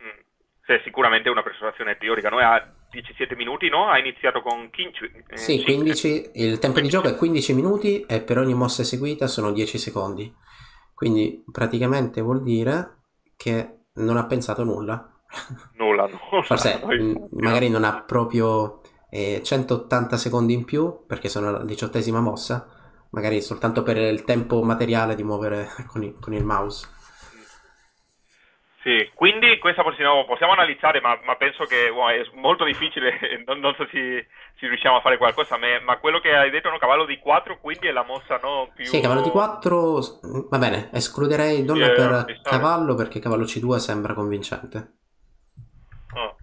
mm. Sì, sicuramente è una preparazione teorica. Noi a 17 minuti, no? Ha iniziato con 15. eh, Sì, cinque. 15, il tempo di gioco è 15 minuti e per ogni mossa eseguita sono 10 secondi. Quindi praticamente vuol dire che non ha pensato nulla. Nulla, nulla. Forse mh, magari non ha proprio eh, 180 secondi in più perché sono la diciottesima mossa, magari soltanto per il tempo materiale di muovere con il, con il mouse. Sì, quindi questa possiamo, possiamo analizzare, ma, ma penso che wow, è molto difficile, non, non so se, se riusciamo a fare qualcosa, ma, ma quello che hai detto, no, cavallo di 4, quindi è la mossa no, più... Sì, cavallo di 4, va bene, escluderei donna Sì, per mi sa- cavallo perché cavallo C2 sembra convincente. Oh,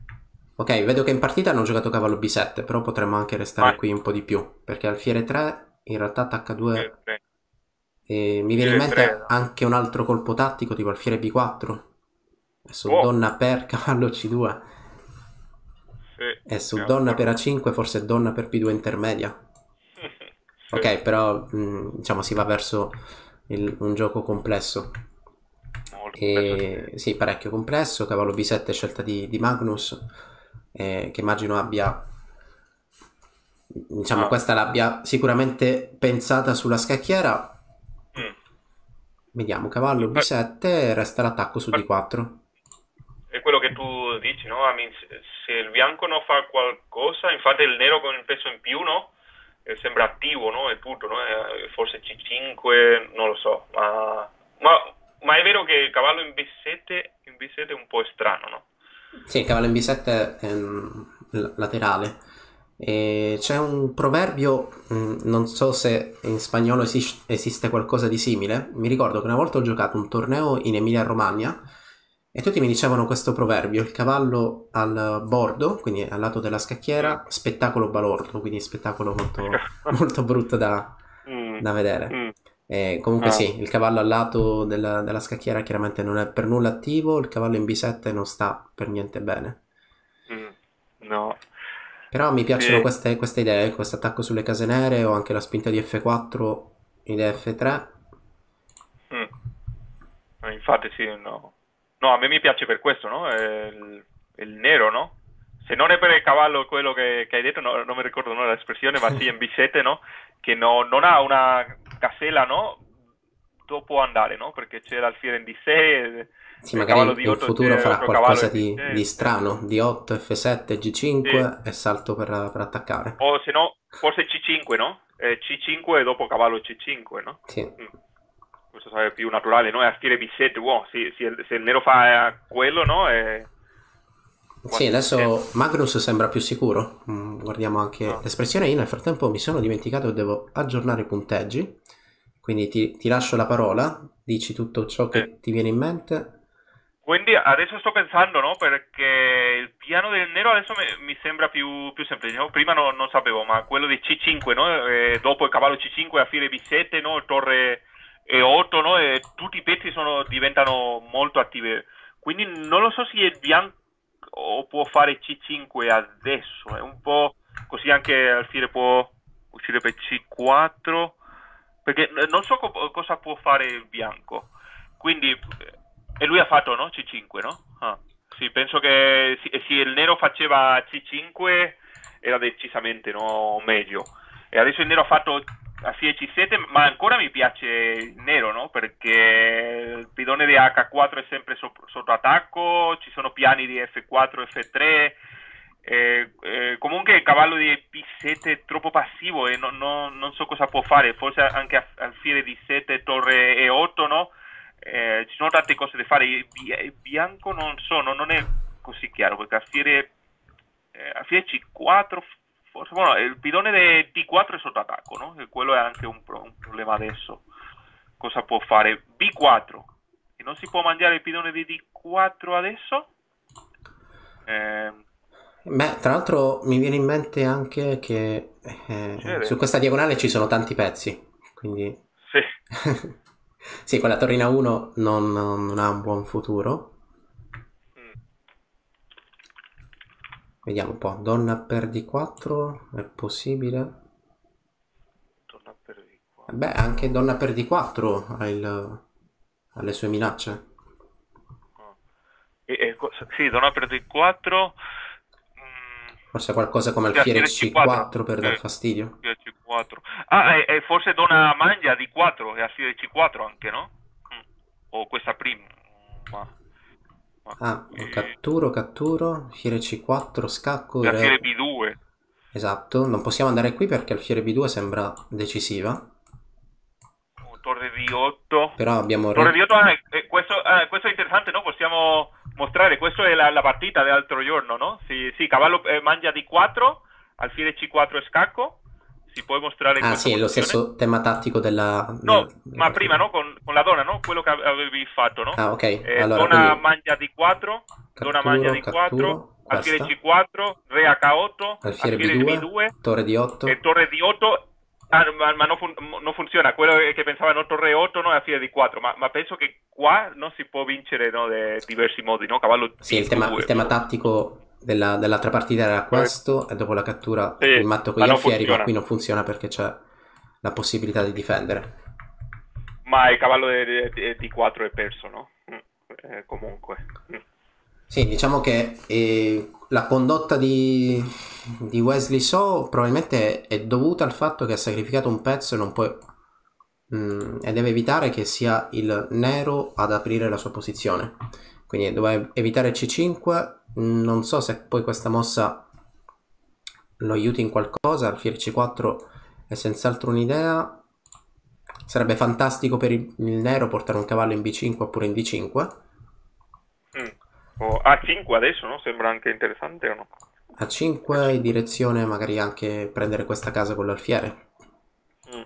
Ok, vedo che in partita hanno giocato cavallo B7, però potremmo anche restare Vai. qui un po' di più, perché alfiere 3 in realtà attacca 2 sì, sì. e mi viene in mente 3, anche un altro colpo tattico tipo alfiere B4 e su Oh. donna per cavallo C2 Sì, e su sì, donna per A5 forse donna per P2 intermedia. Sì. Ok, però mh, diciamo si va verso il- un gioco complesso. Molto E, sì, parecchio complesso. Cavallo B7 è scelta di, di Magnus, eh, che immagino abbia, diciamo, Ah. questa l'abbia sicuramente pensata sulla scacchiera. Mm. Vediamo, cavallo B7 e resta l'attacco su D4. È quello che tu dici, no? Se il bianco non fa qualcosa, infatti il nero con il peso in più, no? Eh, sembra attivo, no? E tutto, no? Eh, Forse C5, non lo so, ma, ma, ma è vero che il cavallo in B7, in B7 è un po' strano, no? Sì, il cavallo in B7 è mm, laterale. E c'è un proverbio, mm, non so se in spagnolo esis- esiste qualcosa di simile. Mi ricordo che una volta ho giocato un torneo in Emilia Romagna E tutti mi dicevano questo proverbio, il cavallo al bordo, quindi al lato della scacchiera, spettacolo balordo, quindi spettacolo molto, molto brutto da, Mm, da vedere. mm. E comunque Ah. sì, il cavallo al lato della, della scacchiera chiaramente non è per nulla attivo, il cavallo in B7 non sta per niente bene. Mm, No, Però mi piacciono Sì. queste, queste idee, questo attacco sulle case nere o anche la spinta di F4 in F3. Mm. Eh, Infatti sì, no. No, a me mi piace per questo, no? Eh, Il, il nero, no? Se non è per il cavallo quello che, che hai detto, no, non mi ricordo no, l'espressione, ma sì, in B7, no? Che no- non ha una casella, no? Dove può andare, no? Perché c'è l'alfiere in D6, Sì, il magari in, di in 8 futuro farà qualcosa di, in D6. di strano, D8, F7, G5 e salto per, per attaccare. O se no, forse C5, no? Eh, C5 e dopo cavallo C5, no? Sì. Questo sarebbe più naturale, no? E alfiere B7, wow, sì, sì, se il nero fa eh, quello, no? E... Sì, adesso Magnus sembra più sicuro. Mm, guardiamo anche Ah. l'espressione. Io nel frattempo mi sono dimenticato che devo aggiornare i punteggi. Quindi ti, ti lascio la parola, dici tutto ciò che Sì. ti viene in mente. Quindi adesso sto pensando, no? Perché il piano del nero adesso mi, mi sembra più, più semplice. no? Prima no- non sapevo, ma quello di C5, no? E dopo il cavallo C5 a file B7, no? Torre E8, no? E tutti i pezzi sono- diventano molto attivi. Quindi non lo so se il bianco può fare C5 adesso. È un po' così anche alfiere può uscire per C4. Perché non so co- cosa può fare il bianco. Quindi, eh, e lui ha fatto, no? C5, no? Ah, Sì, penso che se il nero faceva C5 era decisamente no, meglio. E adesso il nero ha fatto a C7, ma ancora mi piace il nero, no? Perché il bidone di H4 è sempre so- sotto attacco, ci sono piani di F4, F3. eh, eh, comunque il cavallo di P7 è troppo passivo e non, non- non so cosa può fare. Forse anche a- alfiere di 7, torre E8, no? Eh, ci sono tante cose da fare. Il bi- il bianco non so, no- non è così chiaro perché alfiere, eh, alfiere C4, forse, bueno, il bidone di D4 è sotto attacco, no? E quello è anche un, pro- un problema adesso. Cosa può fare? B4. E non si può mangiare il bidone di D4 adesso? Eh, Beh, tra l'altro mi viene in mente anche che eh, su questa diagonale ci sono tanti pezzi. Quindi sì. sì, quella torrina 1 non, non ha un buon futuro. Mm. Vediamo un po'. Donna per D4 è possibile? Torna per D4. Beh, anche donna per D4 ha, il- ha le sue minacce. E, e cosa- sì, donna per D4. mm, Forse qualcosa come alfiere alfiere C4 C4, per dar sì. fastidio. Alfiere C4. Ah, e, e forse donna mangia D4 e alfiere C4 anche, no? Mm. O questa prima. Ma, Ah, eh, catturo, catturo, alfiere C4, scacco, e re- alfiere B2. Esatto, non possiamo andare qui perché alfiere B2 sembra decisiva. o torre D8. Però abbiamo Torre re- D8, ah, eh, questo, ah, questo è interessante, no? Possiamo mostrare, questa è la, la partita dell'altro giorno, no? Sì, sì, cavallo eh, mangia D4, alfiere C4 e scacco. Si può mostrare Ah sì, è lo stesso tema tattico della... No, ma prima, no? Con, con la donna, no? Quello che avevi fatto, no? Ah ok, Eh, allora donna quindi mangia D4, donna catturo, mangia D4, catturo, alfiere questa, C4, re H8, alfiere alfiere B2, B2 torre D8, e torre D8. Ah, ma, ma non, fun- non funziona, quello che pensavano torre 8 no, è alfiere D4, ma, ma penso che qua non si può vincere no, de diversi modi, no? Cavallo Sì, il D2, tema, il tema tattico della- dell'altra partita era questo e dopo la cattura Sì, il matto con ma gli non alfieri, ma qui non funziona perché c'è la possibilità di difendere. Ma il cavallo di, di- di 4 è perso, no? Mm, eh, comunque. Mm. Sì, diciamo che eh, la condotta di, di Wesley So probabilmente è dovuta al fatto che ha sacrificato un pezzo e non può mm, e deve evitare che sia il nero ad aprire la sua posizione. Quindi doveva evitare C5. Non so se poi questa mossa lo aiuti in qualcosa. Alfiere C4 è senz'altro un'idea. Sarebbe fantastico per il, nero portare un cavallo in B5 oppure in D5. Mm. Oh, A5 adesso, no? Sembra anche interessante o no? A 5 in direzione magari anche prendere questa casa con l'alfiere. Mm.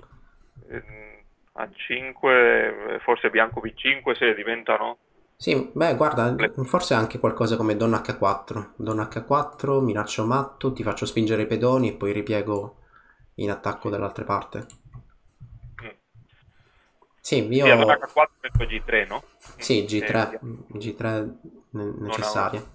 Ehm, A5, eh, forse bianco B5 se diventano Sì, beh, guarda, forse anche qualcosa come Donna H4. Donna H4, minaccio matto, ti faccio spingere i pedoni e poi ripiego in attacco dall'altra parte. Mm. Sì, Sì, io... allora H4 metto G3, no? Sì, Eh, G3, G3 ne- necessaria. Il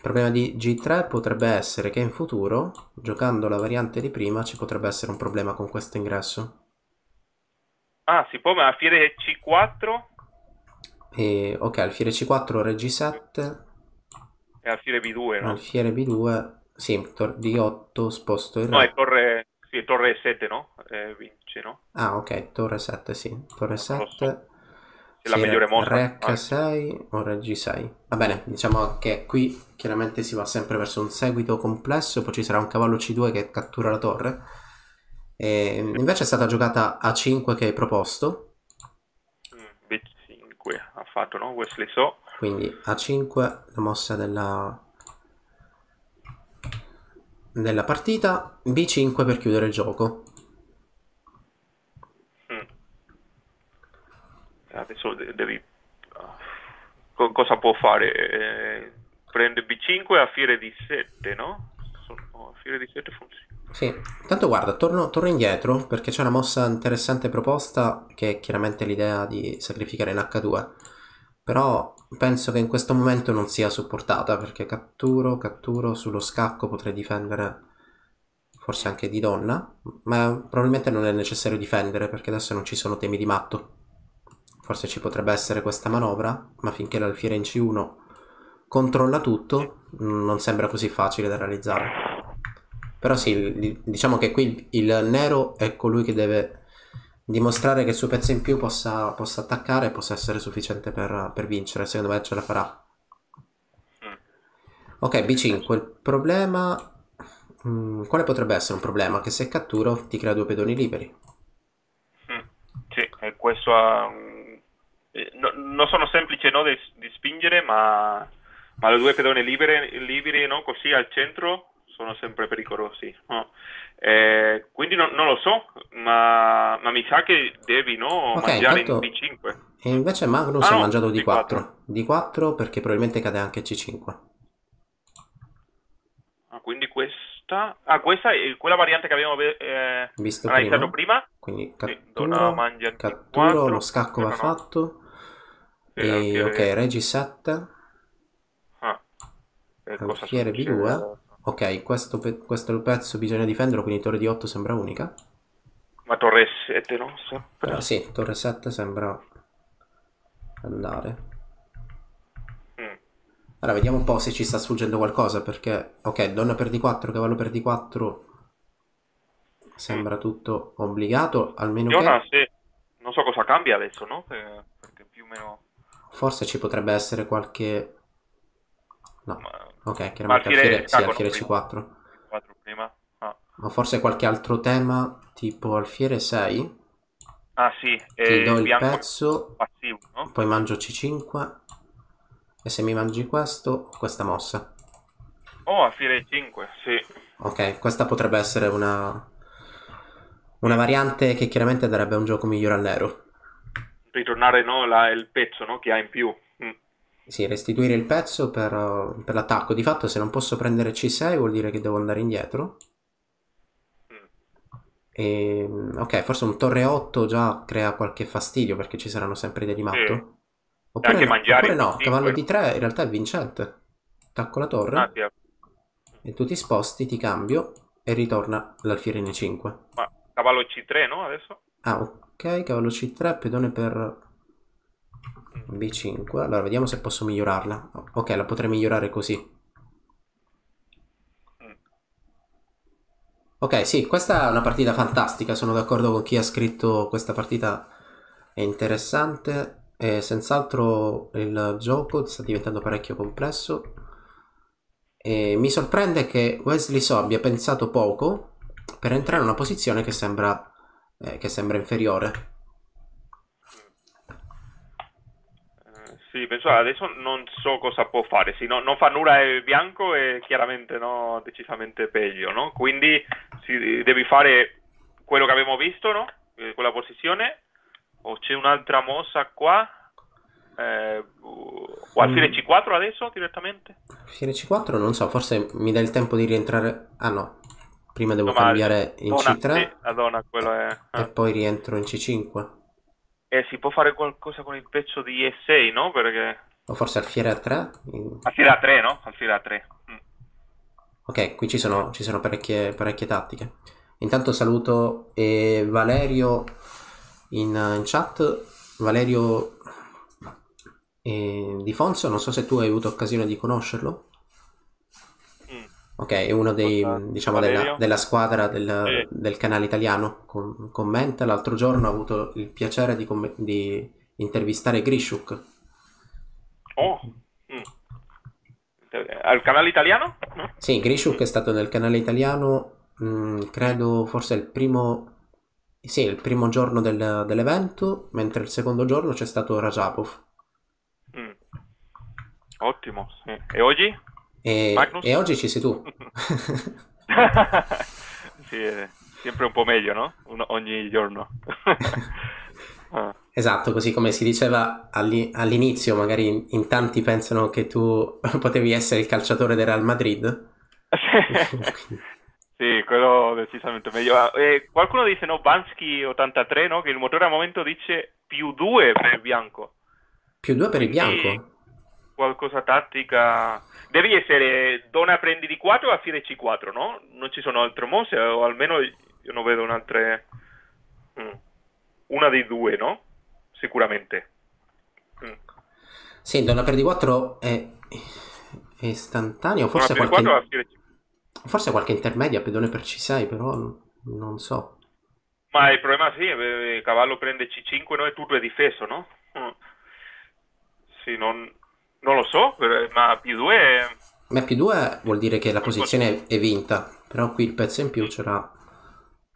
problema di G3 potrebbe essere che in futuro, giocando la variante di prima, ci potrebbe essere un problema con questo ingresso. Ah, si può, ma alfiere C4 E, ok, alfiere C4, re G7, e alfiere B2, no? alfiere B2, sì, tor- D8, sposto il No, è re. torre, sì, torre 7, no? Eh, vince, no? Ah, ok, torre 7, sì, torre lo so. 7. È la migliore re- mossa. Re Ah, H6 o Re G6. Va bene, diciamo che qui chiaramente si va sempre verso un seguito complesso, poi ci sarà un cavallo C2 che cattura la torre. E invece è stata giocata A5 che hai proposto, B5 ha fatto, no? Wesley So. quindi A5 la mossa della, della partita, B5 per chiudere il gioco. Mm. Adesso de- devi... co- cosa può fare? Eh, prende B5 e alfiere di 7, no? Sono, alfiere di 7 funziona. Sì, tanto guarda, torno, torno indietro perché c'è una mossa interessante proposta che è chiaramente l'idea di sacrificare in H2. Però penso che in questo momento non sia supportata perché catturo, catturo, sullo scacco potrei difendere forse anche di donna, ma probabilmente non è necessario difendere perché adesso non ci sono temi di matto. Forse ci potrebbe essere questa manovra, ma finché l'alfiere in C1 controlla tutto, non sembra così facile da realizzare. Però sì, diciamo che qui il nero è colui che deve dimostrare che il suo pezzo in più possa, possa attaccare e possa essere sufficiente per, per vincere. Secondo me ce la farà. Mm. Ok, B5. Il problema... mm, quale potrebbe essere un problema? Che se catturo ti crea due pedoni liberi. Mm, Sì, e questo ha... eh, no- non sono semplici no, di, di spingere, ma, ma le due pedone libere, liberi no, così al centro sono sempre pericolosi. no? Eh, quindi non, non lo so, ma, ma mi sa che devi no, Ok, mangiare intanto- in B5. E invece Magnus Ah, ha no, mangiato D4. D4. D4 perché probabilmente cade anche C5. Ah, quindi questa... Ah, questa è quella variante che abbiamo eh, Visto analizzato prima. prima. Quindi catturo, mangia catturo, D4, lo scacco va no, no. fatto. Sì, E ok, Regi 7. Ah. E cosa Alfiere succede? B2. Ok, questo, pe- questo è il pezzo, bisogna difenderlo, quindi torre di 8 sembra unica. Ma torre 7, no? Sempre. Però sì, torre 7 sembra andare. Mm. Allora, vediamo un po' se ci sta sfuggendo qualcosa, perché... Ok, donna per D4, cavallo per D4... Sembra tutto obbligato, almeno Fiona, che... se... non so cosa cambia adesso, no? Eh, Perché più o meno... Forse ci potrebbe essere qualche... No, Ma... ok, chiaramente alfiere alfiere, sì, scacco, alfiere no, C4. 4 prima. Ah, Ma forse qualche altro tema, tipo alfiere 6. Ah, sì, Ti e do il pezzo, passivo, no? poi mangio C5. E se mi mangi questo, questa mossa. Oh, alfiere 5, sì. Ok, questa potrebbe essere una... Una variante che chiaramente darebbe un gioco migliore al nero. Ritornare, no, la- il pezzo, no? Che ha in più. Sì, restituire il pezzo per, per l'attacco. Di fatto, se non posso prendere C6 vuol dire che devo andare indietro. Mm. E, ok, forse un torre 8 già crea qualche fastidio perché ci saranno sempre dei di matto. Oppure anche no, oppure no, cavallo di 3 in realtà è vincente. Attacco la torre Ah, sì, e tu ti sposti, ti cambio e ritorna l'alfiere in E5. ma cavallo C3, no? Adesso? Ah, ok, cavallo C3, pedone per B5. Allora, vediamo se posso migliorarla. Ok, la potrei migliorare così. Ok, sì, questa è una partita fantastica, sono d'accordo con chi ha scritto questa partita è interessante e senz'altro il gioco sta diventando parecchio complesso e mi sorprende che Wesley So abbia pensato poco per entrare in una posizione che sembra, eh, che sembra inferiore. Eh, sì, penso adesso non so cosa può fare. Se no- non fa nulla il bianco è chiaramente no, decisamente peggio, no? Quindi sì, devi fare quello che abbiamo visto, no? Eh, quella posizione. O c'è un'altra mossa qua? Eh, o alfiere Mm. C4 adesso direttamente? Alfiere C4 non so, forse mi dà il tempo di rientrare... Ah no, prima devo No, ma- cambiare in Donna, C3 sì, quello è... e ah. poi rientro in C5. E si può fare qualcosa con il pezzo di E6, no? Perché... O forse alfiere A3? In- Alfiere A3, no? Alfiere A3. Mm. Ok, qui ci sono, ci sono parecchie, parecchie tattiche. Intanto saluto eh, Valerio in, in chat. Valerio eh, Di Fonso, non so se tu hai avuto occasione di conoscerlo. Ok, è uno dei, diciamo, della, della squadra del, Sì. del canale italiano. Com- commenta. L'altro giorno ho avuto il piacere di, comm- di intervistare Grishuk. Oh. Mm. Al canale italiano? No? Sì, Grishuk è stato nel canale italiano, mm, credo forse il primo, sì, il primo giorno del- dell'evento, mentre il secondo giorno c'è stato Rajapov. Mm. Ottimo. sì. E oggi? E, e oggi ci sei tu. sì, è sempre un po' meglio, no? Uno- ogni giorno. Ah. Esatto, così come si diceva all'i- all'inizio, magari in, in tanti pensano che tu potevi essere il calciatore del Real Madrid. Sì, quello decisamente meglio. Ah, eh, qualcuno dice no, Bansky 83, no? Che il motore al momento dice più 2 per il bianco. Più due per il bianco. Qualcosa tattica. Devi essere donna prendi di 4 o alfiere C4, no? Non ci sono altre mosse, o almeno io non vedo un'altra. Mm. Una dei due, no? Sicuramente. Mm. Sì, Donna per di 4 è, è istantaneo, forse Donna 4 qualche, alfiere C4. forse qualche intermedia, pedone per C6, però non so. Ma il problema sì, eh, il cavallo prende C5 no? e tutto è difeso, no? Mm. Sì, non, non lo so, per- ma più 2 è... Ma più 2 vuol dire che la posizione è vinta, però qui il pezzo in più c'era,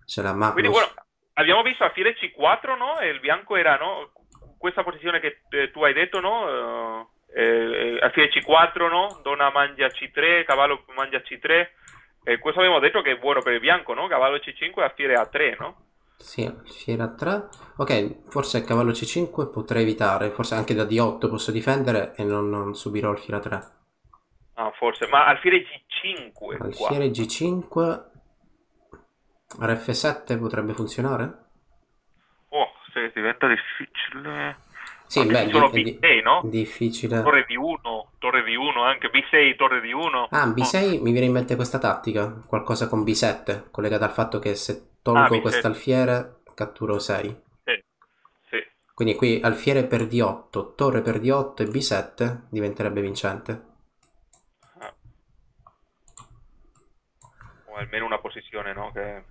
c'era Magnus. Quindi bueno, abbiamo visto alfiere C4, no? E il bianco era, no? Questa posizione che eh, tu hai detto, no? Eh, eh, alfiere C4, no? Donna mangia C3, cavallo mangia C3. E questo abbiamo detto che è buono per il bianco, no? Cavallo C5 e alfiere A3, no? Sì, alfiere a 3. Ok, forse il cavallo C5 potrei evitare, forse anche da D8 posso difendere e non, non subirò alfiere a 3. Ah, forse. Ma alfiere G5 qua. Alfiere G5, RF7 potrebbe funzionare? Oh, se diventa difficile... Sì, Anche beh, di- di- B6, no? difficile. Torre di 1, torre di 1, anche B6, torre di 1. Ah, B6 mi viene in mente questa tattica, qualcosa con B7, collegata al fatto che se tolgo Ah, B7. questo alfiere catturo 6. Sì, sì. Quindi qui alfiere per D8, torre per D8 e B7 diventerebbe vincente. Ah. O almeno una posizione, no? Che...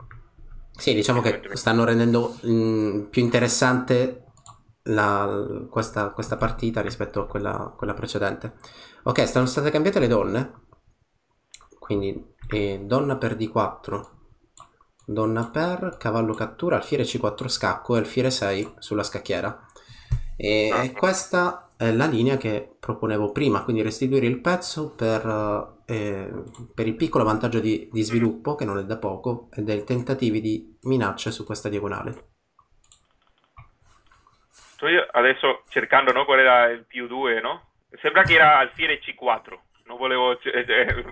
Sì, diciamo che stanno rendendo mm, più interessante la- questa, questa partita rispetto a quella, quella precedente. Ok, stanno state cambiate le donne. Quindi eh, donna per D4, donna per cavallo cattura, alfiere C4 scacco e alfiere 6 sulla scacchiera. E, Ah. questa è la linea che proponevo prima, quindi restituire il pezzo per, eh, per il piccolo vantaggio di, di sviluppo, che non è da poco, e dei tentativi di minaccia su questa diagonale. Sto io adesso cercando, no? Qual era il più 2, no? Sembra che era alfiere C4. Non volevo eh, eh,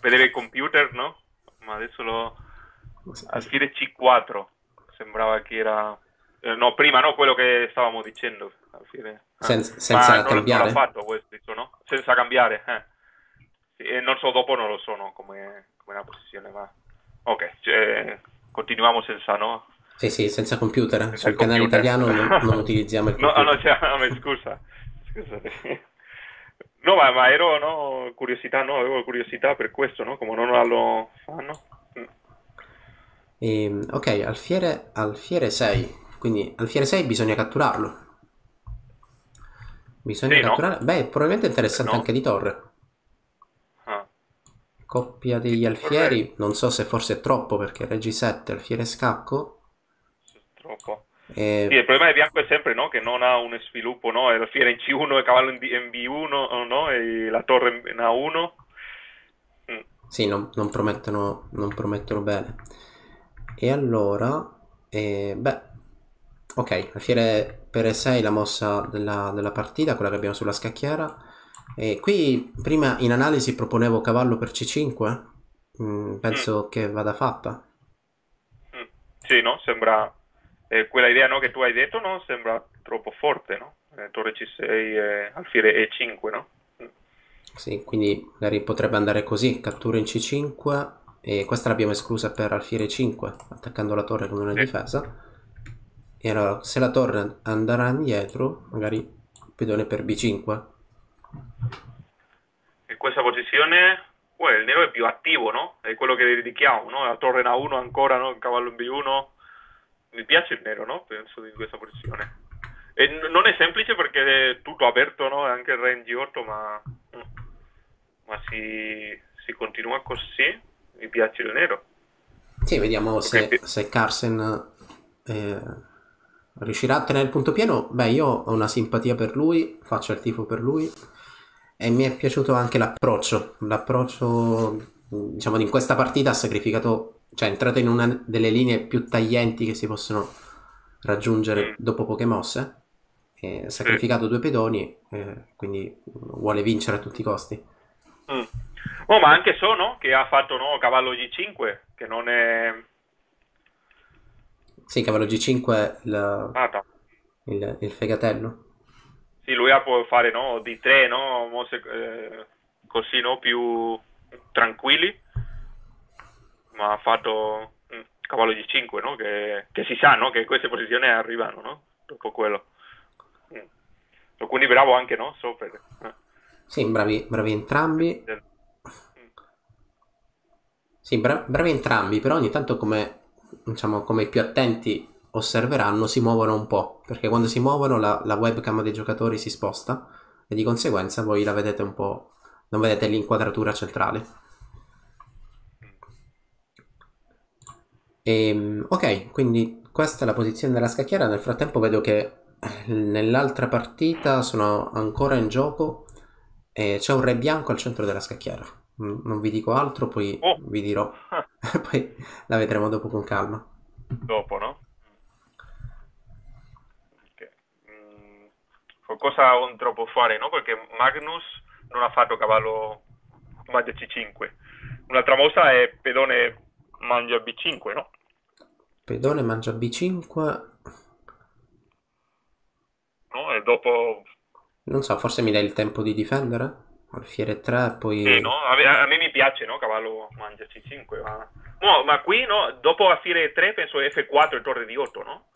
vedere il computer, no? Ma adesso lo... Alfiere C4. Sembrava che era... eh, no, prima, no? Quello che stavamo dicendo. Ah. Senza- senza non, cambiare? Non fatto questo, no? Senza cambiare, eh. Sì, e non so, dopo non lo so, no? Come, come la posizione, ma... Ok, cioè, continuiamo senza, no? Sì, sì, senza computer. Senza Sul il canale computer. italiano non, non utilizziamo il No, computer. no, cioè, no, scusa. Scusate. No, ma, ma ero, no, curiosità, no, avevo curiosità per questo, no, come non lo fanno. Mm. Ehm, ok, alfiere, alfiere 6. Quindi alfiere 6 bisogna catturarlo. Bisogna Sì, no? catturare. Beh, probabilmente è interessante No. anche di torre. Ah. Coppia degli alfieri, non so se forse è troppo perché Regi 7, alfiere scacco. Troppo. E... Sì, il problema di bianco è sempre, no, che non ha un sviluppo, no, è la fiera in C1 e cavallo in, D- in B1, no, e la torre in A1. Mm. Sì, non, non promettono, non promettono bene. E allora, eh, beh, Ok, alfiere per E6 la mossa della, della partita, quella che abbiamo sulla scacchiera. E qui prima in analisi proponevo cavallo per C5. Mm, penso che vada fatta. Mm. Sì, no? Sembra... eh, quella idea no, che tu hai detto no? sembra troppo forte, no? Eh, torre C6 e alfiere E5, no? Mm. Sì, quindi magari potrebbe andare così, cattura in C5 e questa l'abbiamo esclusa per alfiere 5, attaccando la torre con una Sì. difesa. E allora, se la torre andrà indietro, magari pedone per B5. In questa posizione well, il nero è più attivo, no? È quello che dedichiamo, no? La torre in A1 ancora, no? Il cavallo in B1. Mi piace il nero, no? Penso in questa posizione. E non è semplice perché è tutto aperto, no? Anche il re in G8, ma, ma si, si continua così. Piace il nero. Sì, vediamo se, Ok. se Carsen eh, riuscirà a tenere il punto pieno. Beh, io ho una simpatia per lui, faccio il tifo per lui e mi è piaciuto anche l'approccio. L'approccio, diciamo, in questa partita ha sacrificato, cioè è entrato in una delle linee più taglienti che si possono raggiungere Mm. dopo poche mosse. Ha sacrificato due pedoni, eh, quindi vuole vincere a tutti i costi. Mm. Oh, ma anche so, no? Che ha fatto, no? Cavallo G5, che non è... Sì, cavallo G5 il, nata. il, il fegatello. Sì, lui ha può fare no, di tre, no, mosse eh, così, no, più tranquilli, ma ha fatto mm, cavallo di 5, no, che, che si sa, no, che queste posizioni arrivano, no, dopo quello. Mm. Quindi bravo anche, no, Sofer. Eh. Sì, bravi, bravi entrambi. Del- Sì, bra- bravi entrambi, però ogni tanto come, diciamo, come i più attenti osserveranno si muovono un po', perché quando si muovono la, la webcam dei giocatori si sposta e di conseguenza voi la vedete un po', non vedete l'inquadratura centrale. Ehm, ok, quindi questa è la posizione della scacchiera. Nel frattempo vedo che nell'altra partita sono ancora in gioco e c'è un re bianco al centro della scacchiera. Mm, Non vi dico altro, poi Oh. vi dirò. poi la vedremo dopo con calma. Dopo, no? Ok. Mm, altro può fare, no? Perché Magnus non ha fatto cavallo mangia C5. Un'altra mossa è pedone mangia B5, no? Pedone mangia B5. No? E dopo... Non so, forse mi dai il tempo di difendere? Alfiere 3, poi... Sì, no? A me, mi piace, no? Cavallo mangia C5, ma... No, ma qui, no? Dopo alfiere 3 penso F4 e torre di 8, no?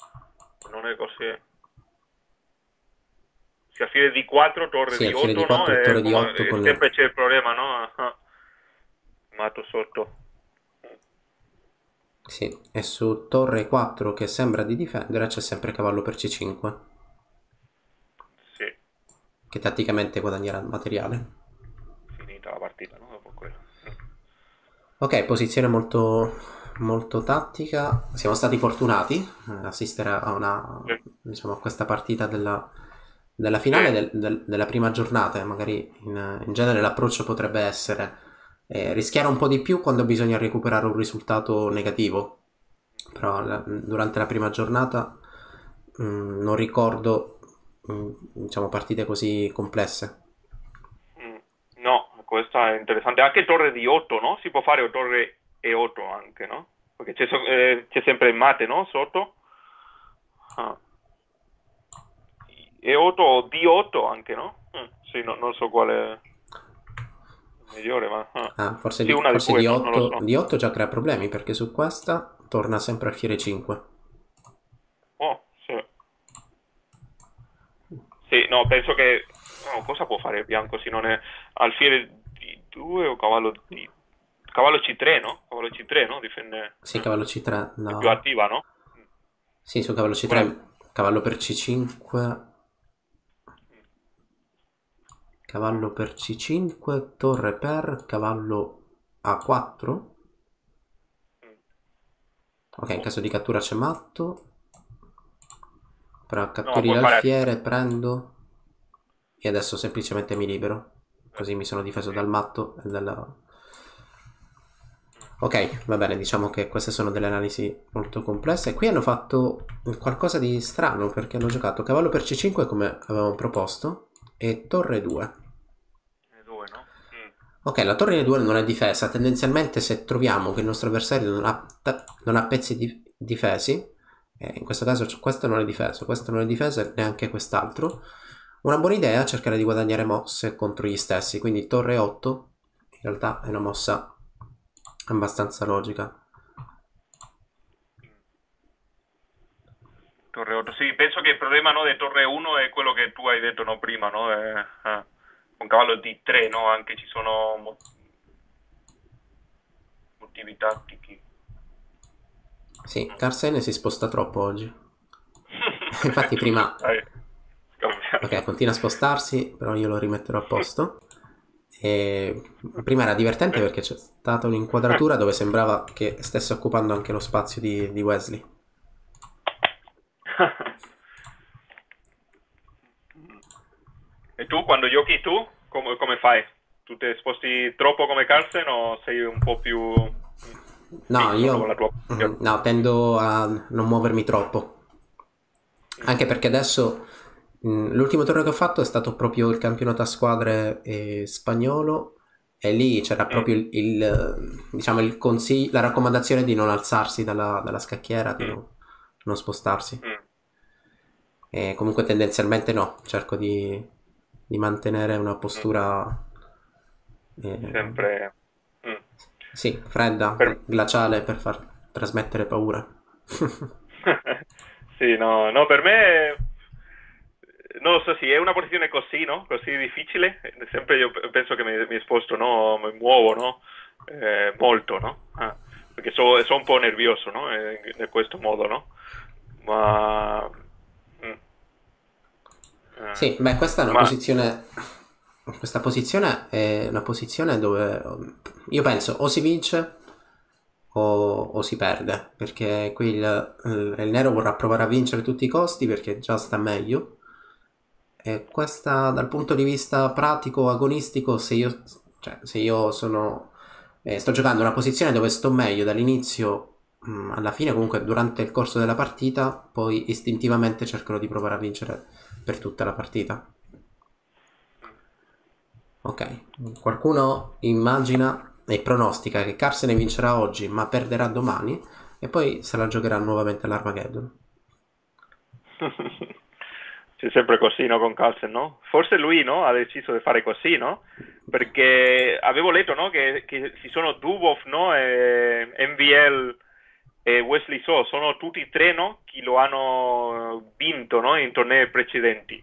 Non è così... Se alfiere di 4, torre Sì, di alfiere 8, di no? 4, E torre di come- 8 e con- Sempre c'è il problema, no? Ah. Mato sotto. Sì, e su torre 4 che sembra di difendere c'è sempre cavallo per C5, Sì, che tatticamente guadagnerà materiale. Finita la partita, no? Dopo quello. Ok, posizione molto, molto tattica. Siamo stati fortunati eh, assistere a una, Sì. diciamo, a questa partita della, della finale del- del- della prima giornata. e Magari in, in genere l'approccio potrebbe essere eh, rischiare un po' di più quando bisogna recuperare un risultato negativo. Però la- durante la prima giornata mm, non ricordo mm, diciamo, partite così complesse. No, questa è interessante. Anche torre di 8, no? Si può fare o torre E8 anche, no? Perché c'è, so- eh, c'è sempre il mate, no? Sotto. Ah. E8 o D8 anche, no? Mm, sì, no- non so quale migliore, ma... ah. Ah, forse, Sì, di, forse due, di no, non 8, lo so. di 8 già crea problemi perché su questa torna sempre alfiere 5. Oh, sì. Sì, no, penso che... no, cosa può fare bianco se non è alfiere di 2 o cavallo di... Cavallo C3, no? Cavallo C3, no? Difende... Sì, cavallo C3. no. È più attiva, no? Sì, su cavallo C3, cavallo per C5. Cavallo per C5, torre per cavallo A4. Ok, in caso di cattura c'è matto. Però catturi fare- l'alfiere, prendo. E adesso semplicemente mi libero. Così mi sono difeso dal matto e dalla... Ok, va bene, diciamo che queste sono delle analisi molto complesse. Qui hanno fatto qualcosa di strano perché hanno giocato cavallo per C5 come avevamo proposto e torre 2. E due, no? Mm. Ok, la torre 2 non è difesa. Tendenzialmente se troviamo che il nostro avversario non ha, non ha pezzi di- difesi, eh, in questo caso questo non è difeso, questo non è difeso e neanche quest'altro, una buona idea è cercare di guadagnare mosse contro gli stessi. Quindi torre 8 in realtà è una mossa abbastanza logica. Torre 8. Sì, penso che il problema no, di Torre 1 è quello che tu hai detto no, prima, no? Eh, eh, con cavallo D3, no? Anche ci sono mo- motivi tattici. Sì, Carsen si sposta troppo oggi. Infatti prima... Scambiamo. Ok, continua a spostarsi, però io lo rimetterò a posto. E prima era divertente perché c'è stata un'inquadratura dove sembrava che stesse occupando anche lo spazio di, di Wesley. e tu, quando giochi tu, come, come fai? Tu ti sposti troppo come Carlsen o sei un po' più... No, io tua? Mhm, no, tendo a non muovermi troppo. Anche perché adesso l'ultimo torneo che ho fatto è stato proprio il campionato a squadre eh, spagnolo e lì c'era proprio il, il, eh, diciamo il consiglio, la raccomandazione di non alzarsi dalla, dalla scacchiera, di Mm. non, non spostarsi. Mm. E comunque tendenzialmente no, cerco di, di mantenere una postura eh, Sempre... Mm. sì, fredda, Per- glaciale per far trasmettere paura. sì, no, no, per me non lo so, sì, è una posizione così, no? Così difficile. Sempre io penso che mi, mi sposto, no? Mi muovo, no? Eh, molto, no? Ah, perché sono un po' nervioso, no? Eh, in questo modo, no? Ma... mm. Eh, Sì, beh, questa è una Ma- posizione. Questa posizione è una posizione dove io penso o si vince o, o si perde, perché qui il, il- il nero vorrà provare a vincere a tutti i costi perché già sta meglio. E questa, dal punto di vista pratico, agonistico, se io, cioè, se io sono, eh, sto giocando una posizione dove sto meglio dall'inizio mm, alla fine, comunque durante il corso della partita, poi istintivamente cercherò di provare a vincere per tutta la partita. Ok, qualcuno immagina e pronostica che Carsen vincerà oggi ma perderà domani e poi se la giocherà nuovamente all'Armageddon. C'è sempre così, no, con Carlsen, no? Forse lui, no, ha deciso di fare così, no? Perché avevo letto, no, che, che ci sono Dubov, no, e MVL e Wesley So, sono tutti e tre, no, che lo hanno vinto, no, in tornei precedenti.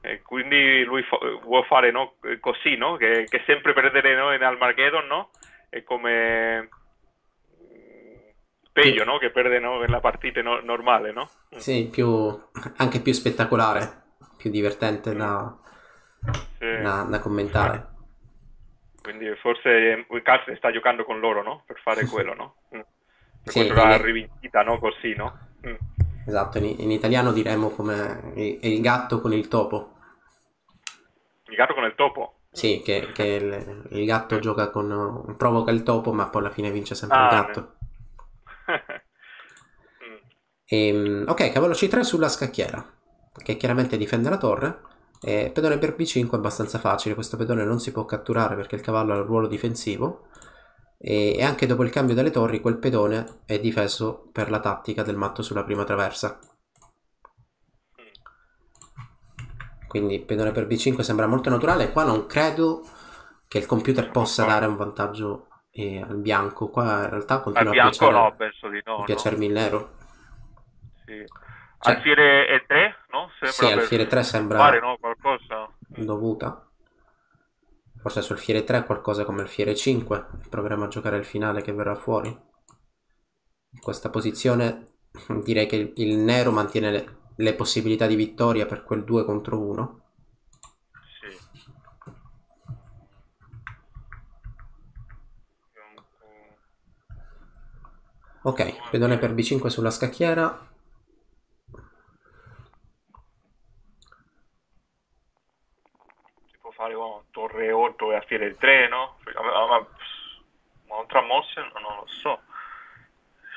E quindi lui fa- vuole fare, no, così, no? Che, che sempre perdere, no, in Armageddon, no? È come... mm, Peggio, no? Che perde, no, nella partita no- normale, no? Sì, più, anche più spettacolare, più divertente da, Sì. da- da commentare. Quindi forse Carlsen sta giocando con loro, no? Per fare quello, no? Mm. Per Sì, la rivincita, no? Così, no? Mm. Esatto, in, in italiano diremmo come il, il gatto con il topo. Il gatto con il topo. Sì, che, che il, il gatto gioca con... provoca il topo ma poi alla fine vince sempre Ah, il gatto. Mm. Ehm, ok, cavallo C3 sulla scacchiera, che chiaramente difende la torre. E pedone per B5 è abbastanza facile, questo pedone non si può catturare perché il cavallo ha il ruolo difensivo. E, e anche dopo il cambio delle torri, quel pedone è difeso per la tattica del matto sulla prima traversa. Quindi pedone per B5 sembra molto naturale. Qua non credo che il computer possa dare un vantaggio eh, al bianco. Qua in realtà Al continua a piacere, no, penso di no. a no? piacermi il nero. Sì. Cioè- Alfiere E3, no? Sembra Sì, alfiere 3 sembra- Fare, no? Qualcosa. dovuta. Forse sul fiere 3 qualcosa come il fiere 5. Proveremo a giocare il finale che verrà fuori. In questa posizione direi che il, nero mantiene le, le possibilità di vittoria per quel 2 contro 1. Sì. Ok, pedone per B5 sulla scacchiera. Si può fare oh, torre 8 e alfiere 3, no? Ma- ma- Ma oltre a no, non lo so.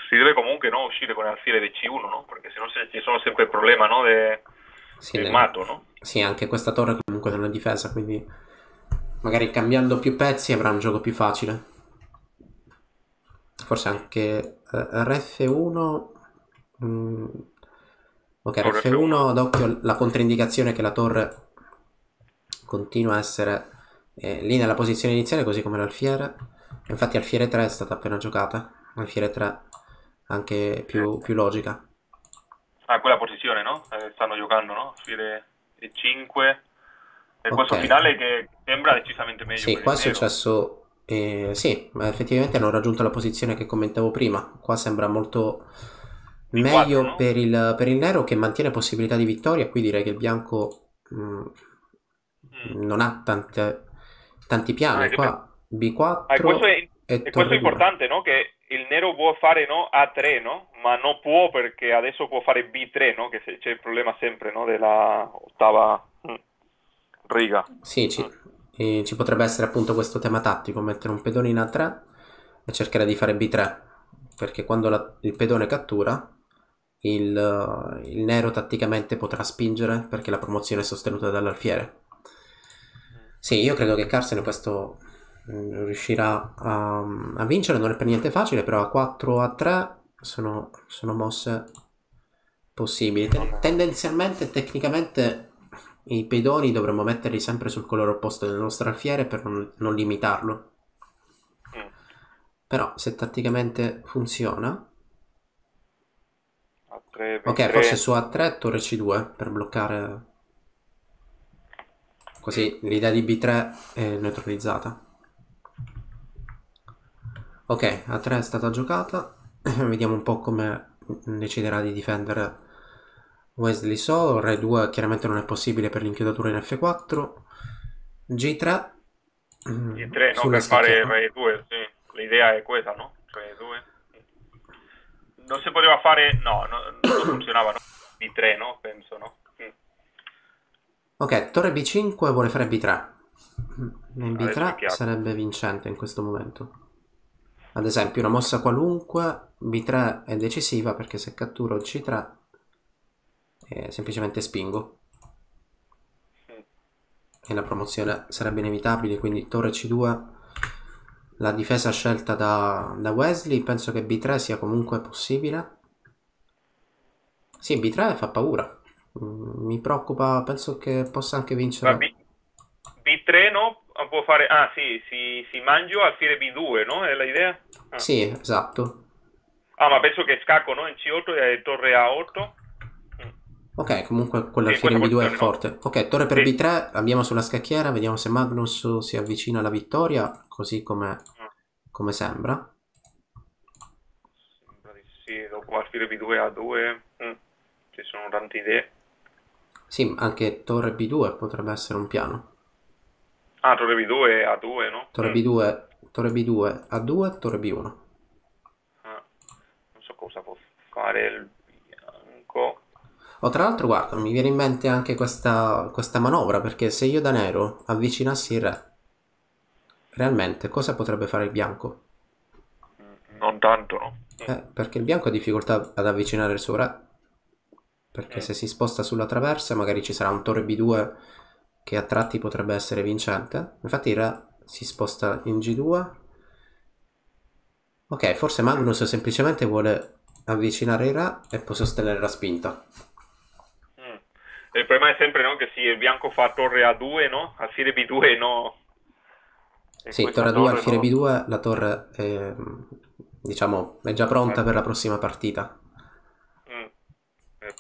Si deve comunque no, uscire con alfiere del C1, no? Perché sennò se- ci sono sempre il problema, no? De, Sì, del matto, no? sì, anche questa torre comunque nella difesa, quindi magari cambiando più pezzi avrà un gioco più facile. Forse anche eh, RF1... mm, ok, No, RF1 ad occhio la controindicazione che la torre continua a essere eh, lì nella posizione iniziale così come l'alfiere. Infatti alfiere 3 è stata appena giocata, alfiere 3 anche più, più logica. Ah, quella posizione, no? Eh, stanno giocando, no? Alfiere e 5. E questo Ok. finale che sembra decisamente meglio Sì, qua è successo. eh, sì, ma effettivamente hanno raggiunto la posizione che commentavo prima. Qua sembra molto meglio quattro, no? per, il, per il nero che mantiene possibilità di vittoria. Qui direi che il bianco mm, Mm. non ha tante, tanti piani. Ah, che Qua B4 Ah, e questo è, e e questo è 2. importante, no? Che il nero può fare no, A3, no? Ma non può perché adesso può fare B3, no? Che c'è il problema sempre, no? Della ottava mm, riga. Sì, ci, eh, ci potrebbe essere appunto questo tema tattico, mettere un pedone in A3 e cercare di fare B3, perché quando la- il pedone cattura, il, eh, il nero tatticamente potrà spingere perché la promozione è sostenuta dall'alfiere. Sì, io credo che Carsen questo mm, riuscirà a, a vincere, non è per niente facile, però a 4 a 3 sono, sono mosse possibili. Ten- tendenzialmente, tecnicamente, i pedoni dovremmo metterli sempre sul colore opposto del nostro alfiere per non, non limitarlo. Mm. Però se tatticamente funziona... A3, Ok, B3. forse su A3 torre C2 per bloccare... Così l'idea di B3 è neutralizzata. Ok, A3 è stata giocata. Vediamo un po' come deciderà di difendere Wesley solo. Re 2 chiaramente non è possibile per l'inchiodatura in F4. G3. mm, G3, no? Per fare. Re 2, sì. L'idea è questa, no? Re 2. Non si poteva fare... No, no, non funzionava, no? B3, no? Penso, no? Ok, torre B5 vuole fare B3. In Adesso è B3 chiaro. sarebbe vincente in questo momento. Ad esempio, una mossa qualunque, B3 è decisiva perché se catturo il C3 eh, semplicemente spingo. E la promozione sarebbe inevitabile, quindi torre C2, la difesa scelta da, da Wesley, penso che B3 sia comunque possibile. Sì, B3 fa paura. Mm, Mi preoccupa, penso che possa anche vincere. B, B3, no? Può fare... Ah, sì, si, si mangia alfiere B2, no? È l'idea? Ah. Sì, esatto. Ah, ma penso che scacco, no? In C8 e torre A8. Ok, comunque Sì, fine questa B2 è forte. Ok, torre per Sì. B3, abbiamo sulla scacchiera, vediamo se Magnus si avvicina alla vittoria, così come, come sembra. Sembra di Sì, dopo alfiere B2 A2. mm, Ci sono tante idee. Sì, anche torre B2 potrebbe essere un piano. Ah, torre B2 A2, no? Torre Mm. B2, torre B2 A2, torre B1. Ah, non so cosa può fare il bianco. O tra l'altro, guarda, mi viene in mente anche questa, questa manovra, perché se io da nero avvicinassi il re, realmente cosa potrebbe fare il bianco? Mm, Non tanto, no? Eh, perché il bianco ha difficoltà ad avvicinare il suo re. Perché Mm. se si sposta sulla traversa magari ci sarà un torre B2 che a tratti potrebbe essere vincente. Infatti re si sposta in G2. Ok, forse Magnus semplicemente vuole avvicinare il re e può sostenere la spinta. Mm. Il problema è sempre no, che se il bianco fa torre A2, no? Alfiere B2, no? E Sì, torre 2, alfiere no? B2, la torre è, diciamo, è già pronta per la prossima partita. Mm. Eh, però, eh,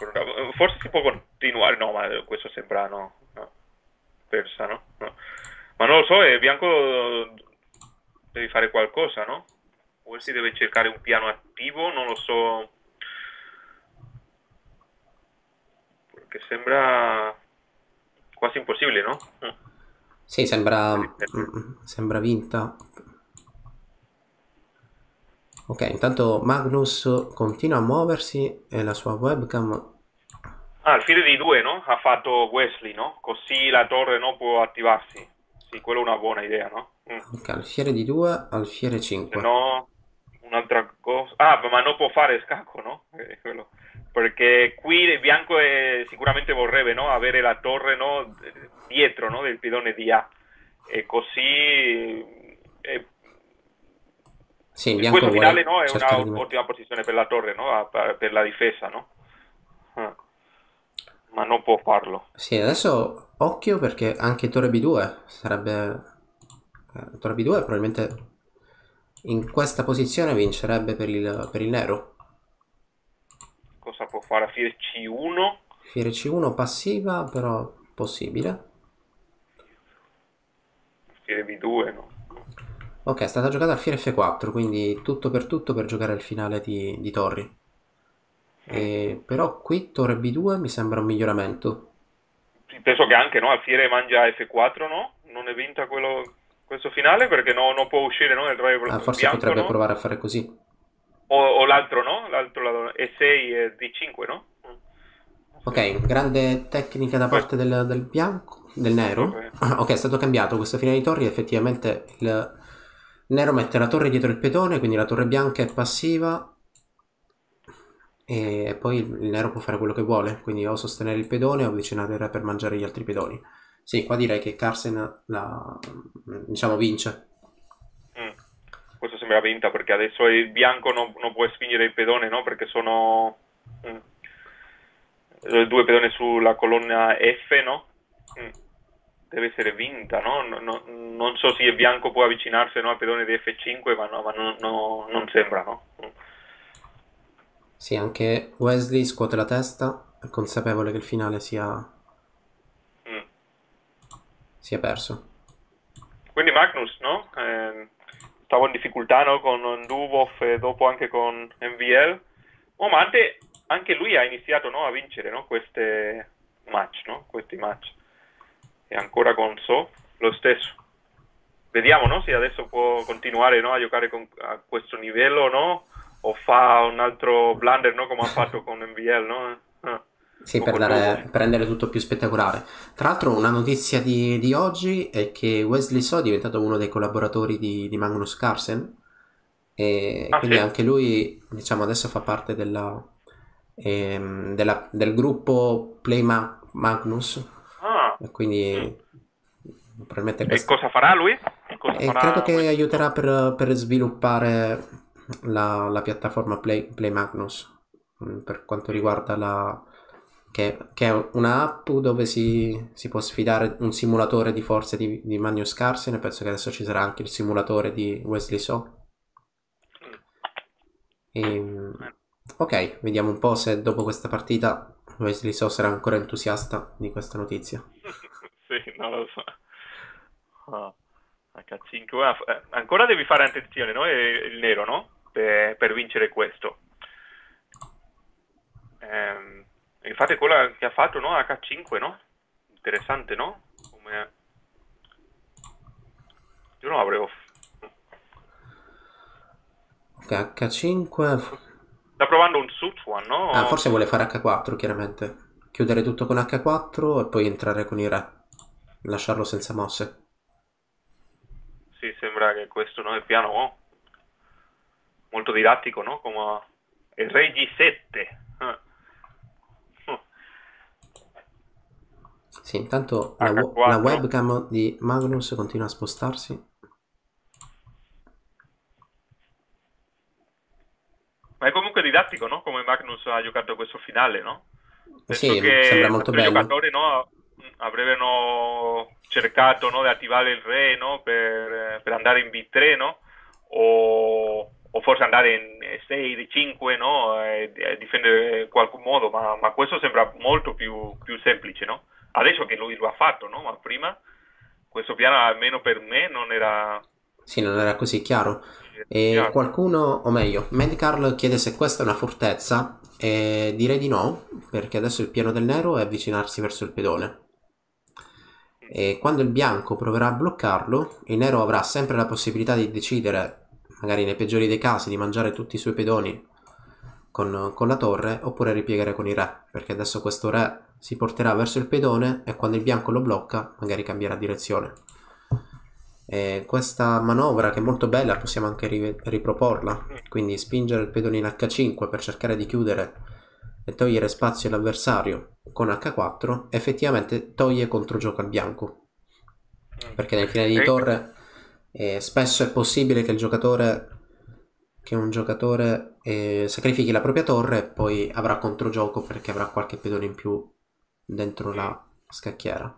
Forse si può continuare, no, ma questo sembra no, no, persa, no? No. Ma non lo so, il bianco devi fare qualcosa, no? O si deve cercare un piano attivo, non lo so. Perché sembra quasi impossibile, no? Mm. Sì, sembra, mm, sembra vinta. Ok, intanto Magnus continua a muoversi e la sua webcam... Ah, il filo di due, no? Ha fatto Wesley, no? Così la torre non può attivarsi. Sì, quella è una buona idea, no? Mm. Ok, alfiere di 2, alfiere Se 5. no, un'altra cosa... Ah, ma non può fare scacco, no? Eh. Perché qui il bianco è- sicuramente vorrebbe no? avere la torre no? dietro no? del pilone di A. E così... eh, Sì, il questo finale no, è cercare di una met- ottima posizione per la torre, no? Per la difesa, no? Ah. Ma non può farlo. Sì, adesso occhio perché anche torre B2 sarebbe... eh, torre B2 probabilmente in questa posizione vincerebbe per il, per il nero. Cosa può fare? Alfiere C1? Fiere C1 passiva, però possibile. Alfiere B2, no? Ok, è stata giocata alfiere F4, quindi tutto per tutto per giocare il finale di, di torri. E, però qui torre B2 mi sembra un miglioramento. Penso che anche no, Alfiere mangia F4, no? Non è vinta quello, questo finale perché no, non può uscire no, il re Ah, forse bianco, potrebbe no? provare a fare così. O, o l'altro, no? L'altro la- E6 e D5, no? Ok, grande tecnica da parte del, del bianco, del nero. Ok. Ok, è stato cambiato questo finale di torri. Effettivamente il nero mette la torre dietro il pedone, quindi la torre bianca è passiva. E poi il nero può fare quello che vuole, quindi o sostenere il pedone o avvicinare il re per mangiare gli altri pedoni. Sì, qua direi che Carsen la, diciamo, vince. Mm. Questo sembra vinta perché adesso il bianco non, non può spingere il pedone, no? Perché sono mm, due pedoni sulla colonna F, no? Mm. Deve essere vinta, no? No- no- non so se bianco può avvicinarsi no, al pedone di F5, ma, no, ma non, no- non sembra, no? Sì, anche Wesley scuote la testa, è consapevole che il finale sia, Mm. sia perso. Quindi Magnus, no? Eh, stavo in difficoltà no? con Dubov e dopo anche con MVL. Oh, ma anche, anche lui ha iniziato no? a vincere no? queste match, no? Questi match. E ancora con So, lo stesso. Vediamo no? se adesso può continuare no? a giocare con- a questo livello no? o fa un altro blunder no? come ha fatto con MVL. No? Ah. Sì, per, dare- per rendere tutto più spettacolare. Tra l'altro, una notizia di, di oggi è che Wesley So è diventato uno dei collaboratori di, di Magnus Carlsen. E Ah, quindi sì? anche lui, diciamo, adesso fa parte della, ehm, della- del gruppo Play Ma- Magnus. E quindi probabilmente e questo. cosa farà lui? Cosa E farà credo che questo? aiuterà per, per sviluppare la, la piattaforma Play, Play Magnus mm, per quanto riguarda la che, che è un'app dove si, si può sfidare un simulatore di forze di, di Magnus Carlsen e penso che adesso ci sarà anche il simulatore di Wesley So. E, ok, vediamo un po' se dopo questa partita Wesley So sarà ancora entusiasta di questa notizia. Sì, non lo so. Ah, H5. Ah, eh, ancora devi fare attenzione, no? Il nero, no? Per, per vincere questo. Ehm, infatti quello che ha fatto, no? H5, no? Interessante, no? Come... Io non. Ok, H5 Sta provando un suit one, no? Ah, forse vuole fare H4, chiaramente. Chiudere tutto con H4 e poi entrare con il re. Lasciarlo senza mosse. Sì, sembra che questo no, è piano oh, molto didattico, no? Come il re G7. Ah. Oh. Sì, intanto la, wo- H4. la webcam di Magnus continua a spostarsi. Ma è comunque didattico, no? Come Magnus ha giocato questo finale, no? Penso Sì, che sembra molto bello. giocatori, no? Avrebbero cercato, no? Di attivare il re, no? Per, per andare in B3, no? O, o forse andare in 6, 5, no? E, e difendere in qualche modo, ma, ma questo sembra molto più, più semplice, no? Adesso che lui lo ha fatto, no? Ma prima questo piano, almeno per me, non era... Sì, non era così chiaro. E qualcuno, o meglio, Medicarl chiede se questa è una fortezza. E direi di no, perché adesso il piano del nero è avvicinarsi verso il pedone. E quando il bianco proverà a bloccarlo, il nero avrà sempre la possibilità di decidere, magari nei peggiori dei casi, di mangiare tutti i suoi pedoni con, con la torre oppure ripiegare con il re, perché adesso questo re si porterà verso il pedone e quando il bianco lo blocca, magari cambierà direzione. E questa manovra che è molto bella possiamo anche ri- riproporla, quindi spingere il pedone in H5 per cercare di chiudere e togliere spazio all'avversario con H4 effettivamente toglie controgioco al bianco. Perché nel finale di torre eh, spesso è possibile che il giocatore che un giocatore eh, sacrifichi la propria torre e poi avrà controgioco perché avrà qualche pedone in più dentro la scacchiera.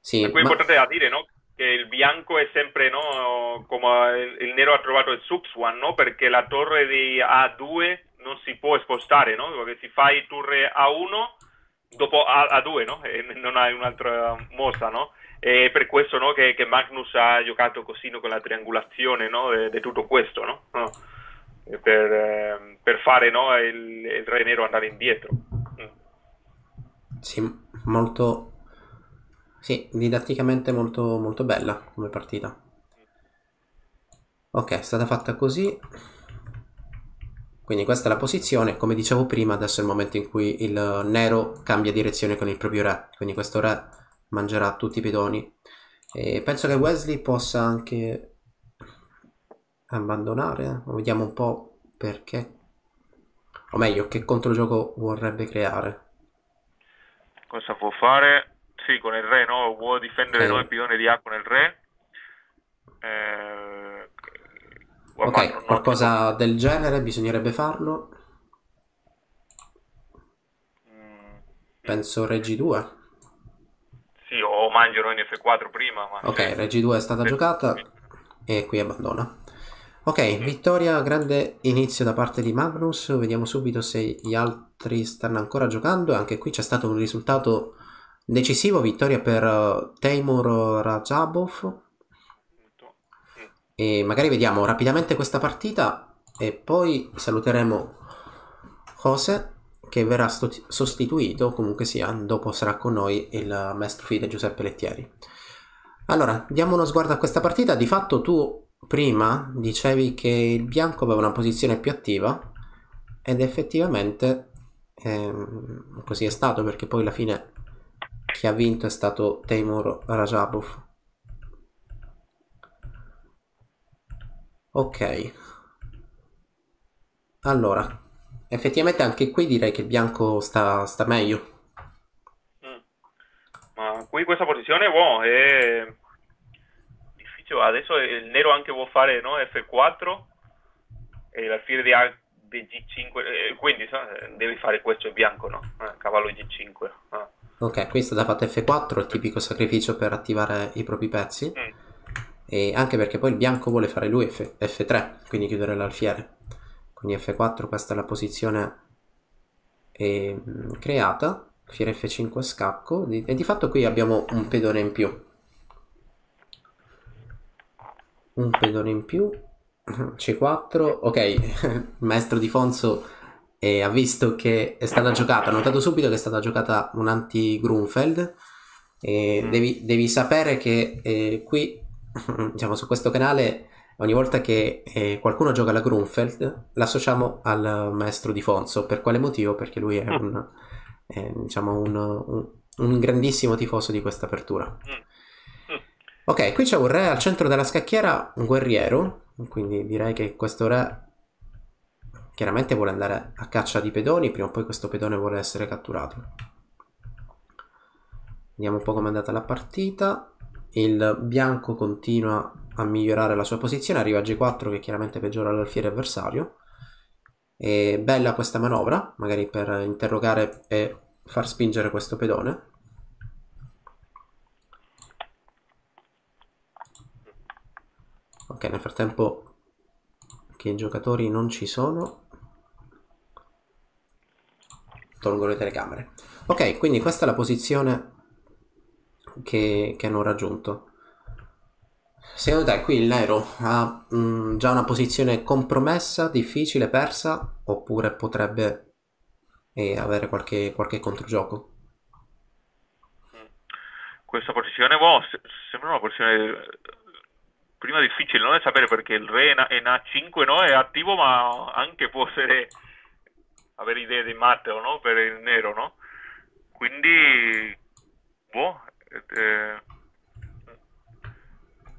Sì, è ma- importante da dire, no? Che il bianco è sempre, no? Come il, il nero ha trovato il subswan, no? Perché la torre di A2 non si può spostare, no? Perché se fai torre A1, dopo A, 2 no? E non hai un'altra mossa, no? E per questo, no? Che, che Magnus ha giocato così? Con la triangolazione? Di tutto questo, no? Per, eh, per fare? Il, il re nero andare indietro. Mm. Sì, molto... Sì, didatticamente molto, molto bella come partita. Ok, è stata fatta così. Quindi questa è la posizione. Come dicevo prima, adesso è il momento in cui il nero cambia direzione con il proprio re. Quindi questo re mangerà tutti i pedoni. E penso che Wesley possa anche abbandonare. Vediamo un po' perché. O meglio, che controgioco vorrebbe creare. Cosa può fare? Sì, con il re, no? Vuole difendere Ok. no, il pilone di A con il re. Eh, Ok, abbandona- no, qualcosa del genere bisognerebbe farlo. Mm, Penso Regi 2. sì, o mangiano in F4 prima. Ma Ok, sì. Regi 2 è stata Sì. giocata e qui abbandona. Ok, vittoria, grande inizio da parte di Magnus. Vediamo subito se gli altri stanno ancora giocando. Anche qui c'è stato un risultato decisivo, vittoria per eh, Teimur Rajabov. E magari vediamo rapidamente questa partita e poi saluteremo Jose che verrà sostituito, comunque sia, dopo sarà con noi il maestro fide Giuseppe Lettieri. Allora, diamo uno sguardo a questa partita. Di fatto tu prima dicevi che il bianco aveva una posizione più attiva ed effettivamente ehm, così è stato perché poi alla fine chi ha vinto è stato Teimur Rajabov. Ok. Allora, effettivamente anche qui direi che bianco sta, sta meglio. Mm. Ma qui questa posizione boh, è difficile. Adesso il nero anche vuole fare no, F4 e l'alfiere di, A, di G5. eh, quindi sa, devi fare questo bianco, no? Eh, cavallo G5. ah. Ok, qui è stata fatta F4, il tipico sacrificio per attivare i propri pezzi. Mm. E anche perché poi il bianco vuole fare lui F- F3, quindi chiudere l'alfiere. Quindi F4, questa è la posizione eh, creata. Alfiere F5 scacco. E di fatto qui abbiamo un pedone in più. Un pedone in più. C4. Ok, il maestro di Fonso eh, ha visto che è stata giocata. Ha notato subito che è stata giocata un anti-Grunfeld. E Mm. devi, devi sapere che eh, qui, diciamo, su questo canale, ogni volta che eh, qualcuno gioca la Grunfeld, l'associamo al maestro di Fonso. Per quale motivo? Perché lui è un, è, diciamo, un, un- un grandissimo tifoso di questa apertura. Mm. Ok, qui c'è un re al centro della scacchiera, un guerriero, quindi direi che questo re chiaramente vuole andare a caccia di pedoni, prima o poi questo pedone vuole essere catturato. Vediamo un po' come è andata la partita. Il bianco continua a migliorare la sua posizione, arriva a G4 che chiaramente peggiora l'alfiere avversario. E bella questa manovra, magari per interrogare e far spingere questo pedone. Ok, nel frattempo che i giocatori non ci sono, tolgo le telecamere. Ok, quindi questa è la posizione che, che hanno raggiunto. Secondo te qui il nero ha mm, già una posizione compromessa, difficile, persa, oppure potrebbe eh, avere qualche, qualche controgioco? Questa posizione boh, se- sembra una posizione prima difficile non è sapere perché il re A- in A5 no, è attivo ma anche può essere avere idee di Matteo no, per il nero no? quindi boh, eh,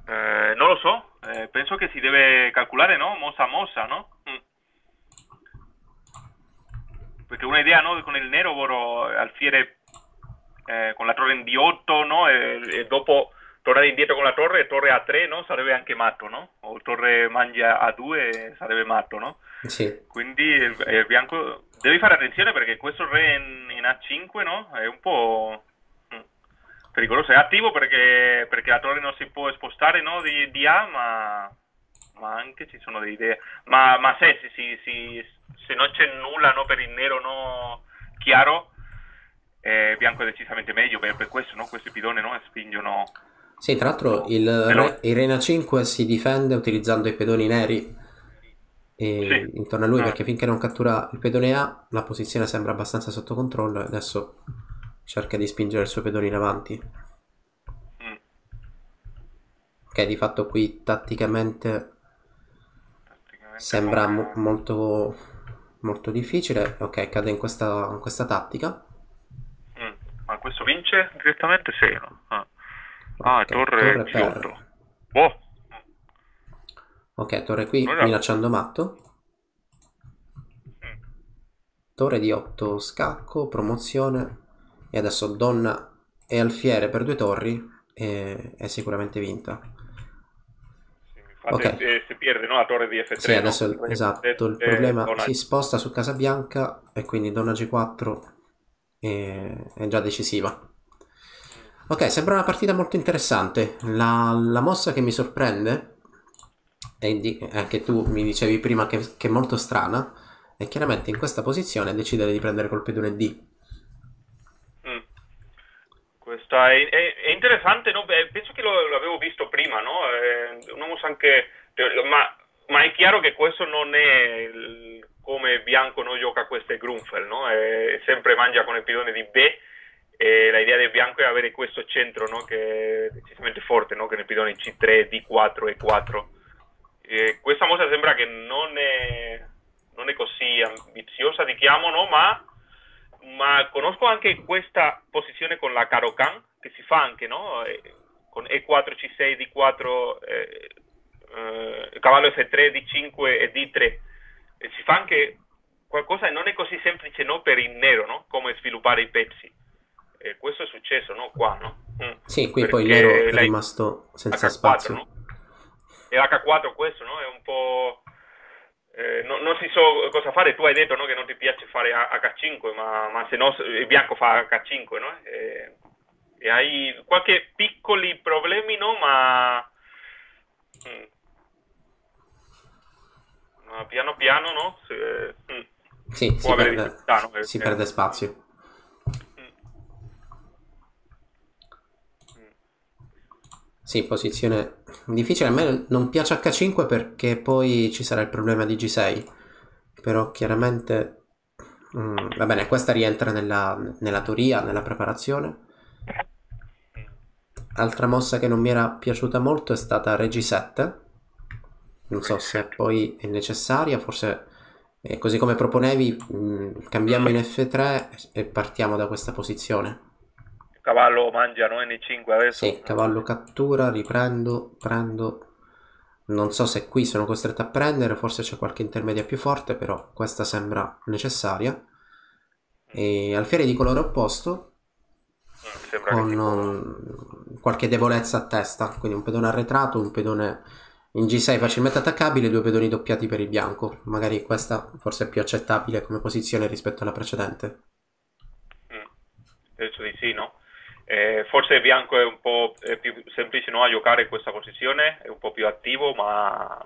Eh, non lo so, eh, penso che si deve calcolare, no? Mossa a mossa, no? Mm. Perché un'idea, no? Con il nero vorrò alfiere eh, con la torre in D8, no? E, e dopo tornare indietro con la torre torre A3, no? Sarebbe anche matto, no? O torre mangia A2 sarebbe matto, no? Sì, Quindi il, il bianco devi fare attenzione perché questo re in, in A5 no? è un po' mm, pericoloso. È attivo perché, perché la torre non si può spostare no? di, di A, ma, ma anche ci sono delle idee. Ma, ma se, se, se, se- non c'è nulla no? per il nero no? chiaro, eh, bianco è decisamente meglio per, per questo, no? questi piloni no? spingono. Sì, tra l'altro il, Però- re, il Reina 5 si difende utilizzando i pedoni neri e Sì. intorno a lui Ah. perché finché non cattura il pedone A la posizione sembra abbastanza sotto controllo e adesso cerca di spingere il suo pedone in avanti. Mm, Ok, di fatto qui tatticamente praticamente sembra mo- molto, molto difficile. Ok, cade in questa, in questa tattica. Mm, Ma questo vince direttamente? Sì. no? Ah, Ah, torre, torre per- G8. Boh. Ok, torre qui Allora- minacciando matto. Torre di 8 scacco, promozione. E adesso donna e alfiere per due torri. È sicuramente vinta. Infatti Ok. eh, si pierde no, la torre di F3. Sì, adesso no? esatto, il Eh, problema donna- si sposta su Casabianca e quindi donna G4 è, è già decisiva. Ok, sembra una partita molto interessante. La, la mossa che mi sorprende, e di- anche tu mi dicevi prima che, che è molto strana, è chiaramente in questa posizione decidere di prendere col pedone D. Mm. Questa è, è- è interessante, no? Beh, penso che l'avevo visto prima, no? Eh, una mossa anche... Ma, ma è chiaro che questo non è il- come Bianco non gioca queste Grunfeld, no? È sempre mangia con il pilone di B e la idea del Bianco è avere questo centro, no? Che è decisamente forte, no? Che nel pilone C3, D4 e 4. E questa mossa sembra che non è, non è così ambiziosa, diciamo, no? Ma ma conosco anche questa posizione con la Caro-Can che si fa anche, no? Eh, Con E4, C6, D4, eh, eh, cavallo F3, D5 e D3. E si fa anche qualcosa e non è così semplice, no? Per il nero, no? Come sviluppare i pezzi. E questo è successo, no? Qua, no? Mm. Sì, qui poi il Perché nero è rimasto senza H4, spazio. E H4 questo, no? È un po'... eh, no- non si so cosa fare, tu hai detto no, che non ti piace fare H- H5, ma, ma se no il bianco fa H5, no? E, e hai qualche piccoli problemi, no? Ma... mm. Ma piano piano, no? Se- mm. Sì, Può si perde, no? si perde spazio. Sì, posizione difficile. A me non piace H5 perché poi ci sarà il problema di G6. Però chiaramente... mm, va bene, questa rientra nella, nella teoria, nella preparazione. Altra mossa che non mi era piaciuta molto è stata Re G7. Non so se poi è necessaria, forse eh, così come proponevi, mm, cambiamo in F3 e partiamo da questa posizione. Cavallo mangia, no? N5 adesso. Sì, cavallo cattura, riprendo, prendo. Non so se qui sono costretto a prendere, forse c'è qualche intermedia più forte, però questa sembra necessaria. E alfiere di colore opposto Mm, Sembra con tipo- um, qualche debolezza a testa, quindi un pedone arretrato, un pedone in G6 facilmente attaccabile, due pedoni doppiati per il bianco. Magari questa forse è più accettabile come posizione rispetto alla precedente. Mm, Penso di sì, no? Eh, forse Bianco è un po' è più semplice no, a giocare questa posizione, è un po' più attivo, ma,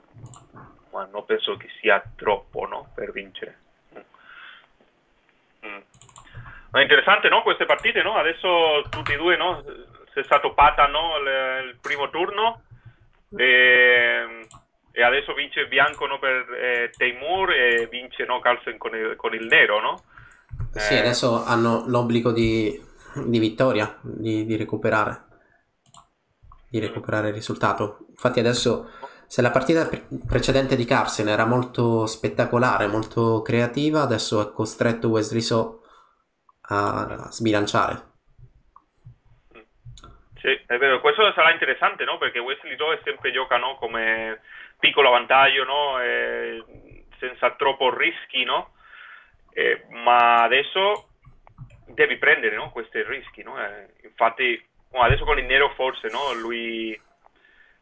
ma non penso che sia troppo no, per vincere. Mm. Mm. Ma è interessante no, queste partite, no? Adesso tutti e due, no? C'è stato Pata il, il primo turno e, e adesso vince Bianco per eh, Teimur e vince no, Carlsen con il, con il nero, no? Sì, adesso hanno l'obbligo di, di vittoria, di, di recuperare, di recuperare il risultato. Infatti adesso, se la partita pre- precedente di Carson era molto spettacolare, molto creativa, adesso è costretto Wesley So a sbilanciare. Sì, è vero, questo sarà interessante, no? Perché Wesley Dove sempre gioca, no? Come piccolo vantaggio, no? E senza troppo rischi, no? Eh, ma adesso devi prendere, no? Questi rischi, no? Eh, infatti, oh, adesso con il nero forse, no? Lui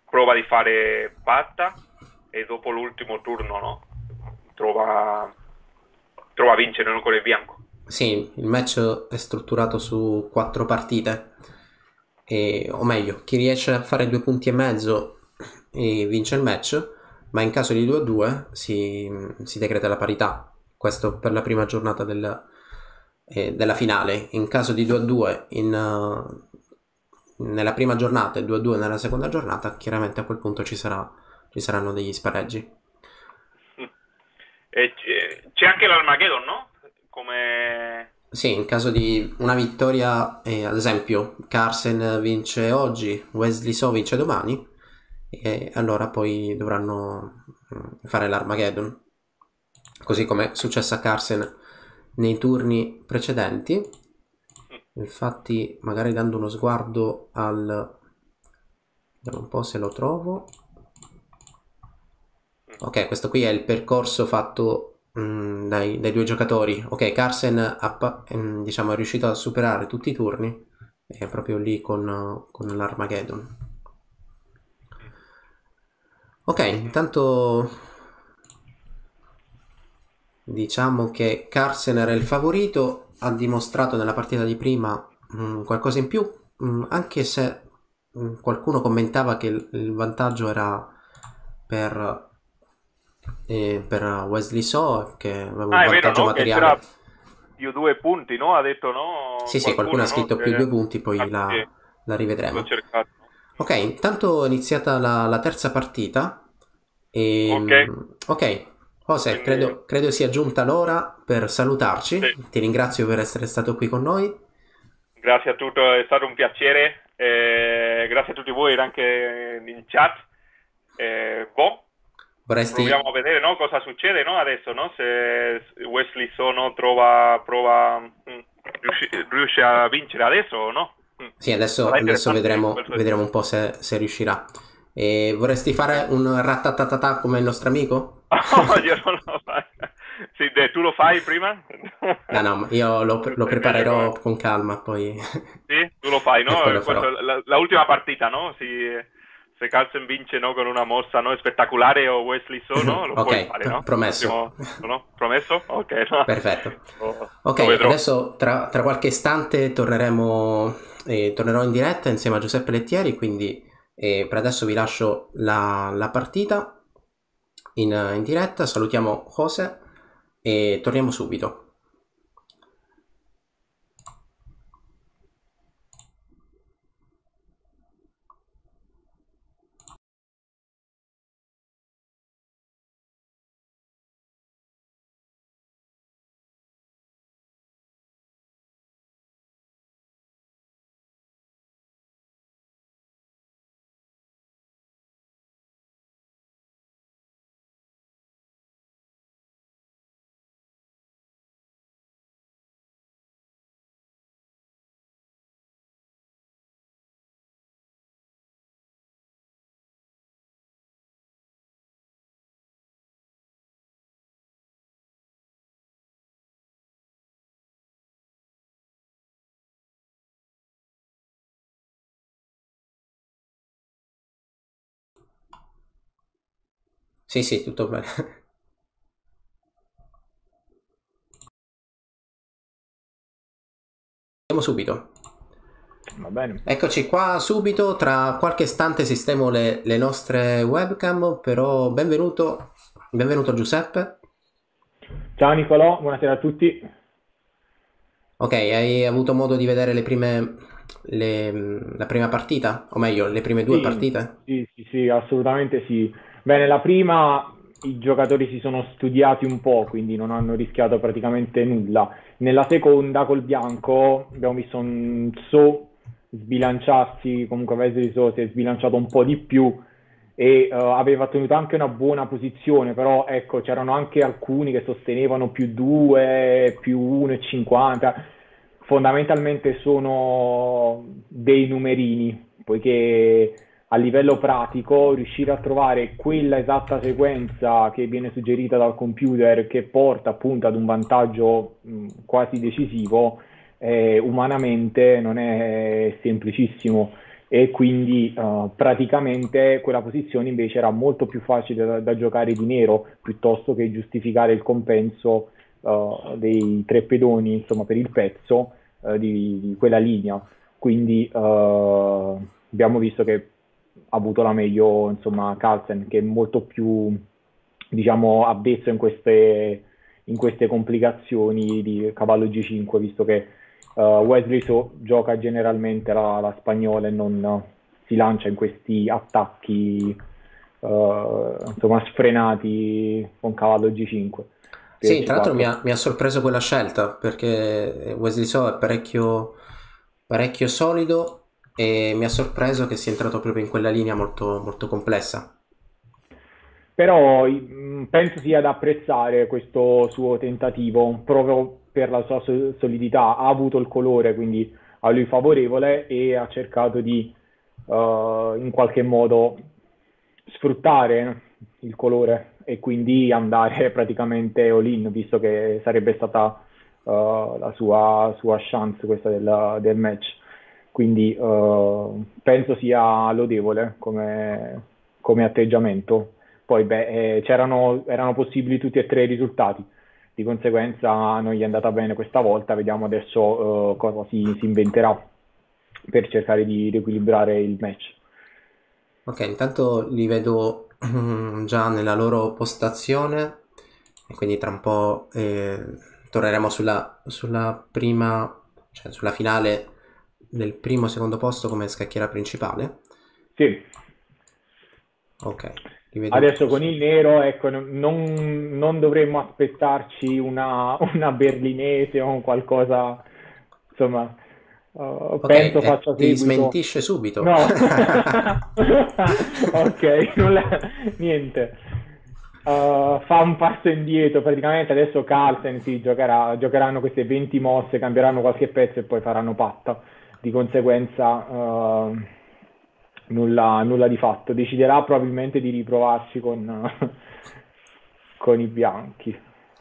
prova di fare patta e dopo l'ultimo turno, no? Trova, trova a vincere? Con il bianco. Sì, il match è strutturato su quattro partite, e, o meglio, chi riesce a fare due punti e mezzo e vince il match, ma in caso di 2 a 2 si, si decreta la parità. Questo per la prima giornata del- eh, della finale. In caso di 2 a 2 in, eh, nella prima giornata e 2 a 2 nella seconda giornata, chiaramente a quel punto ci, sarà, ci saranno degli spareggi. E c'è, anche l'Armageddon, no? Come... Sì, in caso di una vittoria, eh, ad esempio, Carsen vince oggi, Wesley So vince domani, e allora poi dovranno mm, fare l'Armageddon. Così come è successo a Carsen nei turni precedenti. Infatti, magari dando uno sguardo al... Vediamo un po' se lo trovo. Ok, questo qui è il percorso fatto mm, dai, dai due giocatori. Ok, Carsen ha ehm, diciamo, è riuscito a superare tutti i turni. È proprio lì con, con l'Armageddon. Ok, intanto diciamo che Carsen era il favorito, ha dimostrato nella partita di prima mm, qualcosa in più, mm, anche se mm, qualcuno commentava che il, il vantaggio era per, eh, per Wesley So, che aveva un Ah, è vero, vantaggio no? Materiale. più due punti, no? Ha detto no? Sì, sì, qualcuno ha scritto no? più due punti, poi Ah, la, sì, la rivedremo. Ok, intanto è iniziata la, la terza partita. E, Ok. ok, José, credo, credo sia giunta l'ora per salutarci. Sì. Ti ringrazio per essere stato qui con noi. Grazie a tutti, è stato un piacere. eh, grazie a tutti voi anche in chat. Eh, boh, Vorresti... proviamo a vedere no, cosa succede no, adesso, no? Se Wesley Sono trova, prova, mm, riusci- riesce a vincere adesso o no? Mm. Sì, adesso, adesso vedremo, vedremo un po' se, se riuscirà. E vorresti fare un ratatatata come il nostro amico? No, io non lo faccio. Sì, de- tu lo fai prima? No, no, io lo, lo preparerò con calma, poi... Sì, tu lo fai, no? Lo Questo- la, la ultima partita, no? Si- se Carlsen vince no, con una mossa no, spettacolare o Wesley So, no? Lo Ok, puoi fare, no? promesso. Prossimo- no? Promesso? Ok, no. Perfetto. Lo- Ok, lo adesso tra, tra qualche istante torneremo, eh, tornerò in diretta insieme a Giuseppe Lettieri, quindi eh, per adesso vi lascio la, la partita in, in diretta, salutiamo José e torniamo subito. Sì, sì, tutto bene. Andiamo subito. Va bene. Eccoci qua subito, tra qualche istante sistemo le, le nostre webcam, però benvenuto, benvenuto Giuseppe. Ciao Nicolò, buonasera a tutti. Ok, hai avuto modo di vedere le prime, le- la prima partita? O meglio, le prime due Sì, partite? Sì, sì, sì, assolutamente sì. Bene, la prima i giocatori si sono studiati un po', quindi non hanno rischiato praticamente nulla. Nella seconda, col bianco, abbiamo visto un So sbilanciarsi, comunque Wesley So si è sbilanciato un po' di più e eh, aveva tenuto anche una buona posizione, però ecco, c'erano anche alcuni che sostenevano più 2, più 1,50. Fondamentalmente sono dei numerini, poiché a livello pratico riuscire a trovare quella esatta sequenza che viene suggerita dal computer che porta appunto ad un vantaggio mh, quasi decisivo, eh, umanamente non è semplicissimo e quindi uh, praticamente quella posizione invece era molto più facile da, da giocare di nero piuttosto che giustificare il compenso uh, dei tre pedoni insomma, per il pezzo uh, di, di, quella linea. Quindi abbiamo visto che ha avuto la meglio insomma Carlsen che è molto più diciamo avvezzo in queste, in queste complicazioni di cavallo G5 visto che Uh, Wesley so, gioca generalmente la, la, spagnola e non si lancia in questi attacchi uh, insomma sfrenati con cavallo G5. Sì, tra l'altro mi ha, mi ha, sorpreso quella scelta perché Wesley So è parecchio, parecchio solido e mi ha sorpreso che sia entrato proprio in quella linea molto, molto complessa. Però penso sia da apprezzare questo suo tentativo proprio per la sua solidità ha avuto il colore, quindi a lui favorevole e ha cercato di uh, in qualche modo sfruttare il colore e quindi andare praticamente all-in, visto che sarebbe stata uh, la sua, sua, chance questa del, del match. Quindi uh, penso sia lodevole come, come atteggiamento. Poi beh, eh, erano possibili tutti e tre i risultati di conseguenza non gli è andata bene questa volta, vediamo adesso uh, cosa si, si, inventerà per cercare di riequilibrare il match. Ok, intanto li vedo già nella loro postazione quindi tra un po' eh, torneremo sulla, sulla prima, cioè sulla finale del primo e secondo posto come scacchiera principale. Sì. Ok. Adesso con il nero, ecco, non, non dovremmo aspettarci una, una, berlinese o qualcosa, insomma, uh, okay, penso faccia ti seguito. smentisce subito. No, ok, la... niente. Uh, fa un passo indietro, praticamente adesso Carlsen si giocherà, giocheranno queste 20 mosse, cambieranno qualche pezzo e poi faranno patta. Di conseguenza... Uh, nulla, nulla di fatto. Deciderà probabilmente di riprovarsi con, con i bianchi.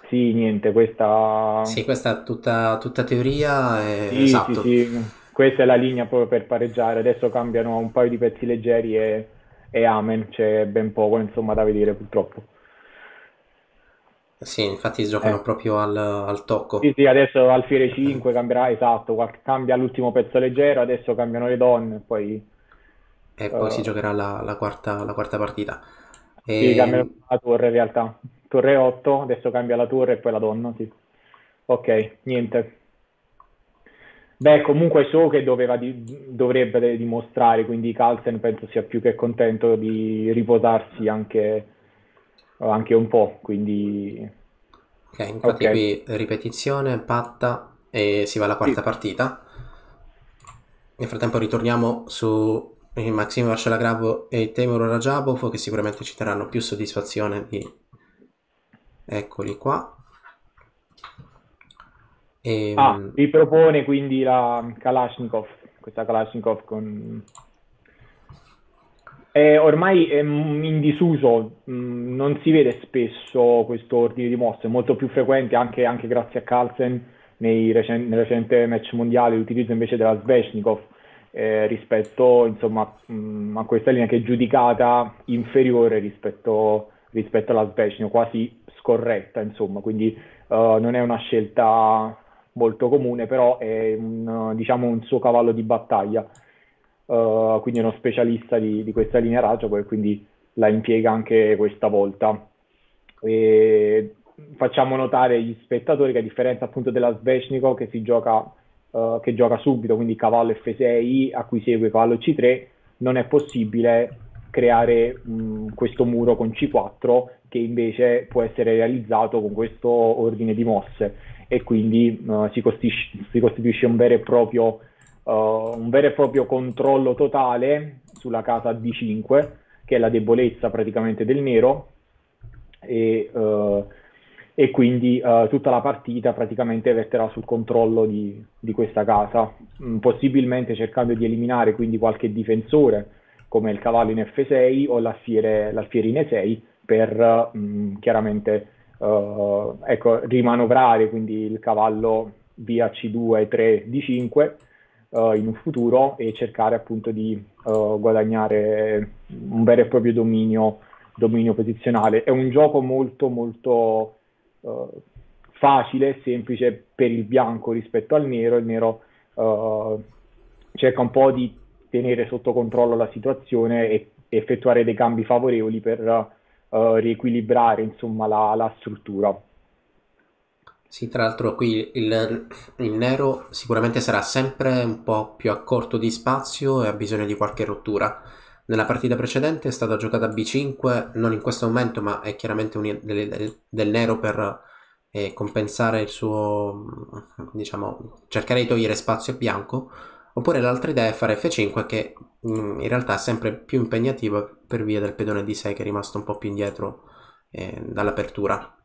Sì, niente, questa... Sì, questa è tutta, tutta teoria. È... Sì, esatto. sì, sì, questa è la linea proprio per pareggiare. Adesso cambiano un paio di pezzi leggeri e, e amen, c'è ben poco insomma da vedere purtroppo. Sì, infatti giocano eh. proprio al, al, tocco. Sì, sì, adesso Alfiere 5 cambierà, esatto, cambia l'ultimo pezzo leggero, adesso cambiano le donne, poi e poi uh, si giocherà la, la, quarta, la quarta, partita. E... Sì, cambia la torre in realtà. Torre 8, adesso cambia la torre e poi la donna, sì. Ok, niente. Beh, comunque so che doveva di, dovrebbe dimostrare, quindi Carlsen penso sia più che contento di riposarsi anche, anche un po', quindi... Ok, infatti okay. qui ripetizione, patta e si va alla quarta sì. partita. Nel frattempo ritorniamo su Maximo Varcelagravo e Temur Rajabov che sicuramente ci daranno più soddisfazione di... Eccoli qua. E... Ah, ripropone quindi la Kalashnikov, questa Kalashnikov con... È ormai è in disuso, non si vede spesso questo ordine di mosse, è molto più frequente anche, anche grazie a Carlsen nei recen- nel recente match mondiale l'utilizzo invece della Sveshnikov eh, rispetto insomma, mh, a questa linea che è giudicata inferiore rispetto, rispetto alla Sveshnik, quasi scorretta, insomma, quindi uh, non è una scelta molto comune, però è un, diciamo, un suo cavallo di battaglia, uh, quindi è uno specialista di, di questa linea raggio, quindi la impiega anche questa volta. E facciamo notare agli spettatori che a differenza appunto della Sveshnikov che si gioca uh, che gioca subito, quindi cavallo F6 a cui segue cavallo C3, non è possibile creare mh, questo muro con C4 che invece può essere realizzato con questo ordine di mosse e quindi uh, si, costituisce, si, costituisce un vero, proprio, uh, un vero e proprio controllo totale sulla casa D5 che è la debolezza praticamente del nero e uh, e quindi eh, tutta la partita praticamente verterà sul controllo di, di questa casa, mm, possibilmente cercando di eliminare quindi qualche difensore come il cavallo in F6 o l'alfiere, l'alfiere in E6 per mm, chiaramente eh, ecco, rimanovrare quindi il cavallo via C2 3 D5 eh, in un futuro e cercare appunto di eh, guadagnare un vero e proprio dominio, dominio posizionale. È un gioco molto molto uh, facile semplice per il bianco rispetto al nero. Il nero uh, cerca un po' di tenere sotto controllo la situazione e effettuare dei cambi favorevoli per uh, riequilibrare insomma, la, la, struttura. Sì, tra l'altro qui il, il, nero sicuramente sarà sempre un po' più a corto di spazio e ha bisogno di qualche rottura. Nella partita precedente è stata giocata B5, non in questo momento, ma è chiaramente un, del, del, nero per eh, compensare il suo, diciamo, cercare di togliere spazio a bianco. Oppure l'altra idea è fare F5 che mm, in realtà è sempre più impegnativo per via del pedone D6 che è rimasto un po' più indietro eh, dall'apertura.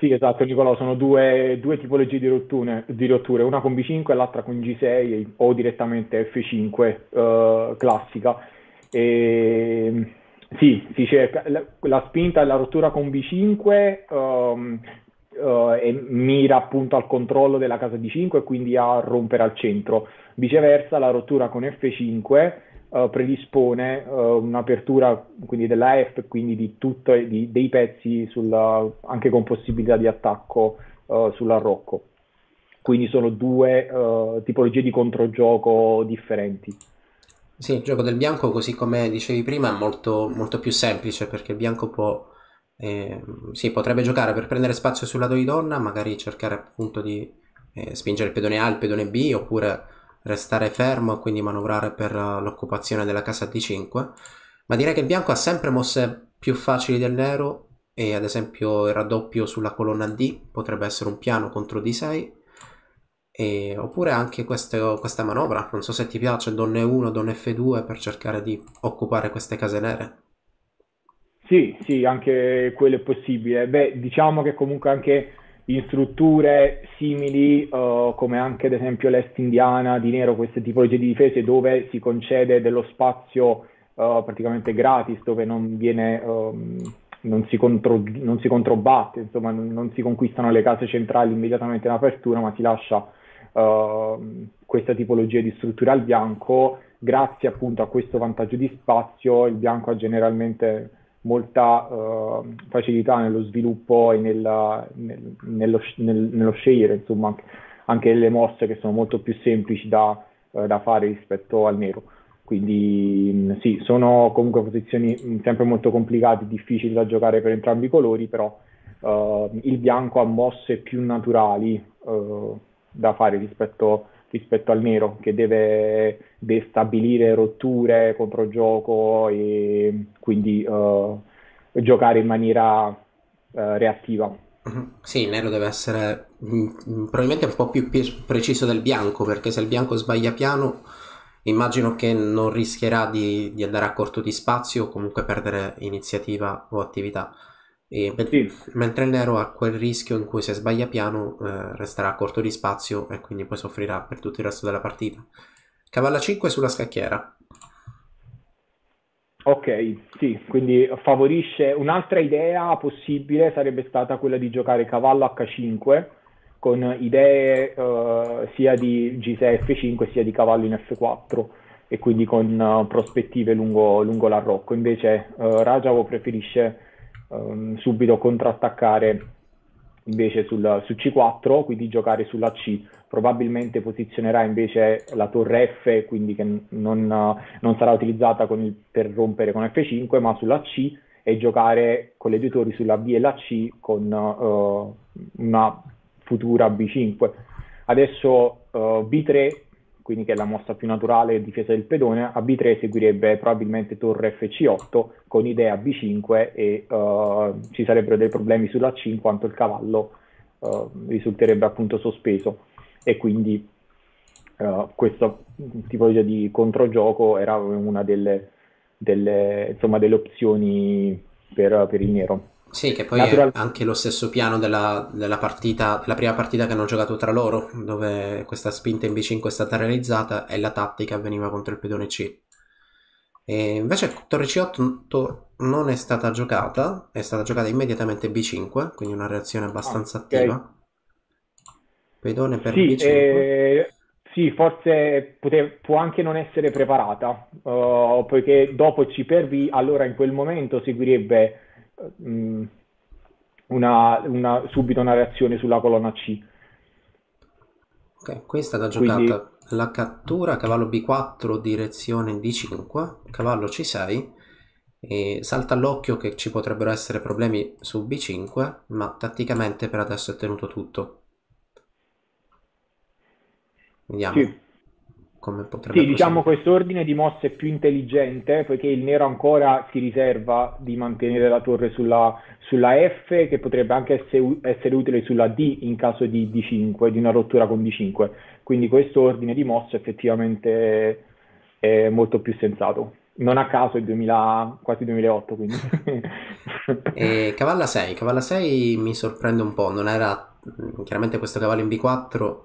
Sì, esatto, Nicolò, sono due, due tipologie di rotture, di rotture, una con B5 e l'altra con G6 o direttamente F5 eh, classica. E, sì, si cerca la, la spinta e la rottura con B5 um, uh, e mira appunto al controllo della casa D5 e quindi a rompere al centro. Viceversa, la rottura con F5 Uh, predispone uh, un'apertura quindi della F, quindi di tutto, di, dei pezzi sulla, anche con possibilità di attacco uh, sull'arrocco. Quindi sono due tipologie di controgioco differenti. Sì, il gioco del bianco, così come dicevi prima, è molto, molto più semplice perché il bianco può, eh, sì, potrebbe giocare per prendere spazio sul lato di donna, magari cercare appunto di eh, spingere il pedone A, il pedone B, oppure restare fermo e quindi manovrare per uh, l'occupazione della casa D5, ma direi che il bianco ha sempre mosse più facili del nero e ad esempio il raddoppio sulla colonna D potrebbe essere un piano contro D6 e, oppure anche questo, questa manovra, non so se ti piace, donne 1, donne F2 per cercare di occupare queste case nere. Sì, sì, anche quello è possibile. Beh, diciamo che comunque anche in strutture simili, uh, come anche ad esempio l'est indiana di nero, queste tipologie di difese dove si concede dello spazio uh, praticamente gratis, dove non viene... Um, non si, contro, non si controbatte, insomma, non, non, si conquistano le case centrali immediatamente in apertura, ma si lascia uh, questa tipologia di struttura al bianco. Grazie appunto a questo vantaggio di spazio, il bianco ha generalmente molta uh, facilità nello sviluppo e nella, nel, nello, nel, nello, scegliere, insomma, anche le mosse che sono molto più semplici da, uh, da fare rispetto al nero. Quindi mh, sì, sono comunque posizioni mh, sempre molto complicate, difficili da giocare per entrambi i colori, però uh, il bianco ha mosse più naturali da fare rispetto, rispetto al nero, che deve destabilire rotture, controgioco e quindi uh, giocare in maniera uh, reattiva. Mhm. Sì, il nero deve essere mm, mm, probabilmente un po' più preciso del bianco, perché se il bianco sbaglia piano, immagino che non rischierà di, di andare a corto di spazio o comunque perdere iniziativa o attività. E, sì. Mentre il nero ha quel rischio in cui se sbaglia piano eh, resterà a corto di spazio e quindi poi soffrirà per tutto il resto della partita. Cavalla 5 sulla scacchiera. Ok, sì, quindi favorisce un'altra idea possibile sarebbe stata quella di giocare cavallo H5 con idee uh, sia di G6 F5 sia di cavallo in F4 e quindi con uh, prospettive lungo, lungo l'arrocco. Invece uh, Rajavo preferisce um, subito contrattaccare invece sul, su C4, quindi giocare sulla C. Probabilmente posizionerà invece la torre F, quindi che non, non sarà utilizzata il, per rompere con F5, ma sulla C e giocare con le due torri sulla B e la C con uh, una futura B5. Adesso uh, B3 quindi che è la mossa più naturale e difesa del pedone, a B3 seguirebbe probabilmente torre FC8 con idea B5 e uh, ci sarebbero dei problemi sulla C in quanto il cavallo uh, risulterebbe appunto sospeso e quindi uh, questo tipologia di controgioco era una delle, delle, insomma, delle opzioni per, per il nero. Sì, che poi Natural- è anche lo stesso piano della, della partita, della prima partita che hanno giocato tra loro, dove questa spinta in B5 è stata realizzata e la tattica avveniva contro il pedone C. E invece torre C8 non è stata giocata, è stata giocata immediatamente B5, quindi una reazione abbastanza Ah, ok. attiva. Pedone per Sì, B5. eh, sì, forse pote- può anche non essere preparata, uh, poiché dopo C per B, allora in quel momento seguirebbe una, una- subito una reazione sulla colonna C. Ok, qui è stata giocata Quindi- la cattura, cavallo B4, direzione D5, cavallo C6, e salta all'occhio che ci potrebbero essere problemi su B5, ma tatticamente per adesso è tenuto tutto. Vediamo Sì. Come potrebbe Sì, diciamo proseguire. quest'ordine di mosse è più intelligente poiché il nero ancora si riserva di mantenere la torre sulla, sulla F che potrebbe anche essere, essere utile sulla D in caso di D5, di una rottura con D5. Quindi questo ordine di mosse effettivamente è molto più sensato. Non a caso è 2000, quasi 2008, quindi. E cavalla 6, cavalla 6 mi sorprende un po', non era chiaramente questo cavallo in B4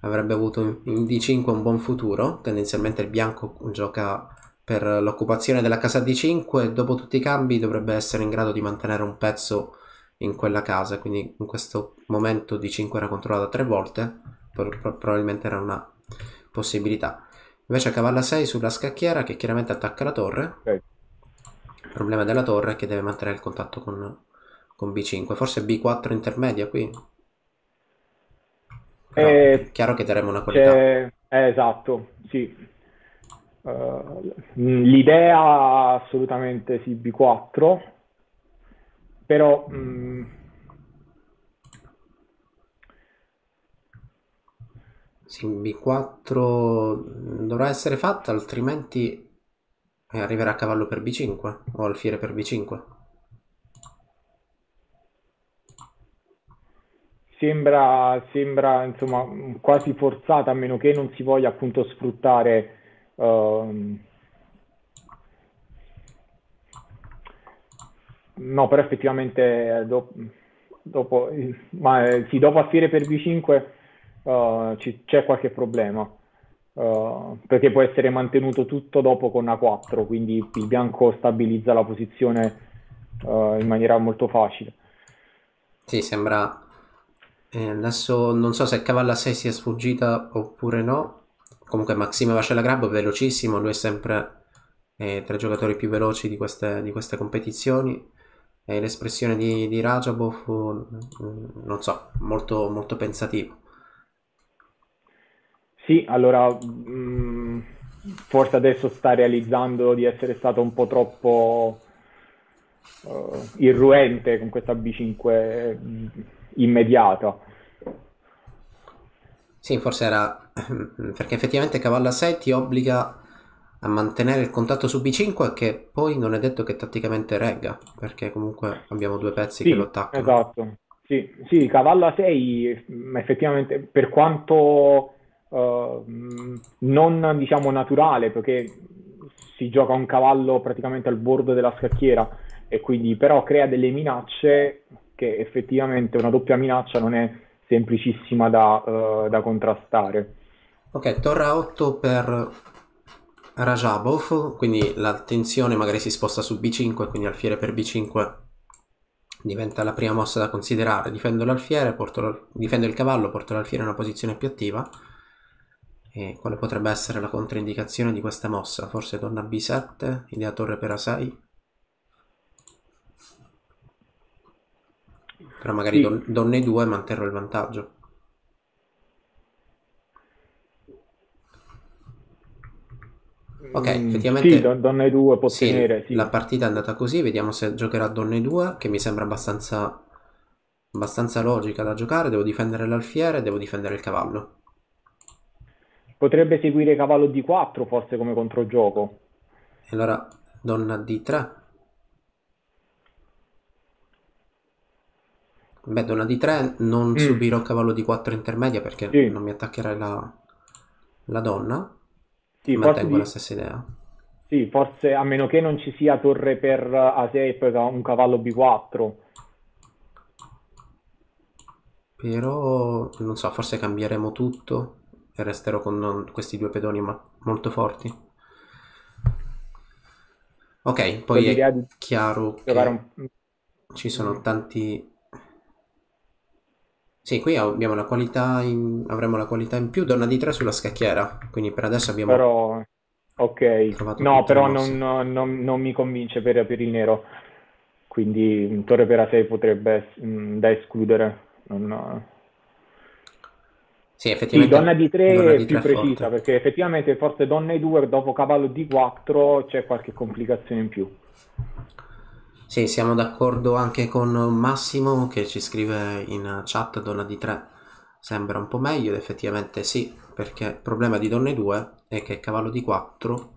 avrebbe avuto in- in D5 un buon futuro, tendenzialmente il bianco gioca per l'occupazione della casa D5 e dopo tutti i cambi dovrebbe essere in grado di mantenere un pezzo in quella casa, quindi in questo momento D5 era controllata tre volte, pro- pro- probabilmente era una possibilità. Invece cavalla 6 sulla scacchiera che chiaramente attacca la torre. Ok. Il problema della torre è che deve mantenere il contatto con, con B5. Forse B4 intermedia qui. Però Eh, è chiaro che daremo una qualità. Eh, esatto, sì. Uh, l'idea assolutamente sì, B4, però mm, Sì, B4 dovrà essere fatta, altrimenti eh, arriverà a cavallo per B5 o alfiere per B5. Sembra, sembra insomma quasi forzata a meno che non si voglia appunto sfruttare ehm, no però effettivamente eh, do- dopo, ma, eh, sì, dopo alfiere per B5 eh, ci- c'è qualche problema eh, perché può essere mantenuto tutto dopo con A4 quindi il bianco stabilizza la posizione eh, in maniera molto facile. Sì, sembra... eh, adesso non so se Cavalla 6 sia sfuggita oppure no. Comunque Maxime Vascella-Grabbo è velocissimo, lui è sempre eh, tra i giocatori più veloci di queste, di queste competizioni. L'espressione di, di Rajabov, mm, non so, molto, molto pensativo. Sì, allora mh, forse adesso sta realizzando di essere stato un po' troppo eh, irruente con questa B5 mh, immediata. Sì, forse era perché effettivamente Cavalla 6 ti obbliga a mantenere il contatto su B5 che poi non è detto che tatticamente regga, perché comunque abbiamo due pezzi Sì, che lo attaccano. esatto. Sì, sì, Cavalla 6 mh, effettivamente per quanto mh, non diciamo naturale, perché si gioca un cavallo praticamente al bordo della scacchiera e quindi però crea delle minacce che effettivamente una doppia minaccia non è semplicissima da, eh, da contrastare. Ok, torre a 8 per Rajabov, quindi l'attenzione magari si sposta su B5, quindi alfiere per B5 diventa la prima mossa da considerare. Difendo l'alfiere, porto difendo il cavallo, porto l'alfiere in una posizione più attiva. E quale potrebbe essere la controindicazione di questa mossa? Forse donna B7, idea torre per A6. Però magari Sì. don- donne 2 manterrò il vantaggio. Ok, Mm, effettivamente Sì, don- donna e due può sì, tenere, sì. la partita è andata così, vediamo se giocherà donne 2, che mi sembra abbastanza, abbastanza logica da giocare, devo difendere l'alfiere, devo difendere il cavallo. Potrebbe seguire cavallo D4 forse come controgioco. E allora donna D3. Beh, donna D3 non Mm. subirò cavallo D4 intermedia perché Sì. non mi attaccherai la, la donna. Sì, Mantengo di- la stessa idea. Sì, forse a meno che non ci sia torre per A6 e poi un cavallo B4. Però non so, forse cambieremo tutto e resterò con questi due pedoni ma- molto forti. Ok, poi è di chiaro che un... ci sono tanti... Sì, qui abbiamo la qualità in... avremo la qualità in più, donna di 3 sulla scacchiera, quindi per adesso abbiamo... Però, ok, no, però non, non- non mi convince per, per il nero, quindi un torre per A6 potrebbe mm, da escludere. Non- Sì, Sì, effettivamente donna di 3 donna è di più 3 è precisa, forte. perché effettivamente forse donna e 2 dopo cavallo D4 c'è qualche complicazione in più. Sì, siamo d'accordo anche con Massimo che ci scrive in chat donna di 3 sembra un po' meglio ed effettivamente sì, perché il problema di donna di 2 è che cavallo di 4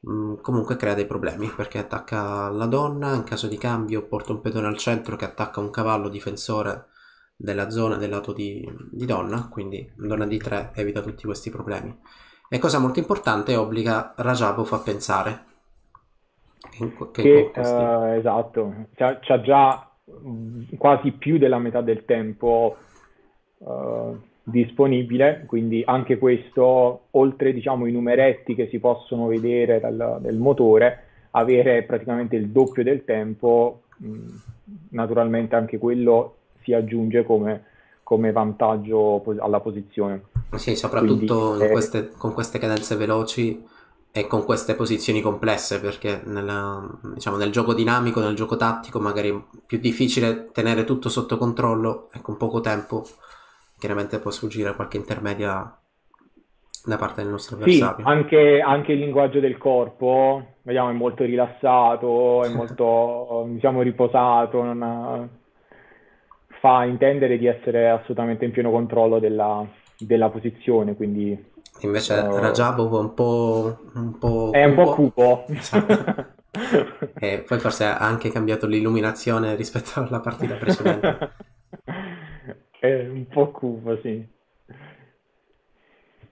mh, comunque crea dei problemi perché attacca la donna, in caso di cambio porta un pedone al centro che attacca un cavallo difensore della zona del lato di, di donna, quindi donna di 3 evita tutti questi problemi. E cosa molto importante, obbliga Rajabov a pensare. Che, che eh, esatto, c'ha, c'ha già quasi più della metà del tempo eh, disponibile, quindi anche questo, oltre diciamo i numeretti che si possono vedere dal, del motore, avere praticamente il doppio del tempo, mh, naturalmente anche quello si aggiunge come, come vantaggio alla posizione. Sì, soprattutto Quindi, in eh, queste- con queste cadenze veloci e con queste posizioni complesse, perché nella- diciamo, nel gioco dinamico, nel gioco tattico, magari è più difficile tenere tutto sotto controllo e con poco tempo chiaramente può sfuggire qualche intermedia da parte del nostro Sì, avversario. anche, anche il linguaggio del corpo, vediamo, è molto rilassato, è molto, diciamo, riposato, non ha- fa intendere di essere assolutamente in pieno controllo della, della posizione, quindi Invece eh, Rajabov è un po', un po' è un po' cupo. Esatto. E poi forse ha anche cambiato l'illuminazione rispetto alla partita precedente. È un po' cupo, sì.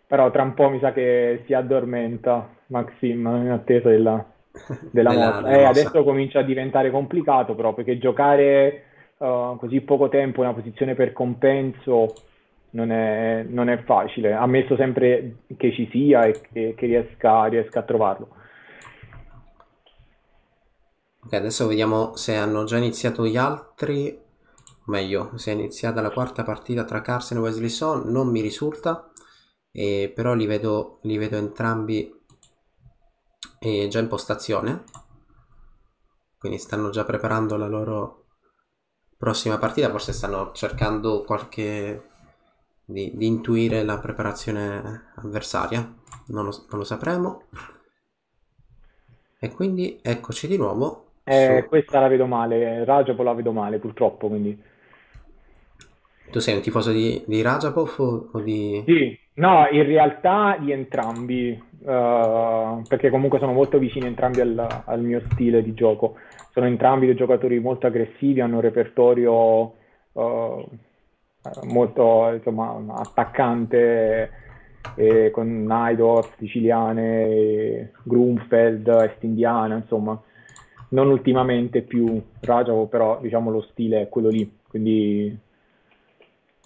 Però tra un po' mi sa che si addormenta Maxim in attesa della, della Della- Eh, adesso comincia a diventare complicato però perché giocare eh, così poco tempo in una posizione per compenso non è, non è facile, ammesso sempre che ci sia e che, che riesca, riesca a trovarlo. Ok, adesso vediamo se hanno già iniziato gli altri, o meglio, se è iniziata la quarta partita tra Carson e Wesley Son, non mi risulta, e però li vedo, li vedo entrambi eh, già in postazione, quindi stanno già preparando la loro prossima partita, forse stanno cercando qualche di, di intuire la preparazione avversaria, non lo, non lo sapremo. E quindi eccoci di nuovo Eh, su- questa la vedo male, Rajapol la vedo male purtroppo, quindi... Tu sei un tifoso di, di Rajapov o, o di... Sì, no, in realtà di entrambi, eh, perché comunque sono molto vicini entrambi al, al mio stile di gioco. Sono entrambi dei giocatori molto aggressivi, hanno un repertorio eh, molto insomma, attaccante, eh, con Naidorf, Siciliane, Grunfeld, Est Indiana, insomma. Non ultimamente più Rajapov, però diciamo lo stile è quello lì, quindi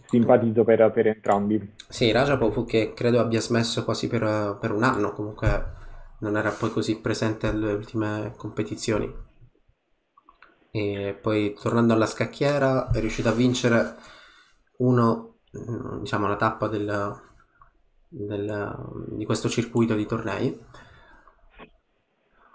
simpatizzo per, per entrambi. Sì, Rajapov che credo abbia smesso quasi per, per un anno, comunque non era poi così presente alle ultime competizioni. E poi tornando alla scacchiera è riuscito a vincere uno, mm, diciamo, la tappa del, del- di questo circuito di tornei.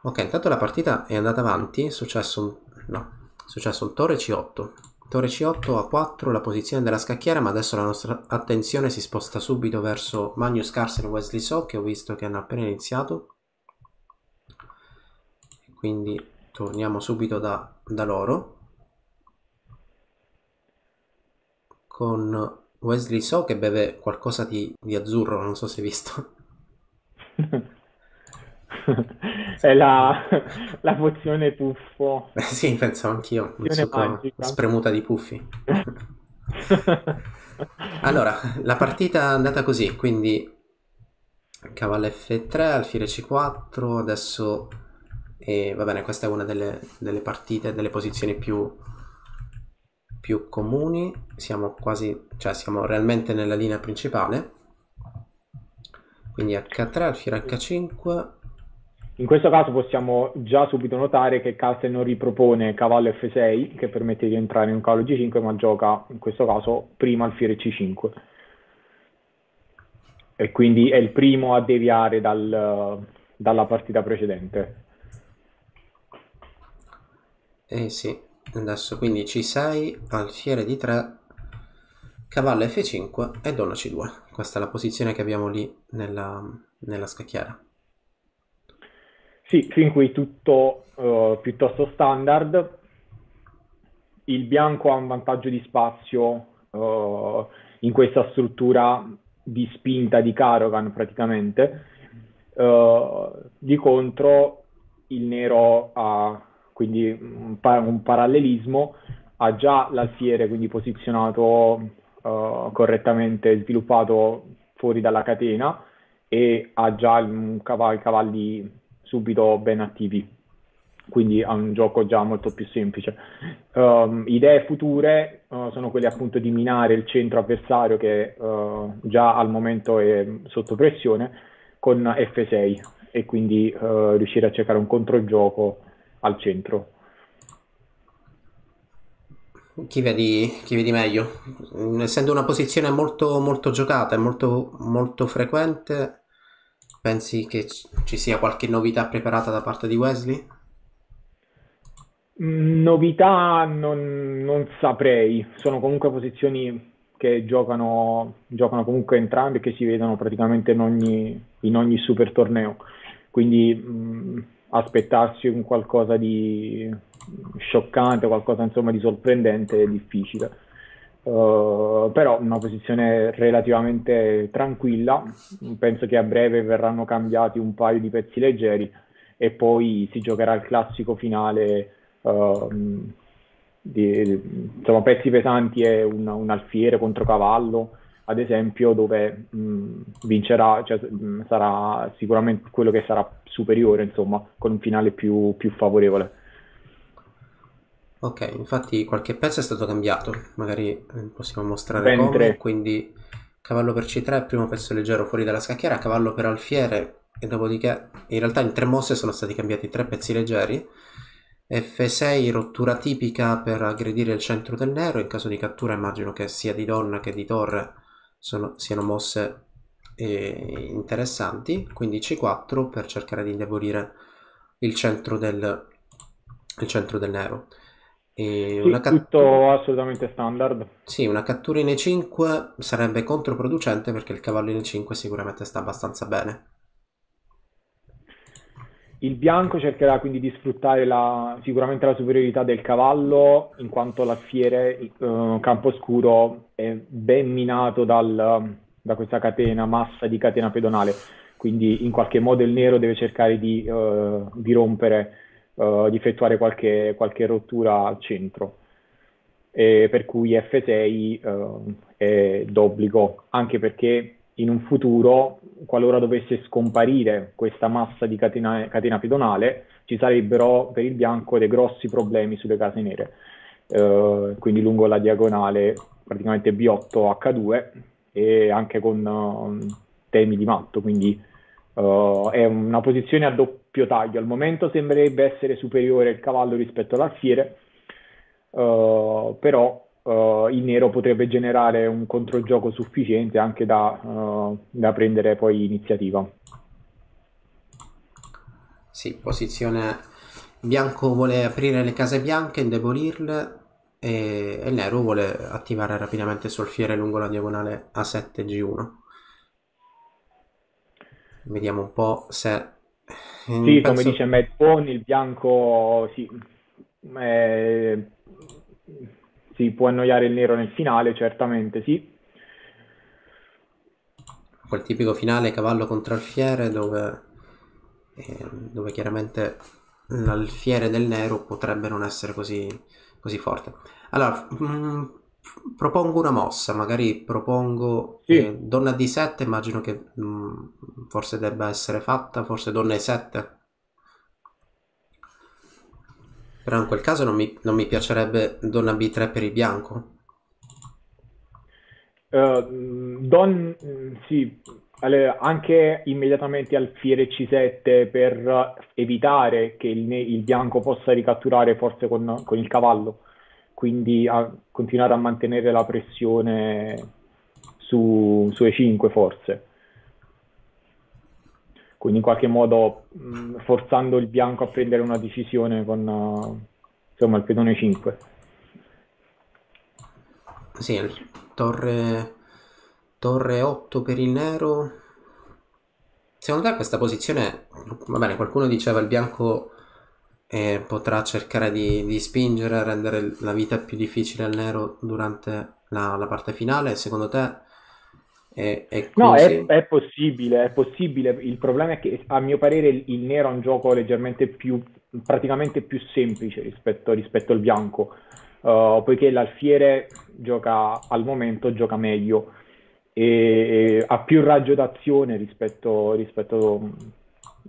Ok, intanto la partita è andata avanti, è successo no, è successo un torre C8. Torre C8 a 4 la posizione della scacchiera, ma adesso la nostra attenzione si sposta subito verso Magnus Carlsen e Wesley So, che ho visto che hanno appena iniziato. Quindi torniamo subito da, da loro. Con Wesley So che beve qualcosa di, di azzurro, non so se hai visto. È la, la pozione puffo. sì, pensavo anch'io, spremuta di puffi. Allora, la partita è andata così, quindi cavallo F3, alfiere C4, adesso eh, va bene, questa è una delle, delle partite, delle posizioni più, più comuni, siamo quasi, cioè siamo realmente nella linea principale, quindi H3, alfiere H5, In questo caso possiamo già subito notare che Castle non ripropone cavallo F6 che permette di entrare in un cavallo G5 ma gioca in questo caso prima alfiere C5 e quindi è il primo a deviare dal- dalla partita precedente. Eh sì, adesso quindi C6, alfiere D3, cavallo F5 e donna C2. Questa è la posizione che abbiamo lì nella, nella scacchiera. Sì, fin qui tutto eh, piuttosto standard. Il bianco ha un vantaggio di spazio eh, in questa struttura di spinta di Karogan praticamente. Eh, di contro il nero ha quindi un, pa- un parallelismo, ha già l'alfiere quindi posizionato eh, correttamente, sviluppato fuori dalla catena e ha già i cavalli subito ben attivi, quindi ha un gioco già molto più semplice. Um, idee future uh, sono quelle appunto di minare il centro avversario che uh, già al momento è sotto pressione con F6 e quindi uh, riuscire a cercare un controgioco al centro. Chi vedi, chi vedi meglio? Mm, Essendo una posizione molto, molto giocata e molto, molto frequente, pensi che ci sia qualche novità preparata da parte di Wesley? Mm, Novità non, non saprei, sono comunque posizioni che giocano, giocano comunque entrambi e che si vedono praticamente in ogni, in ogni super torneo, quindi mh, aspettarsi un qualcosa di scioccante, qualcosa insomma di sorprendente è difficile. Uh, però una posizione relativamente tranquilla, penso che a breve verranno cambiati un paio di pezzi leggeri e poi si giocherà il classico finale ehm, di, insomma, pezzi pesanti e un, un alfiere contro cavallo, ad esempio, dove mh, vincerà, cioè, mh, sarà sicuramente quello che sarà superiore, insomma, con un finale più, più favorevole. Ok, infatti qualche pezzo è stato cambiato, magari eh, possiamo mostrare Ben come, tre. quindi cavallo per C3, primo pezzo leggero fuori dalla scacchiera, cavallo per alfiere e dopodiché in realtà in tre mosse sono stati cambiati tre pezzi leggeri, F6 rottura tipica per aggredire il centro del nero, in caso di cattura immagino che sia di donna che di torre sono- siano mosse eh, interessanti, quindi C4 per cercare di indebolire il centro del, il centro del nero. E Sì, una cattura... tutto assolutamente standard. Sì, una cattura in E5 sarebbe controproducente perché il cavallo in E5 sicuramente sta abbastanza bene. Il bianco cercherà quindi di sfruttare la- sicuramente la superiorità del cavallo, in quanto l'alfiere eh, campo scuro è ben minato dal- da questa catena, massa di catena pedonale. Quindi in qualche modo il nero deve cercare di, eh, di rompere, eh, di effettuare qualche, qualche rottura al centro. E per cui F6 eh, è d'obbligo, anche perché in un futuro, qualora dovesse scomparire questa massa di catena, catena pedonale, ci sarebbero per il bianco dei grossi problemi sulle case nere. Eh, quindi lungo la diagonale praticamente B8 H2 e anche con eh, temi di matto, quindi eh, è una posizione a doppio taglio. Al momento sembrerebbe essere superiore il cavallo rispetto all'alfiere, eh, però eh, il nero potrebbe generare un controgioco sufficiente anche da, eh, da prendere poi iniziativa. Sì, posizione bianco vuole aprire le case bianche, indebolirle e, e nero vuole attivare rapidamente alfiere lungo la diagonale A7 G1. Vediamo un po' se... Sì, Mm, come penso- dice Matt Bone, il bianco sì, eh, si può annoiare il nero nel finale, certamente sì. quel tipico finale cavallo contro alfiere dove, eh, dove chiaramente l'alfiere del nero potrebbe non essere così, così forte. Allora, mm, propongo una mossa, magari propongo Sì. eh, donna di 7, immagino che mm, forse debba essere fatta, forse donna e 7. Però in quel caso non mi, non mi piacerebbe donna B3 per il bianco. Eh, Don, sì, anche immediatamente alfiere C7 per evitare che il, il bianco possa ricatturare forse con, con il cavallo, quindi a- continuare a mantenere la pressione su, su E5 forse. Quindi in qualche modo mh, forzando il bianco a prendere una decisione con eh, insomma il pedone 5. Sì, torre, torre 8 per il nero. Secondo te questa posizione, va bene, qualcuno diceva il bianco eh, potrà cercare di, di spingere, rendere la vita più difficile al nero durante la, la parte finale. Secondo te è, è No, è, è possibile, è possibile. Il problema è che a mio parere il, il nero è un gioco leggermente più, praticamente più semplice rispetto, rispetto al bianco, Uh, poiché l'alfiere gioca al momento gioca meglio e, e ha più raggio d'azione rispetto, rispetto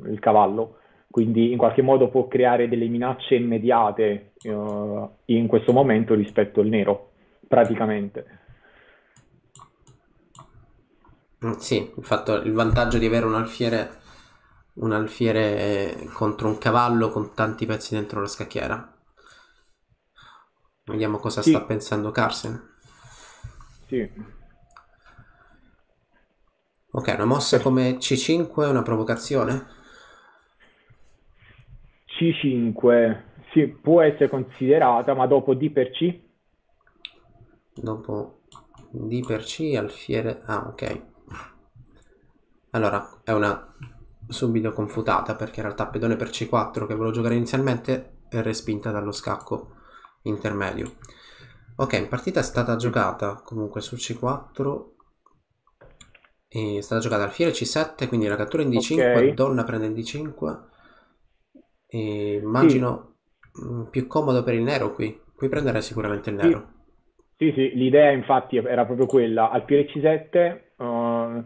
il cavallo. Quindi in qualche modo può creare delle minacce immediate uh, in questo momento rispetto al nero, praticamente. Mm, Sì, il fatto, il vantaggio di avere un alfiere, un alfiere contro un cavallo con tanti pezzi dentro la scacchiera. Vediamo cosa Sì. sta pensando Carsen. Sì. Ok, una mossa come C5 è una provocazione? C5, sì, può essere considerata, ma dopo D per C? Dopo D per C, alfiere... Ah, ok. Allora, è una subito confutata perché in realtà pedone per C4 che volevo giocare inizialmente è respinta dallo scacco intermedio. Ok, in partita è stata giocata comunque su C4 e è stata giocata alfiere C7, quindi la cattura in D5, Ok. donna prende in D5 e immagino mm, più comodo per il nero qui. Qui prenderei sicuramente il Sì. nero. Sì, sì, l'idea infatti era proprio quella, alfiere C7, eh,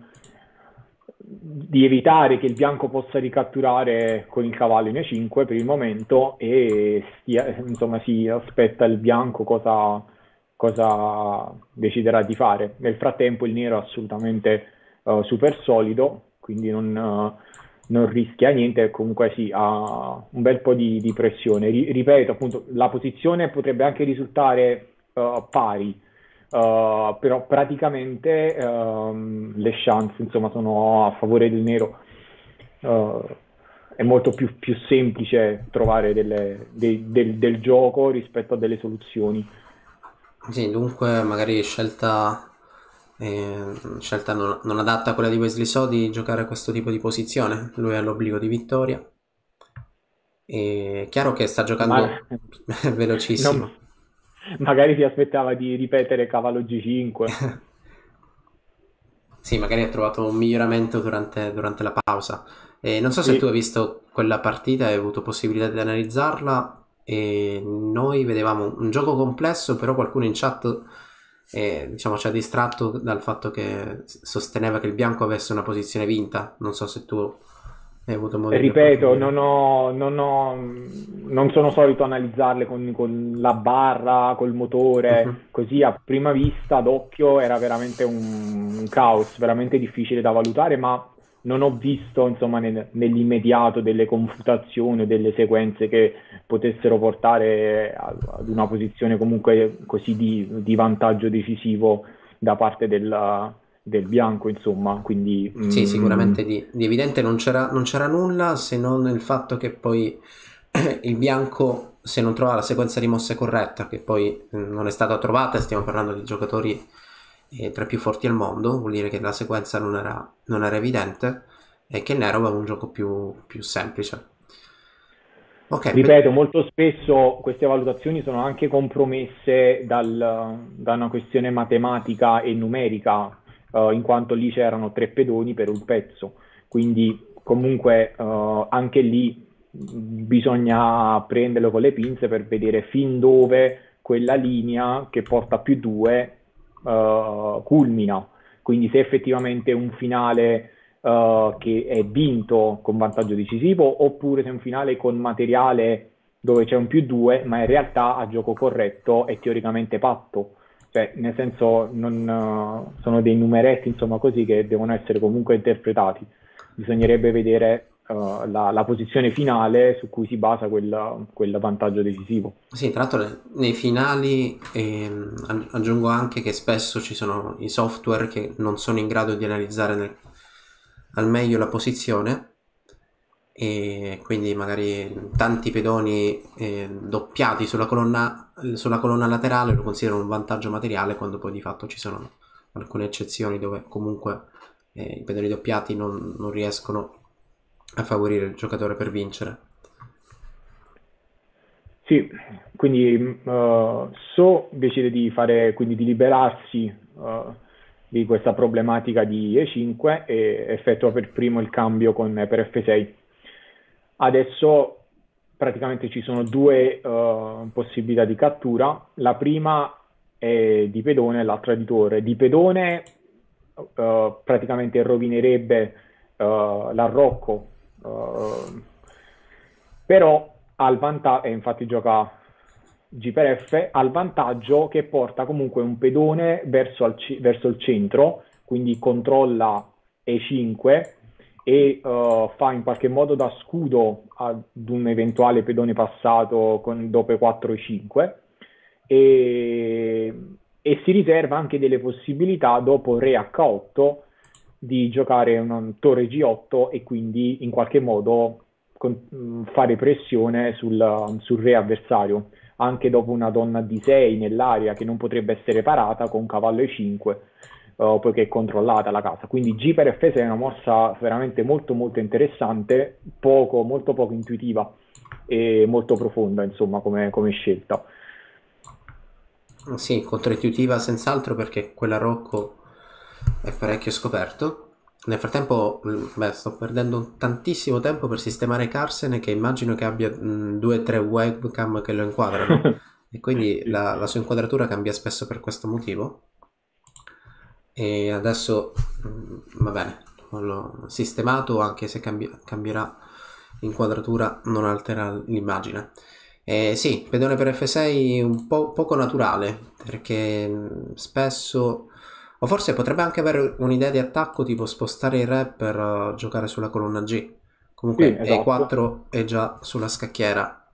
di evitare che il bianco possa ricatturare con il cavallo in E5 per il momento e stia- insomma si aspetta il bianco cosa, cosa deciderà di fare. Nel frattempo il nero è assolutamente eh, super solido, quindi non, eh, non rischia niente, comunque sì, ha un bel po' di, di pressione. Ri- ripeto, appunto, la posizione potrebbe anche risultare eh, pari, Uh, però praticamente ehm, le chance insomma sono a favore del nero. Uh, è molto più, più semplice trovare delle- dei- del, del gioco rispetto a delle soluzioni. Sì, dunque magari scelta, eh, scelta non, non adatta a quella di Wesley So di giocare questo tipo di posizione. Lui ha l'obbligo di vittoria. E chiaro che sta giocando Ma- velocissimo. Non- magari si aspettava di ripetere cavallo G5. Sì, magari ha trovato un miglioramento durante, durante la pausa. E non so se Sì. tu hai visto quella partita hai avuto possibilità di analizzarla. E noi vedevamo un gioco complesso, però qualcuno in chat eh, diciamo, ci ha distratto dal fatto che sosteneva che il bianco avesse una posizione vinta. Non so se tu hai avuto modo di Ripeto, non ho, non ho- non sono solito analizzarle con, con la barra, col motore, Mhm. così a prima vista, d'occhio, era veramente un, un caos, veramente difficile da valutare, ma non ho visto, insomma, nel- nell'immediato delle confutazioni o delle sequenze che potessero portare ad una posizione comunque così di, di vantaggio decisivo da parte del, del bianco, insomma, quindi... Sì, mm, sicuramente di, di evidente non c'era non c'era nulla se non il fatto che poi il bianco, se non trova la sequenza di mosse corretta, che poi mm, non è stata trovata, stiamo parlando di giocatori eh, tra i più forti al mondo, vuol dire che la sequenza non era, non era evidente e che il nero aveva un gioco più, più semplice. Ok, Ripeto, molto spesso queste valutazioni sono anche compromesse dal- da una questione matematica e numerica, eh, in quanto lì c'erano tre pedoni per un pezzo. Quindi comunque eh, anche lì mh, bisogna prenderlo con le pinze per vedere fin dove quella linea che porta più 2 culmina. Quindi se effettivamente è un finale che è vinto con vantaggio decisivo, oppure se è un finale con materiale dove c'è un più 2, ma in realtà a gioco corretto è teoricamente patto. Cioè, nel senso, non, eh, sono dei numeretti, insomma, così che devono essere comunque interpretati. Bisognerebbe vedere uh, la, la, posizione finale su cui si basa quel, quel vantaggio decisivo. Sì, tra l'altro nei finali ehm, aggiungo anche che spesso ci sono i software che non sono in grado di analizzare nel, al meglio la posizione e quindi magari tanti pedoni eh, doppiati sulla colonna, sulla colonna laterale lo considerano un vantaggio materiale quando poi di fatto ci sono alcune eccezioni dove comunque eh, i pedoni doppiati non, non riescono a favorire il giocatore per vincere. Sì, quindi uh, So decide di fare, quindi di liberarsi uh, di questa problematica di E5 e effettua per primo il cambio con, per F6. Adesso praticamente ci sono due uh, possibilità di cattura, la prima è di pedone e l'altra di torre. Di pedone praticamente rovinerebbe l'arrocco Uh, però al vantaggio, e infatti gioca G per F, ha il vantaggio che porta comunque un pedone verso, al, verso il centro, quindi controlla E5 e uh, fa in qualche modo da scudo ad un eventuale pedone passato con dopo E4 e 5 e, e si riserva anche delle possibilità dopo Re H8 di giocare una torre G8 e quindi in qualche modo con, mm, fare pressione sul, sul, re avversario, anche dopo una donna D6 nell'aria che non potrebbe essere parata con cavallo E5, uh, poiché è controllata la casa. Quindi G per F6 è una mossa veramente molto molto interessante, poco, molto poco intuitiva e molto profonda, insomma, come, come scelta. Sì, controintuitiva senz'altro perché quella Rocco è parecchio scoperto. Nel frattempo, mm, beh, sto perdendo tantissimo tempo per sistemare Carsen che immagino che abbia mm, due o tre webcam che lo inquadrano e quindi la, la, sua inquadratura cambia spesso per questo motivo. E adesso mm, va bene, l'ho sistemato anche se cambi- cambierà l'inquadratura non altera l'immagine. Eh, sì, pedone per F6 un po' poco naturale perché spesso o forse potrebbe anche avere un'idea di attacco tipo spostare il re per uh, giocare sulla colonna G. Comunque sì, esatto. E4 è già sulla scacchiera.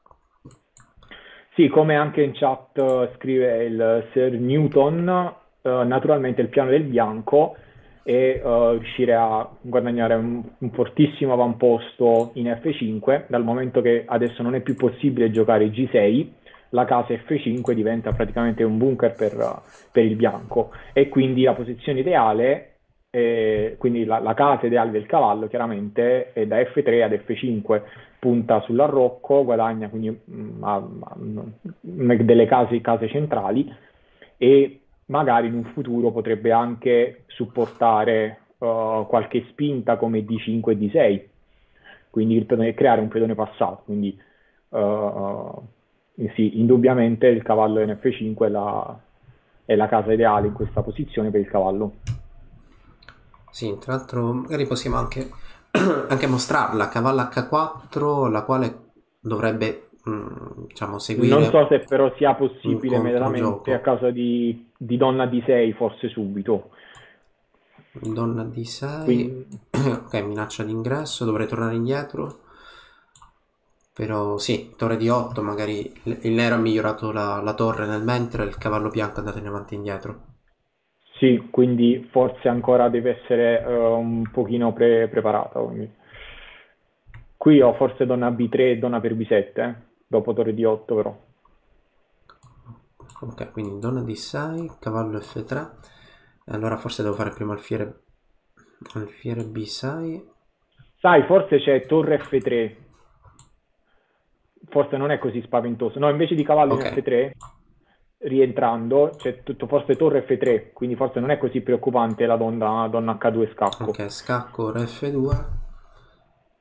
Sì, come anche in chat uh, scrive il Sir Newton, uh, naturalmente il piano del bianco è riuscire a guadagnare un, un, fortissimo avamposto in F5, dal momento che adesso non è più possibile giocare G6 la casa F5 diventa praticamente un bunker per, per il bianco. E quindi la posizione ideale, eh, quindi la, la, casa ideale del cavallo chiaramente è da F3 ad F5, punta sull'arrocco, guadagna quindi mh, mm, a, a, delle case, case centrali e magari in un futuro potrebbe anche supportare uh, qualche spinta come D5 e D6, quindi creare un pedone passato. Quindi, uh, sì, indubbiamente il cavallo NF5 è la, è la casa ideale in questa posizione per il cavallo. Sì, tra l'altro magari possiamo anche, anche mostrarla, cavallo H4, la quale dovrebbe mm, diciamo, seguire... Non so se però sia possibile immediatamente a causa di, di donna D6, forse subito. Donna D6, Quindi... ok, minaccia d'ingresso, dovrei tornare indietro. Però sì, torre di 8, magari il nero ha migliorato la, la torre nel mentre il cavallo bianco è andato in avanti e indietro. Sì, quindi forse ancora deve essere uh, un pochino pre- preparata. Quindi. Qui ho forse donna B3 e donna per B7, eh? dopo torre di 8 però. Ok, quindi donna D6, cavallo F3. Allora forse devo fare prima alfiere, alfiere B6. Sai, forse c'è torre F3 forse non è così spaventoso. No, invece di cavallo okay. in F3, rientrando, c'è tutto forse torre F3, quindi forse non è così preoccupante la donna, donna H2 scacco. Ok, scacco F2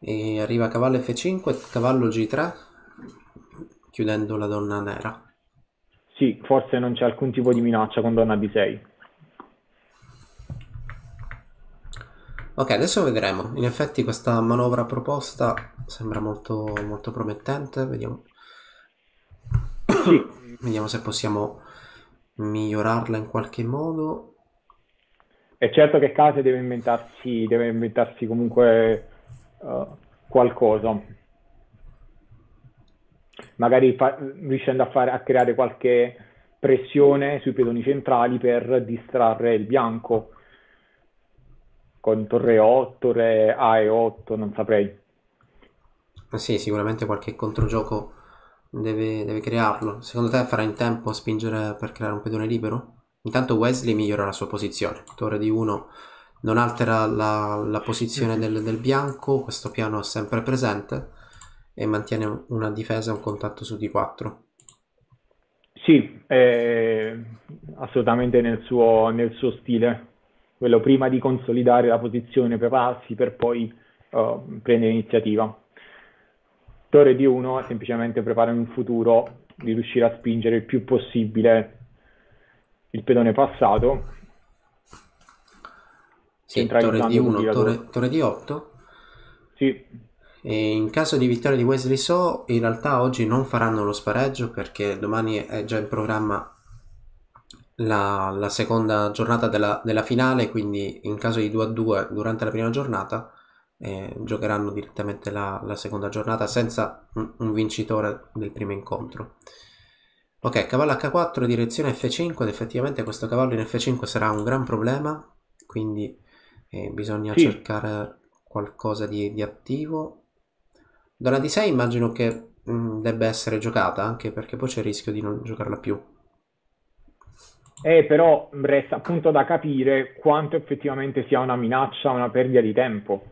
e arriva cavallo F5 cavallo G3 chiudendo la donna nera. Sì, forse non c'è alcun tipo di minaccia con donna D6. Ok, adesso vedremo. In effetti questa manovra proposta sembra molto, molto promettente. Vediamo. Vediamo se possiamo migliorarla in qualche modo. È certo che Case deve inventarsi, deve inventarsi comunque eh, qualcosa. Magari fa- riuscendo a, fare, a creare qualche pressione sui pedoni centrali per distrarre il bianco con torre 8, re A e 8, non saprei. Eh sì, sicuramente qualche controgioco deve, deve crearlo. Secondo te farà in tempo a spingere per creare un pedone libero? Intanto Wesley migliora la sua posizione. Torre di 1 non altera la, la posizione del, del bianco, questo piano è sempre presente e mantiene una difesa e un contatto su D4. Sì, è assolutamente nel suo, nel suo stile. Quello prima di consolidare la posizione, prepararsi per poi eh, prendere iniziativa. Torre di 1 semplicemente prepara in un futuro di riuscire a spingere il più possibile il pedone passato, Sì, torre di 1, quindi la torre, torre di 8. Sì, E in caso di vittoria di Wesley So, in realtà oggi non faranno lo spareggio perché domani è già in programma la, la seconda giornata della, della finale, quindi in caso di 2 a 2 durante la prima giornata eh, giocheranno direttamente la, la seconda giornata senza un, un vincitore del primo incontro. Ok, cavallo H4, direzione F5 ed effettivamente questo cavallo in F5 sarà un gran problema, quindi eh, bisogna Sì. cercare qualcosa di, di attivo. Donna di 6 immagino che mh, debba essere giocata, anche perché poi c'è il rischio di non giocarla più. Eh, però resta appunto da capire quanto effettivamente sia una minaccia, una perdita di tempo.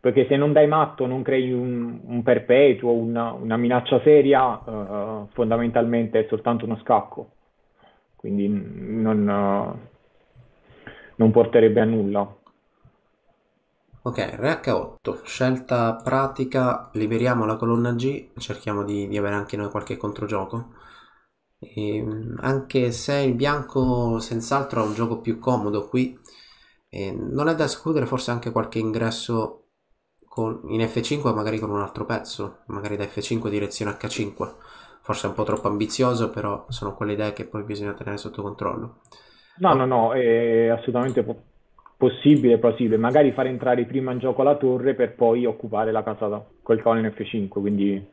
Perché se non dai matto, non crei un, un perpetuo, una, una minaccia seria, eh, fondamentalmente è soltanto uno scacco. Quindi non, eh, non porterebbe a nulla. Ok, re H8, scelta pratica, liberiamo la colonna G, cerchiamo di, di avere anche noi qualche controgioco. Ehm, anche se il bianco senz'altro ha un gioco più comodo qui, eh, non è da escludere forse anche qualche ingresso con- in F5 magari con un altro pezzo, magari da F5 direzione H5. Forse è un po' troppo ambizioso, però sono quelle idee che poi bisogna tenere sotto controllo. No, no, no, è assolutamente possibile, plausibile. Magari fare entrare prima in gioco la torre per poi occupare la casata col cavallo in F5, quindi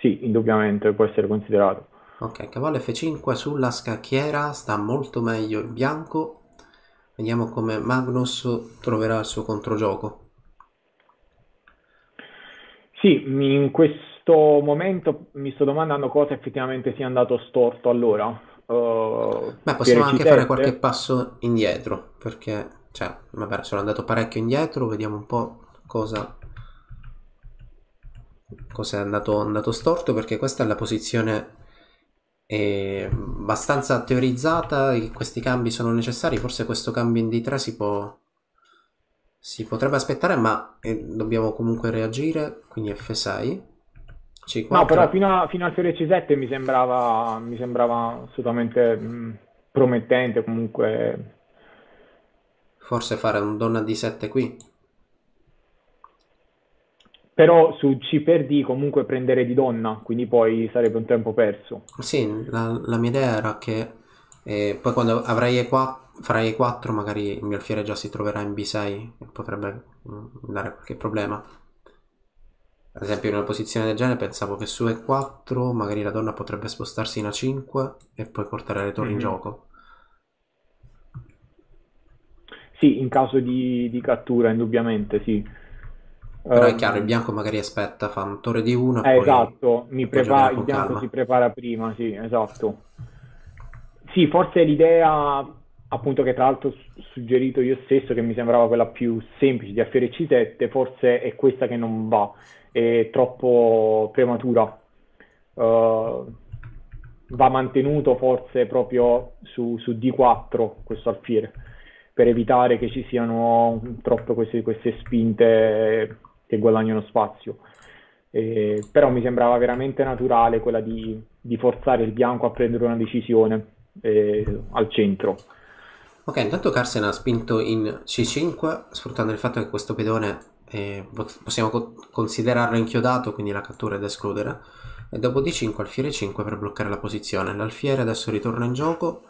sì, indubbiamente può essere considerato. Ok, cavallo F5 sulla scacchiera, sta molto meglio il bianco. Vediamo come Magnus troverà il suo controgioco. Sì, in questo momento mi sto domandando cosa effettivamente sia andato storto allora. Uh, Beh, possiamo anche C7? fare qualche passo indietro, perché, cioè, vabbè, sono andato parecchio indietro, vediamo un po' cosa cosa è andato, andato storto, perché questa è la posizione eh, abbastanza teorizzata, questi cambi sono necessari, forse questo cambio in D3 si può si potrebbe aspettare, ma eh, dobbiamo comunque reagire, quindi F6 C4 No, però fino, a- fino al fiore C7 mi sembrava, mi sembrava assolutamente mh, promettente comunque. Forse fare un donna D7 qui Però su C per D comunque prendere di donna, quindi poi sarebbe un tempo perso. Sì, la, la mia idea era che eh, poi quando avrai E4, farai E4 magari il mio alfiere già si troverà in B6 e potrebbe mm, dare qualche problema. Ad esempio in una posizione del genere pensavo che su E4 magari la donna potrebbe spostarsi in A5 e poi portare le torri in Mhm. gioco. Sì, in caso di, di cattura, indubbiamente, sì. Però è Ehm, chiaro, il bianco magari aspetta, fa un torre di 1 e Eh, esatto, prepara, il bianco calma. si prepara prima, sì, esatto. Sì, forse l'idea, appunto, che tra l'altro ho suggerito io stesso, che mi sembrava quella più semplice di alfiere C7, forse è questa che non va, è troppo prematura. Eh, va mantenuto forse proprio su, su D4 questo alfiere, per evitare che ci siano troppe queste, queste spinte che guadagnano spazio. Eh, però mi sembrava veramente naturale quella di, di forzare il bianco a prendere una decisione eh, al centro. Ok, intanto Carsen ha spinto in C5, sfruttando il fatto che questo pedone eh, possiamo co- considerarlo inchiodato, quindi la cattura è da escludere. E dopo D5 alfiere 5 per bloccare la posizione. L'alfiere adesso ritorna in gioco.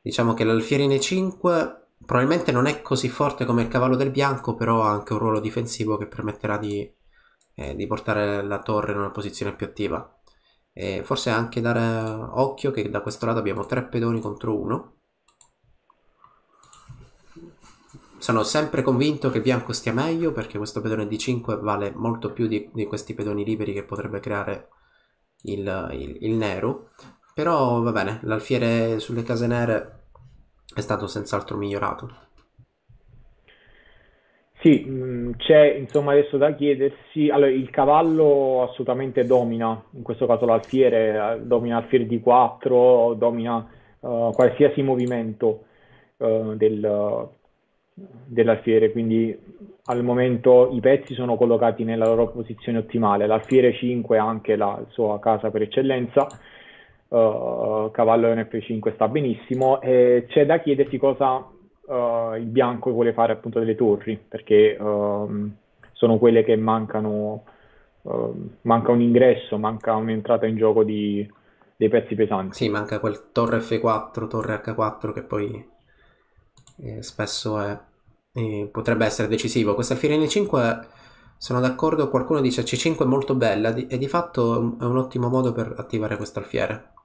Diciamo che l'alfiere in E5 probabilmente non è così forte come il cavallo del bianco, però ha anche un ruolo difensivo che permetterà di, eh, di portare la torre in una posizione più attiva. E forse anche dare occhio che da questo lato abbiamo tre pedoni contro uno. Sono sempre convinto che bianco stia meglio perché questo pedone D5 vale molto più di, di questi pedoni liberi che potrebbe creare il, il, il nero. Però va bene, l'alfiere sulle case nere è stato senz'altro migliorato. Sì, mh, c'è insomma adesso da chiedersi, allora il cavallo assolutamente domina, in questo caso l'alfiere, eh, domina alfiere di 4, domina eh, qualsiasi movimento eh, del, dell'alfiere, quindi al momento i pezzi sono collocati nella loro posizione ottimale, l'alfiere 5 è anche la sua casa per eccellenza, eh, cavallo in F5 sta benissimo e c'è da chiedersi cosa eh, il bianco vuole fare appunto delle torri, perché ehm, sono quelle che mancano, ehm, manca un ingresso, manca un'entrata in gioco di, dei pezzi pesanti. Sì, manca quel torre F4, torre H4 che poi eh, spesso è, eh, potrebbe essere decisivo. Questa alfiere in 5 sono d'accordo, qualcuno dice C5 è molto bella e di fatto è un ottimo modo per attivare questa alfiere.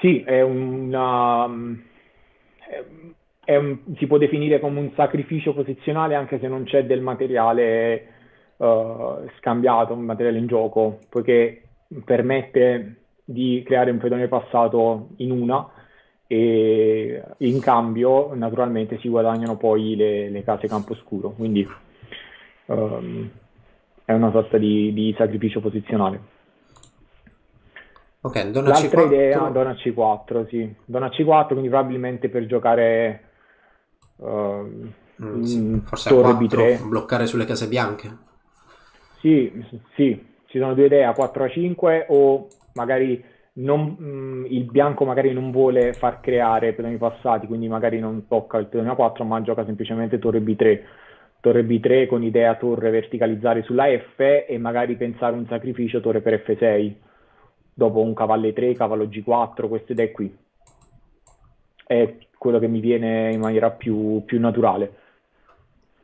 Sì, è una, è un- si può definire come un sacrificio posizionale anche se non c'è del materiale eh, scambiato, un materiale in gioco, poiché permette di creare un pedone passato in una e in cambio naturalmente si guadagnano poi le, le case camposcuro, quindi ehm, è una sorta di, di sacrificio posizionale. Ok, L'altra C4. idea, donna C4, sì. Donna C4, quindi probabilmente per giocare Mm, sì, mm, forse torre A4, B3. bloccare sulle case bianche. Sì, sì, ci sono due idee, A4 A5 o magari non- mm, il bianco magari non vuole far creare pedoni passati, quindi magari non tocca il pedone A4, ma gioca semplicemente torre B3. Torre B3 con idea torre verticalizzare sulla F e magari pensare un sacrificio torre per F6, dopo un cavallo E3, cavallo G4, queste idee qui. È quello che mi viene in maniera più, più naturale.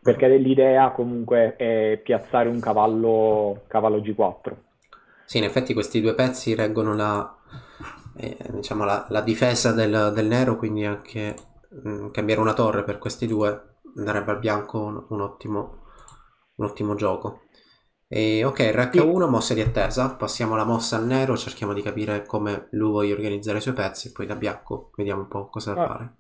Perché l'idea comunque è piazzare un cavallo, cavallo G4. Sì, in effetti questi due pezzi reggono la, eh, diciamo la, la difesa del, del nero, quindi anche mm, cambiare una torre per questi due darebbe al bianco un, un ottimo, un ottimo gioco. E, ok, RH1, mossa di attesa, passiamo alla mossa al nero, cerchiamo di capire come lui voglia organizzare i suoi pezzi e poi da bianco vediamo un po' cosa Ah. fare.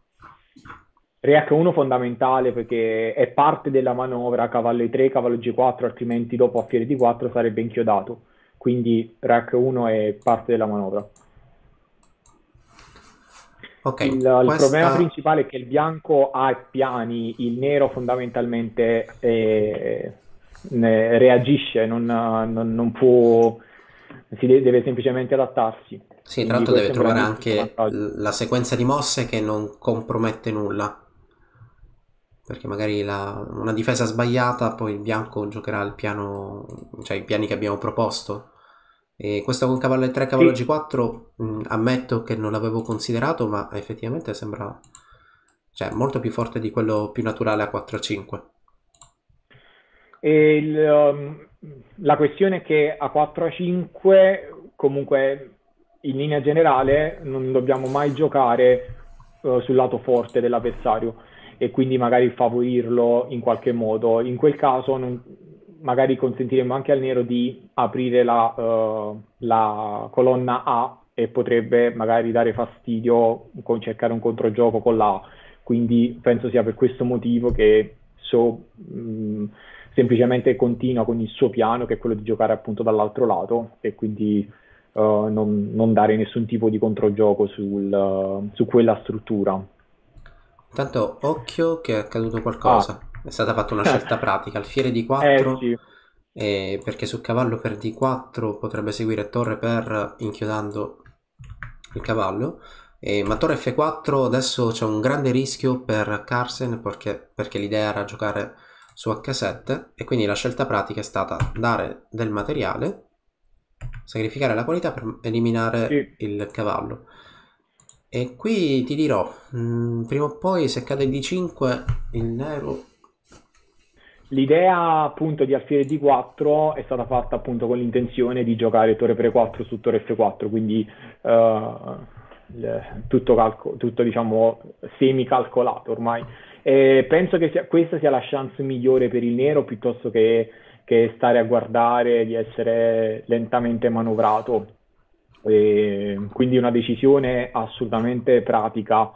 Re H1 fondamentale perché è parte della manovra cavallo E3, cavallo G4, altrimenti dopo a fiere di 4 sarebbe inchiodato. Quindi Re H1 è parte della manovra. Ok, Il, il questa- problema principale è che il bianco ha piani, il nero fondamentalmente ne- reagisce, non, non- non può, si de- deve semplicemente adattarsi. Sì, tra l'altro deve trovare anche la sequenza di mosse che non compromette nulla. Perché magari la- una difesa sbagliata, poi il bianco giocherà il piano, cioè i piani che abbiamo proposto. E questo con cavallo E3 cavallo Sì. G4 mh, ammetto che non l'avevo considerato, ma effettivamente sembra cioè, molto più forte di quello più naturale a 4-5. Il, um, la questione è che a 4 a 5, comunque in linea generale, non dobbiamo mai giocare eh, sul lato forte dell'avversario e quindi magari favorirlo in qualche modo. In quel caso, non- magari consentiremo anche al nero di aprire la, eh, la colonna A e potrebbe magari dare fastidio con cercare un controgioco con la A. Quindi penso sia per questo motivo che So mh, semplicemente continua con il suo piano, che è quello di giocare appunto dall'altro lato, e quindi eh, non, non dare nessun tipo di controgioco sul, su quella struttura. Intanto, occhio che è accaduto qualcosa. È stata fatta una scelta pratica. Alfiere di 4 Ah. Eh sì, e perché su cavallo per d4 potrebbe seguire torre per inchiodando il cavallo e, ma torre f4 adesso c'è un grande rischio per Carsen perché, perché l'idea era giocare su h7 e quindi la scelta pratica è stata dare del materiale sacrificare la qualità per eliminare Sì. il cavallo e qui ti dirò mh, prima o poi se cade d5 il nero L'idea appunto di alfiere D4 è stata fatta appunto con l'intenzione di giocare torre pre 4 su torre F4, quindi il- tutto, calco- tutto diciamo semi calcolato ormai. E penso che sia- questa sia la chance migliore per il nero piuttosto che, che stare a guardare di essere lentamente manovrato. E quindi una decisione assolutamente pratica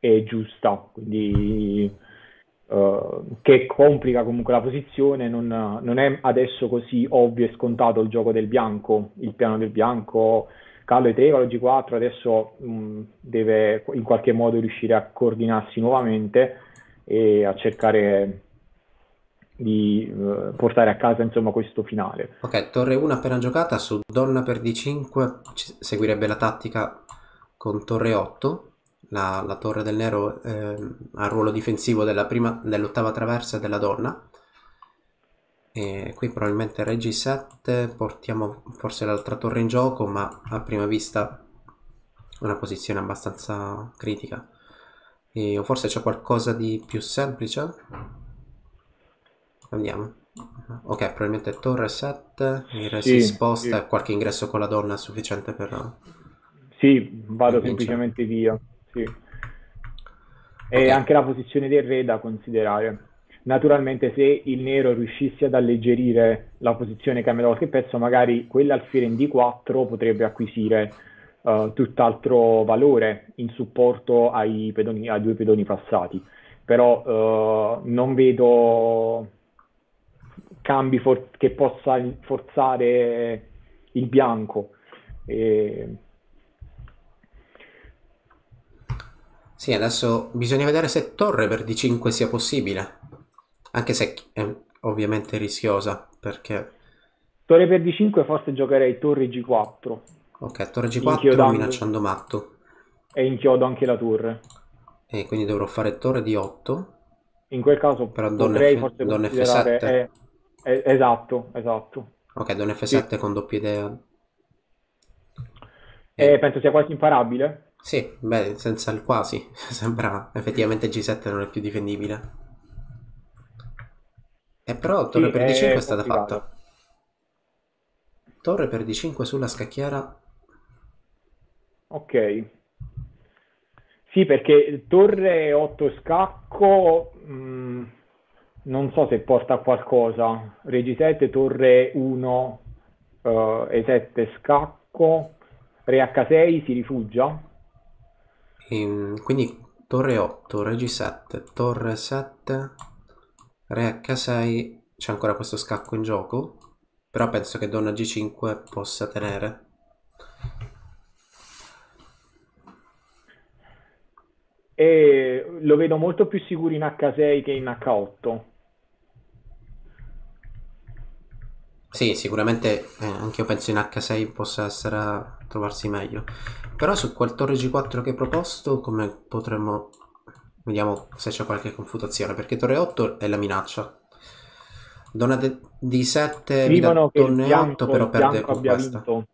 e giusta. Quindi eh, che complica comunque la posizione, non, non è adesso così ovvio e scontato il gioco del bianco, il piano del bianco, Callo e 3, Callo G4, adesso mh, deve in qualche modo riuscire a coordinarsi nuovamente e a cercare di eh, portare a casa insomma questo finale. Ok, torre 1 appena giocata, su donna per d5 ci- seguirebbe la tattica con torre 8. La, la torre del nero ha il ruolo difensivo della prima, dell'ottava traversa della donna. E qui probabilmente re g7, portiamo forse l'altra torre in gioco, ma a prima vista una posizione abbastanza critica. E, o forse c'è qualcosa di più semplice? Andiamo. Ok, probabilmente torre 7, il Sì, si sposta sì. qualche ingresso con la donna è sufficiente per... Sì, vado Per vincere. semplicemente via. Sì. E Ok. anche la posizione del re da considerare. Naturalmente, se il nero riuscisse ad alleggerire la posizione che ha messo qualche pezzo, magari quell'alfiere in D4 potrebbe acquisire eh, tutt'altro valore in supporto ai pedoni- ai due pedoni passati. Però eh, non vedo cambi for- che possa forzare il bianco. E- Sì, adesso bisogna vedere se torre per d5 sia possibile. Anche se è ovviamente rischiosa, perché... Torre per D5 forse giocherei torre G4 Ok, torre g4 Inchiodando. minacciando matto. e inchiodo anche la torre. E quindi dovrò fare torre di 8. In quel caso Però potrei F- forse considerare... F7. eh, eh, esatto, esatto. Ok, don F7 con doppia idea. Eh, penso sia quasi imparabile. Sì, beh, senza il quasi. Sembra effettivamente G7 non è più difendibile. E però torre Sì, per è D5 è stata complicato. fatta. Torre per D5 sulla scacchiera. Ok. Sì, perché torre 8 scacco mh, non so se porta a qualcosa. Regi 7, torre 1 eh, e 7 scacco, re H6 si rifugia. Ehm, quindi torre 8, re G7, torre 7, re H6. C'è ancora questo scacco in gioco. Però penso che donna G5 possa tenere. E lo vedo molto più sicuro in H6 che in H8. Sì, sicuramente eh, anche io penso in H6 possa essere a trovarsi meglio. Però su quel torre G4 che hai proposto, come potremmo... Vediamo se c'è qualche confutazione, perché torre 8 è la minaccia. Donna de- D7 mi dà Scrivono che il torre bianco, 8, però perde con questa. vinto.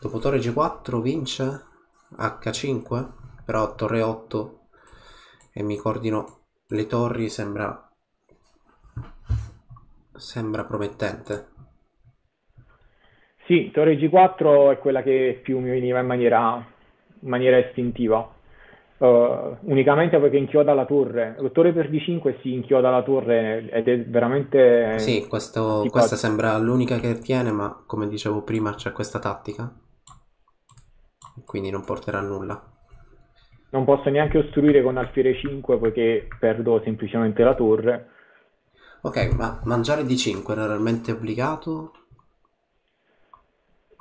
Dopo torre G4 vince H5, però torre 8 e mi coordino le torri sembra sembra promettente. Sì, torre G4 è quella che più mi veniva in maniera, in maniera istintiva. Uh, unicamente perché inchioda la torre. Torre per D5 si inchioda la torre ed è veramente Sì, questo- questa sembra l'unica che tiene, ma come dicevo prima c'è questa tattica. Quindi non porterà a nulla. Non posso neanche ostruire con alfiere 5 poiché perdo semplicemente la torre. Ok, ma mangiare D5 era realmente obbligato?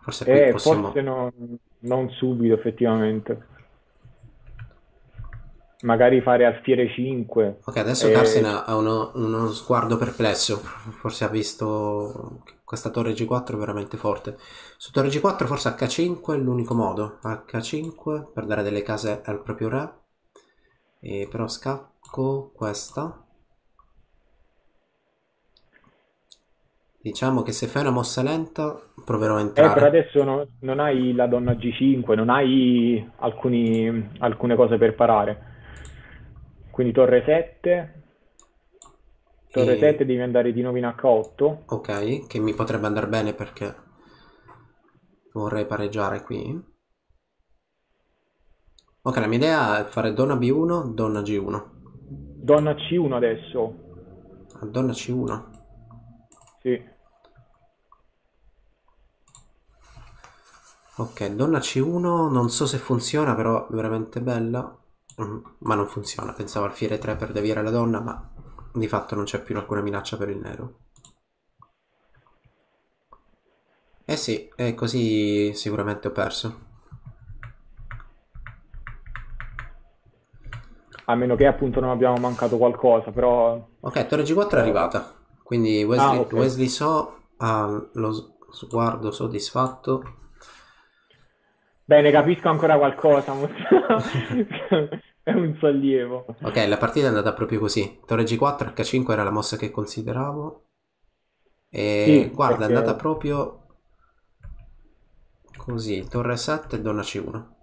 Forse qui Eh, possiamo... forse non, non subito effettivamente. magari fare alfiere 5. Ok, adesso Eh, Carsen ha ha uno, uno sguardo perplesso. Forse ha visto questa torre G4 è veramente forte. Su torre G4 forse H5 è l'unico modo. H5 per dare delle case al proprio re. E però scacco questa. Diciamo che se fai una mossa lenta proverò a Eh, per entrare. adesso no- non hai la donna G5, non hai alcuni- alcune cose per parare. Quindi torre 7. Torre E- 7 devi andare di nuovo in H8. Ok, che mi potrebbe andare bene perché vorrei pareggiare qui. Ok, la mia idea è fare donna B1, donna G1. Donna C1 adesso. Ah, Donna C1. Sì. Ok, donna C1, non so se funziona, però è veramente bella. Mm, Ma non funziona, pensavo alfiere 3 per deviare la donna, ma di fatto non c'è più alcuna minaccia per il nero. Eh sì, e così sicuramente ho perso. A meno che appunto non abbiamo mancato qualcosa, però... Ok, Torre G4 è arrivata, quindi Wesley, Ah, ok. Wesley So ha lo sguardo soddisfatto. Bene, capisco ancora qualcosa. È un sollievo. Ok, la partita è andata proprio così. Torre G4, H5 era la mossa che consideravo. E Sì, guarda, è perché- andata proprio così. Torre 7, donna C1.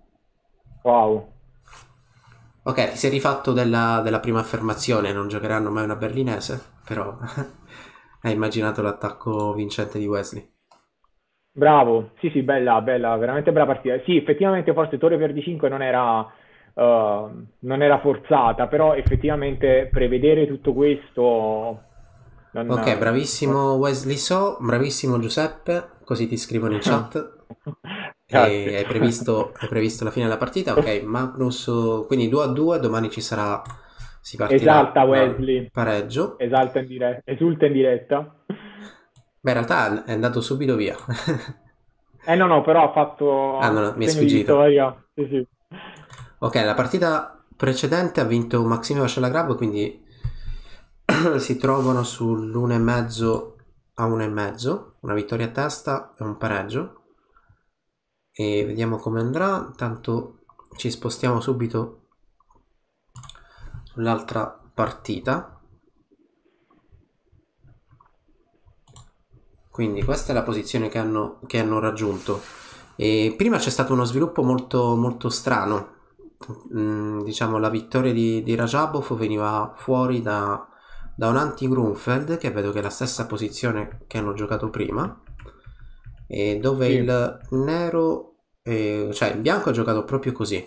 Wow. Ok, ti sei rifatto della, della prima affermazione, non giocheranno mai una berlinese, però hai immaginato l'attacco vincente di Wesley. Bravo, sì sì, bella, bella, veramente bella partita. Sì, effettivamente forse Torre per D5 non era, eh, non era forzata, però effettivamente prevedere tutto questo... non- Ok, bravissimo Wesley So, bravissimo Giuseppe, così ti scrivono in chat. E hai previsto, hai previsto la fine della partita? Ok, Magnus, quindi 2 a 2, domani ci sarà, si partirà Esalta Wesley, pareggio. esalta in diretta, esulta in diretta. Beh, in realtà è andato subito via. Eh no, no, però ha fatto Ah, no, no, mi è sfuggito. Sì, sì. Ok, la partita precedente ha vinto Maxime Vascelagravo, quindi si trovano sull'1,5 a 1,5, una vittoria a testa e un pareggio. E vediamo come andrà. Intanto ci spostiamo subito sull'altra partita. Quindi questa è la posizione che hanno, che hanno raggiunto. E prima c'è stato uno sviluppo molto, molto strano. Mm, diciamo la vittoria di, di Rajabov veniva fuori da, da un anti-Grunfeld, che vedo che è la stessa posizione che hanno giocato prima, e dove Sì. il nero, eh, cioè il bianco ha giocato proprio così.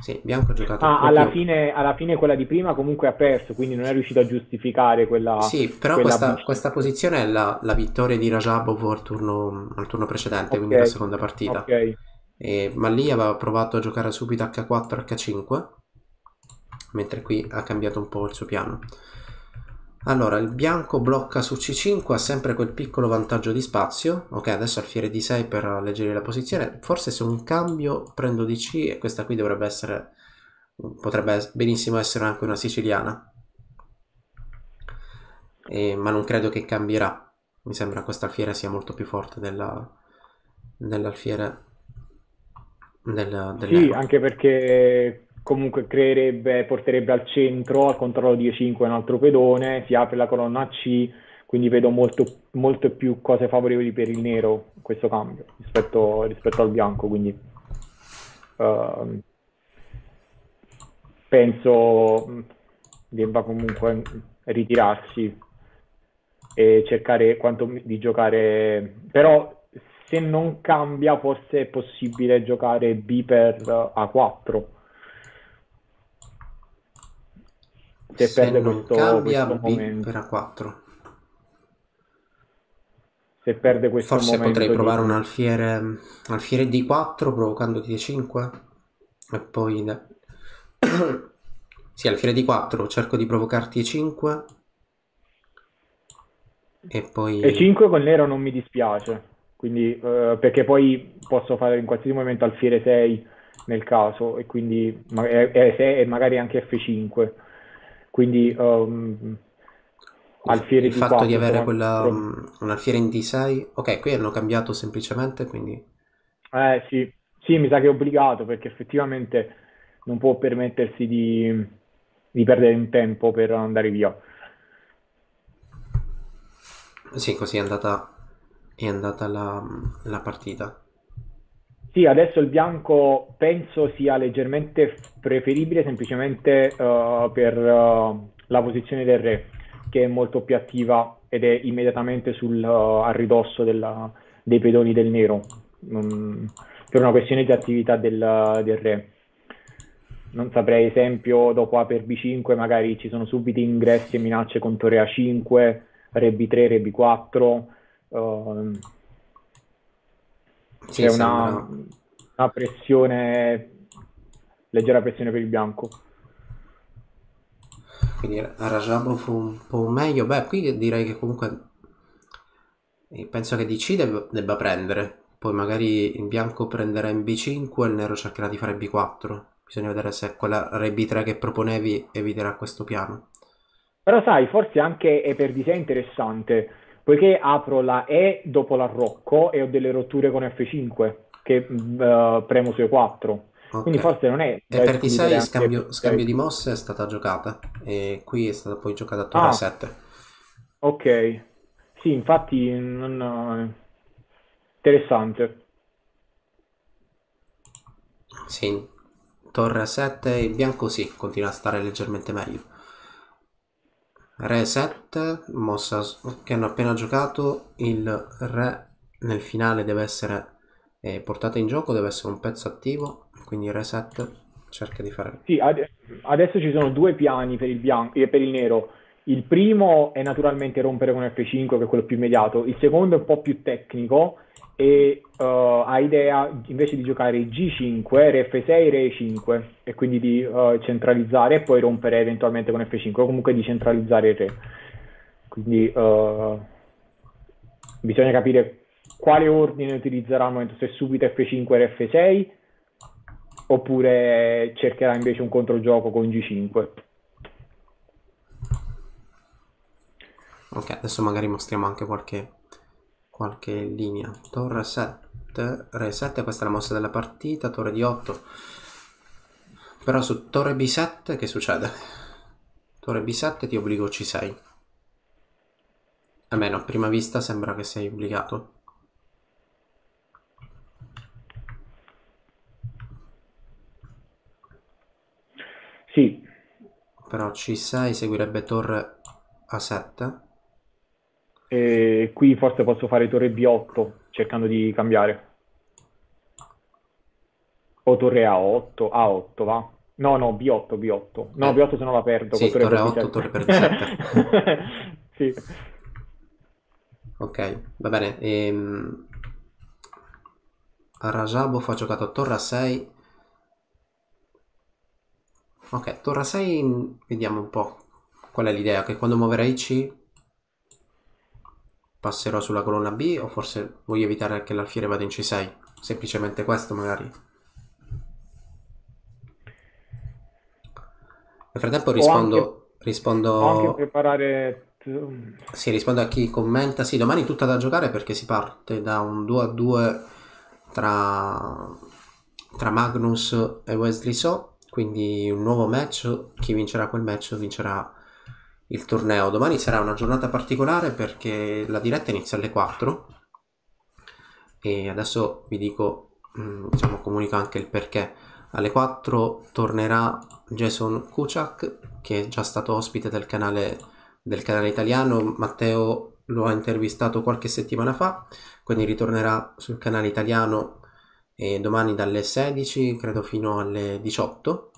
Sì, bianco ha giocato Ah, proprio... alla fine, alla fine quella di prima comunque ha perso, quindi non è riuscito a giustificare quella... Sì, però quella questa, questa posizione è la, la vittoria di Rajabov al turno, al turno precedente, quindi Ok, la seconda partita. Ok. E- ma lì aveva provato a giocare subito H4, H5, mentre qui ha cambiato un po' il suo piano. Allora, il bianco blocca su C5, ha sempre quel piccolo vantaggio di spazio. Ok, adesso alfiere D6 per alleggerire la posizione. Forse se un cambio prendo DC e questa qui dovrebbe essere... potrebbe benissimo essere anche una siciliana. E- ma non credo che cambierà. Mi sembra questa alfiere sia molto più forte della, dell'alfiere del, del Sì, anche perché comunque creerebbe, porterebbe al centro, al controllo di E5 un altro pedone, si apre la colonna C, quindi vedo molto, molto più cose favorevoli per il nero in questo cambio rispetto, rispetto al bianco, quindi ehm, penso debba comunque ritirarsi e cercare quanto di giocare, però se non cambia forse è possibile giocare B per A4 se, Se perde non questo, cambia questo B momento. per A4. se perde questo Forse potrei di- provare un alfiere, alfiere D4 provocando D5 e poi... sì, alfiere D4, cerco di provocarti E5 e poi... e 5 con nero non mi dispiace quindi eh, perché poi posso fare in qualsiasi momento alfiere 6 nel caso, e quindi e, magari anche F5. Quindi ehm, alfiere il di fatto di 4, avere insomma, quella, pro- mm, un alfiere in D6, ok, qui hanno cambiato semplicemente, quindi Eh sì, sì, mi sa che è obbligato perché effettivamente non può permettersi di, di perdere un tempo per andare via. sì, così è andata, è andata la, la partita. Sì, adesso il bianco penso sia leggermente preferibile semplicemente eh, per eh, la posizione del re, che è molto più attiva ed è immediatamente sul, eh, a ridosso della- dei pedoni del nero, mm, per una questione di attività del, del re. Non saprei, esempio, dopo A per B5 magari ci sono subito ingressi e minacce con torre A5, re B3, re B4. Ehm, Sì, c'è una, una pressione, leggera pressione per il bianco. Quindi Rajabov fu un po' meglio. Beh, qui direi che comunque eh, penso che DC deb- debba prendere. Poi magari il bianco prenderà in B5 e il nero cercherà di fare B4. Bisogna vedere se quella Re B3 che proponevi eviterà questo piano. Però sai, forse anche è per di sé interessante, poiché apro la E dopo l'arrocco e ho delle rotture con F5, che eh, premo su E4. Quindi Ok. forse non è E per D6 escludere anche scambio, F6. scambio di mosse è stata giocata. E qui è stata poi giocata a torre Ah. 7. Ok, sì, infatti non... interessante. Sì, torre a 7, il bianco sì, continua a stare leggermente meglio. Re 7, mossa che hanno appena giocato, il re nel finale deve essere eh, portato in gioco, deve essere un pezzo attivo, quindi re 7 cerca di fare... Sì, ad- adesso ci sono due piani per il bianco e per il nero. Il primo è naturalmente rompere con F5, che è quello più immediato. Il secondo è un po' più tecnico e eh, ha idea invece di giocare G5, Re F6, Re 5 e quindi di eh, centralizzare e poi rompere eventualmente con F5 o comunque di centralizzare il Re. Quindi eh, bisogna capire quale ordine utilizzerà al momento, se subito F5 e F6 oppure cercherà invece un controgioco con G5. Ok, adesso magari mostriamo anche qualche, qualche linea. Torre 7, re 7, questa è la mossa della partita, torre di 8. Però su torre B7 che succede? Torre B7 ti obbligo C6. Almeno a prima vista sembra che sei obbligato. Sì, Però C6 seguirebbe torre A7. E qui forse posso fare torre B8 cercando di cambiare. O torre A8, A8 va. No, no, B8, B8. No, Eh, B8 se no la perdo. sì, torre torre per 8, B7. torre per B7. Sì. Ok, va bene. Ehm... Rajabov ha giocato torre a 6. Ok, torre a 6, vediamo un po'. Qual è l'idea? Che quando muoverai C passerò sulla colonna B o forse voglio evitare che l'alfiere vada in C6? Semplicemente questo magari. Nel frattempo rispondo, anche- rispondo... Anche preparare... Sì, rispondo a chi commenta. Sì, domani tutta da giocare perché si parte da un 2 a 2 tra, tra Magnus e Wesley So. Quindi un nuovo match. Chi vincerà quel match vincerà il torneo. Domani sarà una giornata particolare perché la diretta inizia alle 4. E adesso vi dico, mm, diciamo, comunico anche il perché. Alle 4 tornerà Jason Kuciak, che è già stato ospite del canale del canale italiano. Matteo lo ha intervistato qualche settimana fa, quindi ritornerà sul canale italiano e domani dalle 16, credo fino alle 18.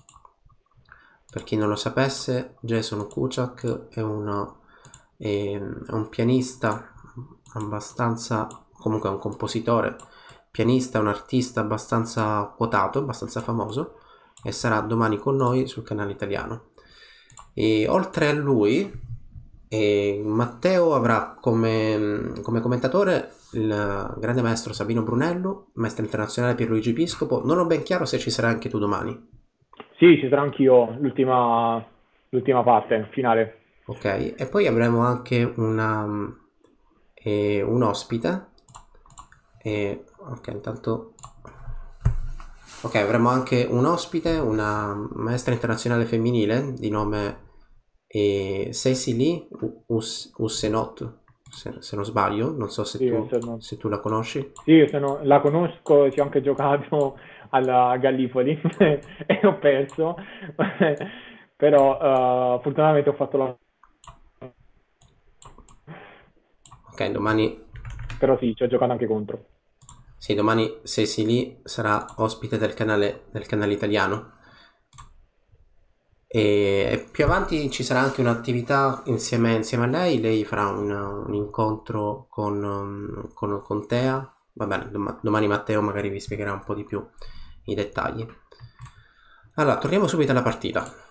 Per chi non lo sapesse, Jason Kuciak è, uno, è, è un pianista abbastanza, comunque è un compositore, pianista, un artista abbastanza quotato, abbastanza famoso e sarà domani con noi sul canale italiano. E oltre a lui, e Matteo avrà come, come commentatore il grande maestro Sabino Brunello, maestro internazionale Pierluigi Piscopo. Non ho ben chiaro se ci sarai anche tu domani. Sì, ci sarà anch'io, l'ultima, l'ultima parte, finale. Ok, e poi avremo anche una, eh, un ospite. E, ok, intanto... Ok, avremo anche un ospite, una maestra internazionale femminile di nome eh, Cecily Us- Ussenot, se, se non sbaglio, non so se, Sì, tu, se non- se tu la conosci. Sì, sono- la conosco, ci ho anche giocato alla Gallipoli e ho perso, però eh, fortunatamente ho fatto la... Ok, domani, Però sì, ci ho giocato anche contro. sì, domani Cecily sarà ospite del canale, del canale italiano. E, più avanti ci sarà anche un'attività insieme, insieme a lei. Lei farà un, un incontro con, um, con, con Tea. Va bene, dom- domani Matteo magari vi spiegherà un po' di più i dettagli. Allora, torniamo subito alla partita.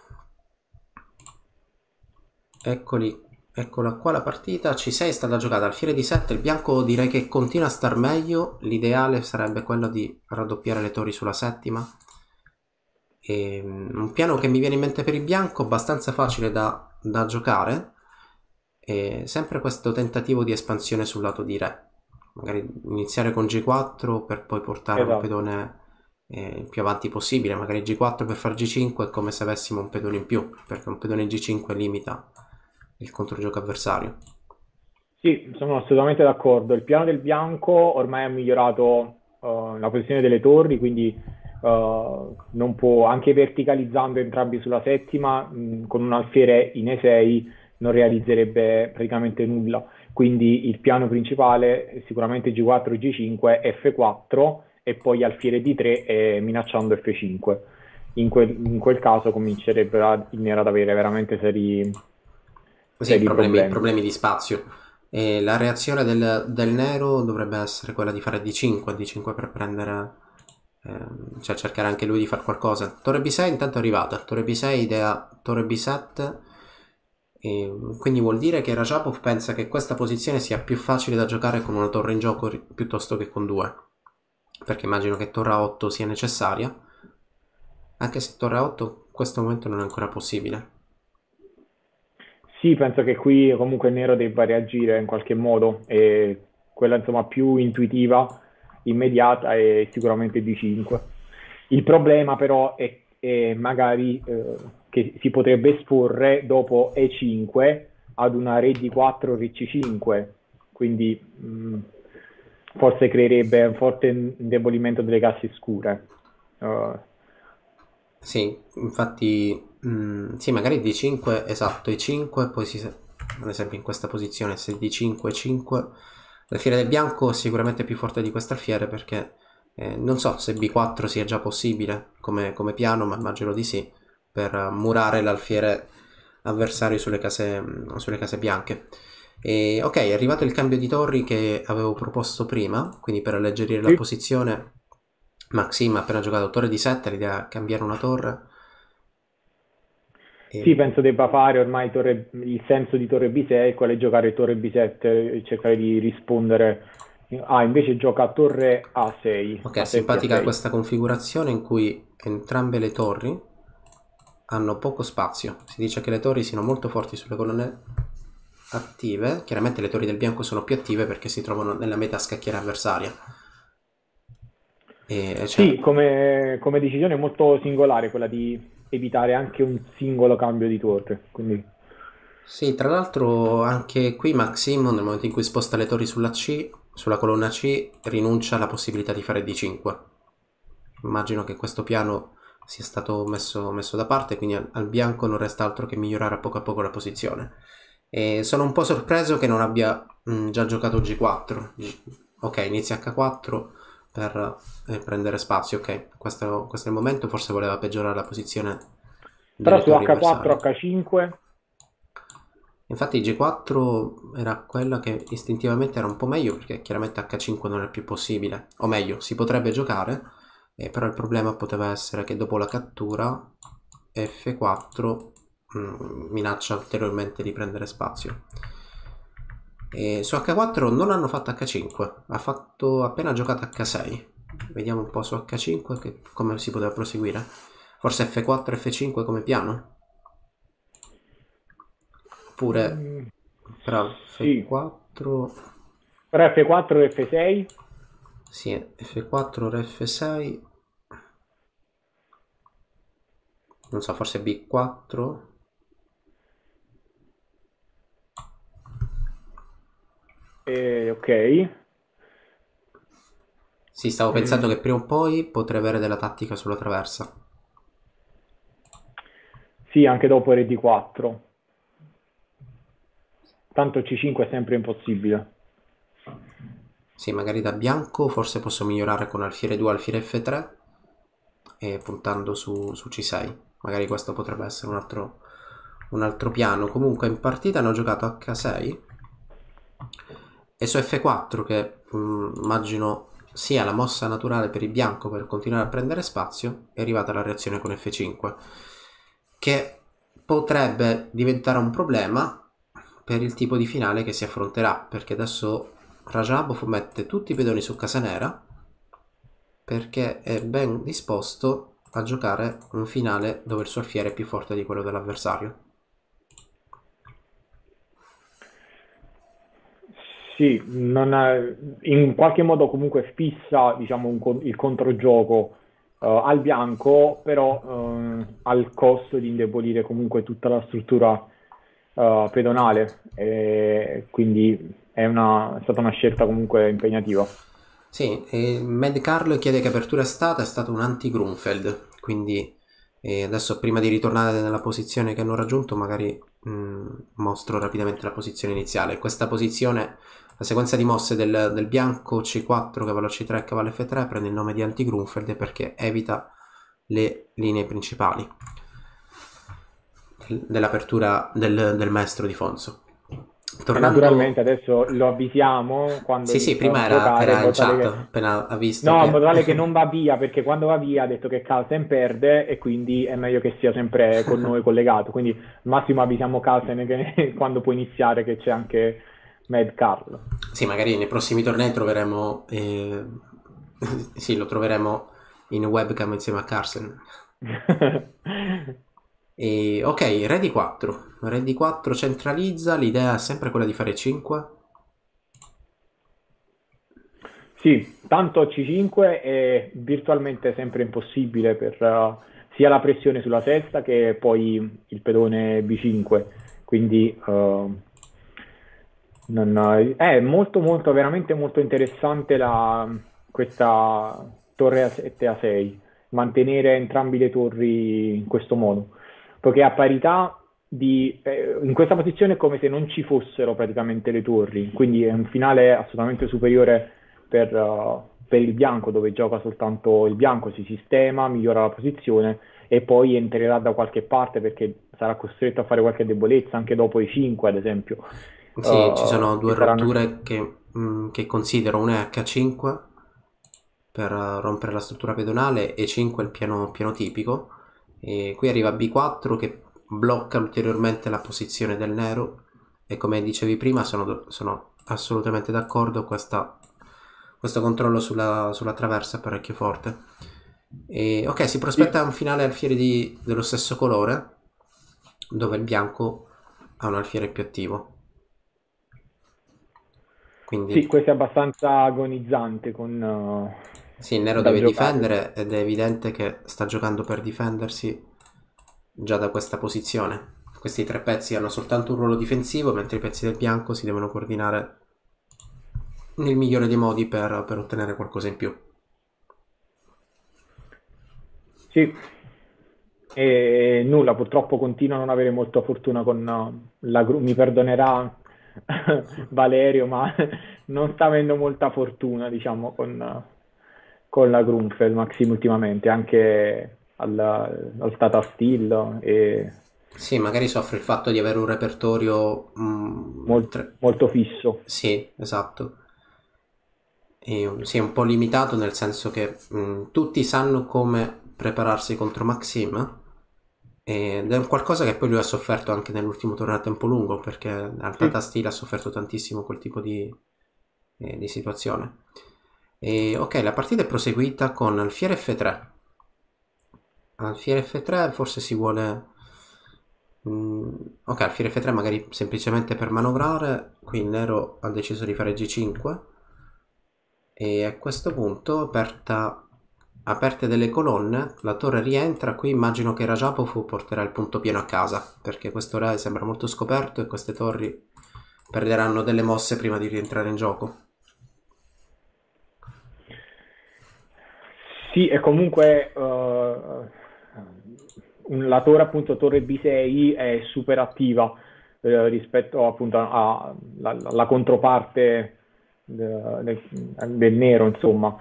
Eccoli, eccola qua la partita. C6 è stata giocata al fiere di 7. Il bianco direi che continua a star meglio. L'ideale sarebbe quello di raddoppiare le torri sulla settima. E, mm, un piano che mi viene in mente per il bianco, abbastanza facile da, da giocare. E sempre questo tentativo di espansione sul lato di re. Magari iniziare con G4 per poi portare un Esatto. pedone eh, il più avanti possibile. Magari G4 per far G5 è come se avessimo un pedone in più, perché un pedone G5 limita il controgioco avversario. Sì, sono assolutamente d'accordo. Il piano del bianco ormai ha migliorato eh, la posizione delle torri, quindi eh, non può, anche verticalizzando entrambi sulla settima, mh, con un alfiere in E6 non realizzerebbe praticamente nulla. Quindi il piano principale è sicuramente G4, G5, F4 e poi alfiere D3 e minacciando F5. In quel, in quel caso comincerebbe il nero ad avere veramente seri, Sì, seri problemi, problemi. problemi di spazio. E la reazione del, del nero dovrebbe essere quella di fare D5, D5 per prendere, ehm, cioè cercare anche lui di fare qualcosa. Torre B6 intanto è arrivata, Torre B6 idea Torre B7, e quindi vuol dire che Rajapov pensa che questa posizione sia più facile da giocare con una torre in gioco piuttosto che con due, perché immagino che Torre A8 sia necessaria, anche se Torre A8 in questo momento non è ancora possibile. Sì, penso che qui comunque nero debba reagire in qualche modo e quella insomma più intuitiva, immediata è sicuramente D5. Il problema però è, è magari eh, che si potrebbe esporre dopo E5 ad una re D4 re C5, quindi mh, forse creerebbe un forte indebolimento delle casse scure. Eh, Sì, infatti, mm, sì, magari D5, esatto, E5, poi si, ad esempio in questa posizione se D5, 5, l'alfiere del bianco è sicuramente più forte di questo alfiere perché eh, non so se B4 sia già possibile come, come piano, ma immagino di sì, per murare l'alfiere avversario sulle case, mm, sulle case bianche. E, ok, è arrivato il cambio di torri che avevo proposto prima, quindi per alleggerire la Sì. posizione. Maxim ha appena giocato torre di 7, l'idea è cambiare una torre. E- Sì, penso debba fare ormai torre- il senso di torre B6 è quello di giocare torre B7 e cercare di rispondere. Ah, invece gioca torre A6. Ok, A7, simpatica A6. questa configurazione in cui entrambe le torri hanno poco spazio. Si dice che le torri siano molto forti sulle colonne attive. Chiaramente le torri del bianco sono più attive perché si trovano nella metà scacchiera avversaria. E cioè, Sì, come, come decisione molto singolare quella di evitare anche un singolo cambio di torre. Quindi Sì, tra l'altro anche qui Maxim nel momento in cui sposta le torri sulla C, sulla colonna C, rinuncia alla possibilità di fare D5. Immagino che questo piano sia stato messo, messo da parte, quindi al, al bianco non resta altro che migliorare a poco a poco la posizione. E sono un po' sorpreso che non abbia mh, già giocato G4. G- Ok, inizia H4 per eh, prendere spazio. Ok, questo, questo è il momento, forse voleva peggiorare la posizione Però su torri H4, avversarie. H5, Infatti G4 era quella che istintivamente era un po' meglio perché chiaramente H5 non è più possibile, o meglio, si potrebbe giocare, eh, però il problema poteva essere che dopo la cattura F4 mm, minaccia ulteriormente di prendere spazio. E su H4 non hanno fatto H5, ha fatto appena giocato H6. Vediamo un po' su H5 che- come si poteva proseguire. Forse F4, F5 come piano? Oppure Mm, tra sì. F4, Però F4 e F6? sì, F4, Re F6. Non so, forse B4. Eh, ok. Sì, stavo pensando che prima o poi potrei avere della tattica sulla traversa. Sì, anche dopo Re D4. Tanto C5 è sempre impossibile. Sì, magari da bianco forse posso migliorare con alfiere 2, alfiere F3 e puntando su, su C6. Magari questo potrebbe essere un altro, un altro piano. Comunque in partita hanno giocato H6 e su F4 che mm, immagino sia la mossa naturale per il bianco per continuare a prendere spazio, è arrivata la reazione con F5 che potrebbe diventare un problema per il tipo di finale che si affronterà perché adesso Rajabov mette tutti i pedoni su casa nera perché è ben disposto a giocare un finale dove il suo alfiere è più forte di quello dell'avversario. Sì, ha- in qualche modo comunque fissa, diciamo, un il controgioco eh, al bianco, però eh, al costo di indebolire comunque tutta la struttura eh, pedonale. E quindi è una- è stata una scelta comunque impegnativa. Sì, Mad Carlo chiede che apertura è stata, è stato un anti-Grunfeld, quindi eh, adesso prima di ritornare nella posizione che hanno raggiunto magari mh, mostro rapidamente la posizione iniziale. Questa posizione, la sequenza di mosse del, del bianco C4, cavallo C3, cavallo F3 prende il nome di anti-Grunfeld perché evita le linee principali dell'apertura del, del maestro di Fonso. Tornando... Naturalmente adesso lo avvisiamo quando Sì, sì, prima era, era in chat, che- appena ha visto No, che- in modo tale che non va via, perché quando va via ha detto che Carlsen perde e quindi è meglio che sia sempre con noi collegato. Quindi massimo avvisiamo Carlsen che quando può iniziare che c'è anche Mad Carl. Sì, magari nei prossimi tornei troveremo... eh, sì, lo troveremo in webcam insieme a Carson. E, ok, re di 4. Re di 4 centralizza, l'idea è sempre quella di fare 5. Sì, tanto C5 è virtualmente sempre impossibile per eh, sia la pressione sulla testa che poi il pedone B5. Quindi eh, non- è molto molto veramente molto interessante la- questa torre A7 A6, mantenere entrambi le torri in questo modo, perché a parità di, eh, in questa posizione è come se non ci fossero praticamente le torri, quindi è un finale assolutamente superiore per, eh, per il bianco, dove gioca soltanto il bianco, si sistema, migliora la posizione e poi entrerà da qualche parte perché sarà costretto a fare qualche debolezza anche dopo i 5, ad esempio. Sì, Uh, ci sono due che saranno- rotture che, mm, che considero. Una è H5 per eh, rompere la struttura pedonale e 5 il piano, piano tipico. E qui arriva B4 che blocca ulteriormente la posizione del nero e come dicevi prima sono, sono assolutamente d'accordo questa, questo controllo sulla, sulla traversa è parecchio forte. E, ok, si prospetta un finale alfiere di- dello stesso colore dove il bianco ha un alfiere più attivo. Quindi Sì, questo è abbastanza agonizzante con... eh, sì, il nero deve giocare. difendere ed è evidente che sta giocando per difendersi già da questa posizione. Questi tre pezzi hanno soltanto un ruolo difensivo, mentre i pezzi del bianco si devono coordinare nel migliore dei modi per, per ottenere qualcosa in più. Sì, e nulla, purtroppo continuo a non avere molta fortuna con eh, la gru- mi perdonerà Valerio, ma non sta avendo molta fortuna, diciamo, con, con la Grunfeld Maxim ultimamente, anche al, al Tata Steel e Sì, magari soffre il fatto di avere un repertorio mm, Mol- tre- molto fisso. Sì, esatto. E, sì, è un po' limitato nel senso che mh, tutti sanno come prepararsi contro Maxim ed è qualcosa che poi lui ha sofferto anche nell'ultimo torneo a tempo lungo perché al Tata Steel ha sofferto tantissimo quel tipo di, eh, di situazione. E, ok, la partita è proseguita con Alfiere F3. Alfiere F3 forse si vuole... mm, ok, Alfiere F3 magari semplicemente per manovrare, qui il nero ha deciso di fare G5 e a questo punto aperta, aperte delle colonne, la torre rientra, qui immagino che Rajapov porterà il punto pieno a casa perché questo re sembra molto scoperto e queste torri perderanno delle mosse prima di rientrare in gioco. Sì, e comunque eh, un- la torre appunto torre B6 è super attiva eh, rispetto appunto alla controparte de- del, del nero, insomma,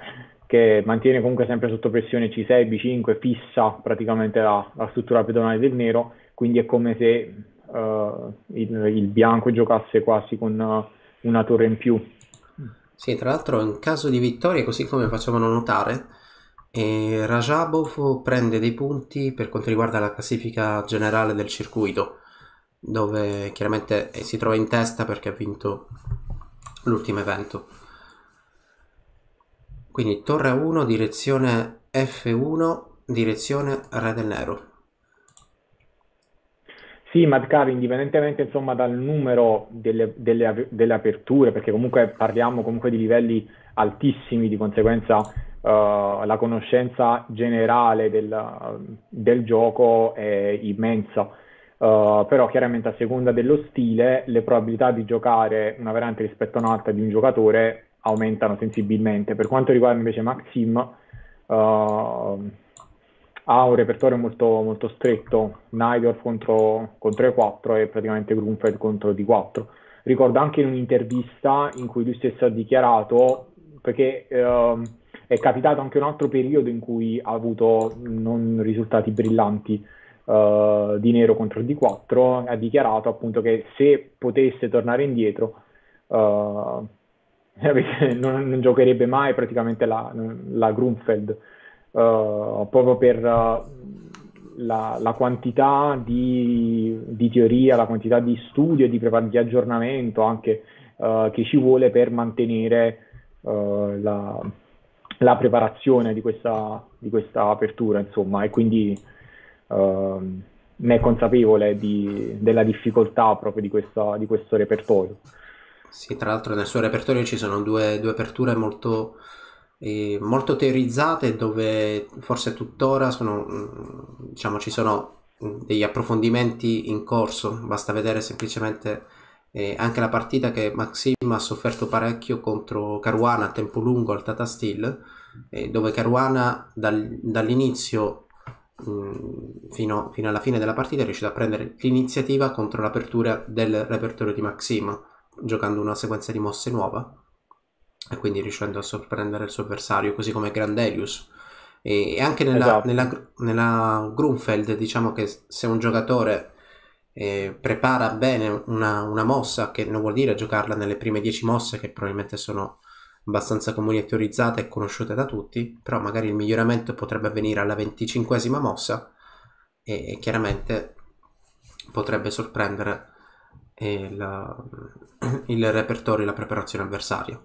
che mantiene comunque sempre sotto pressione C6, B5, fissa praticamente la, la struttura pedonale del nero, quindi è come se eh, il, il bianco giocasse quasi con eh, una torre in più. Sì, tra l'altro in caso di vittoria, così come facevano notare, eh, Rajabov prende dei punti per quanto riguarda la classifica generale del circuito, dove chiaramente eh, si trova in testa perché ha vinto l'ultimo evento. Quindi torre 1, direzione F1, direzione Re del Nero. Sì, Madcar, indipendentemente insomma dal numero delle, delle delle aperture, perché comunque parliamo comunque di livelli altissimi, di conseguenza eh, la conoscenza generale del, del gioco è immensa. Eh, però chiaramente a seconda dello stile le probabilità di giocare una variante rispetto a un'altra di un giocatore aumentano sensibilmente. Per quanto riguarda invece Maxim, eh, ha un repertorio molto, molto stretto, Naidorf contro, contro E4 e praticamente Grunfeld contro D4. Ricordo anche in un'intervista in cui lui stesso ha dichiarato, perché ehm, è capitato anche un altro periodo in cui ha avuto non risultati brillanti eh, di nero contro D4, ha dichiarato appunto che se potesse tornare indietro eh, non, non giocherebbe mai praticamente la, la Grunfeld. Uh, proprio per uh, la, la quantità di, di teoria, la quantità di studio di, di aggiornamento anche uh, che ci vuole per mantenere la, la preparazione di questa, di questa apertura, insomma, e quindi ehm, ne è consapevole della difficoltà proprio di, di questo repertorio. Sì, tra l'altro nel suo repertorio ci sono due, due aperture molto, eh, molto teorizzate dove forse tuttora sono, mm, diciamo, ci sono mm, degli approfondimenti in corso, basta vedere semplicemente eh, anche la partita che Maxim ha sofferto parecchio contro Caruana a tempo lungo al Tata Steel, eh, dove Caruana dal- dall'inizio mm, fino, fino alla fine della partita è riuscito a prendere l'iniziativa contro l'apertura del repertorio di Maxim giocando una sequenza di mosse nuova e quindi riuscendo a sorprendere il suo avversario, così come Grandelius. E, e anche nella, Esatto. nella, nella Grunfeld, diciamo che se un giocatore eh, prepara bene una, una mossa, che non vuol dire giocarla nelle prime 10 mosse, che probabilmente sono abbastanza comuni e teorizzate e conosciute da tutti, però magari il miglioramento potrebbe avvenire alla 25esima mossa e, e chiaramente potrebbe sorprendere eh, la- il repertorio e la preparazione avversaria.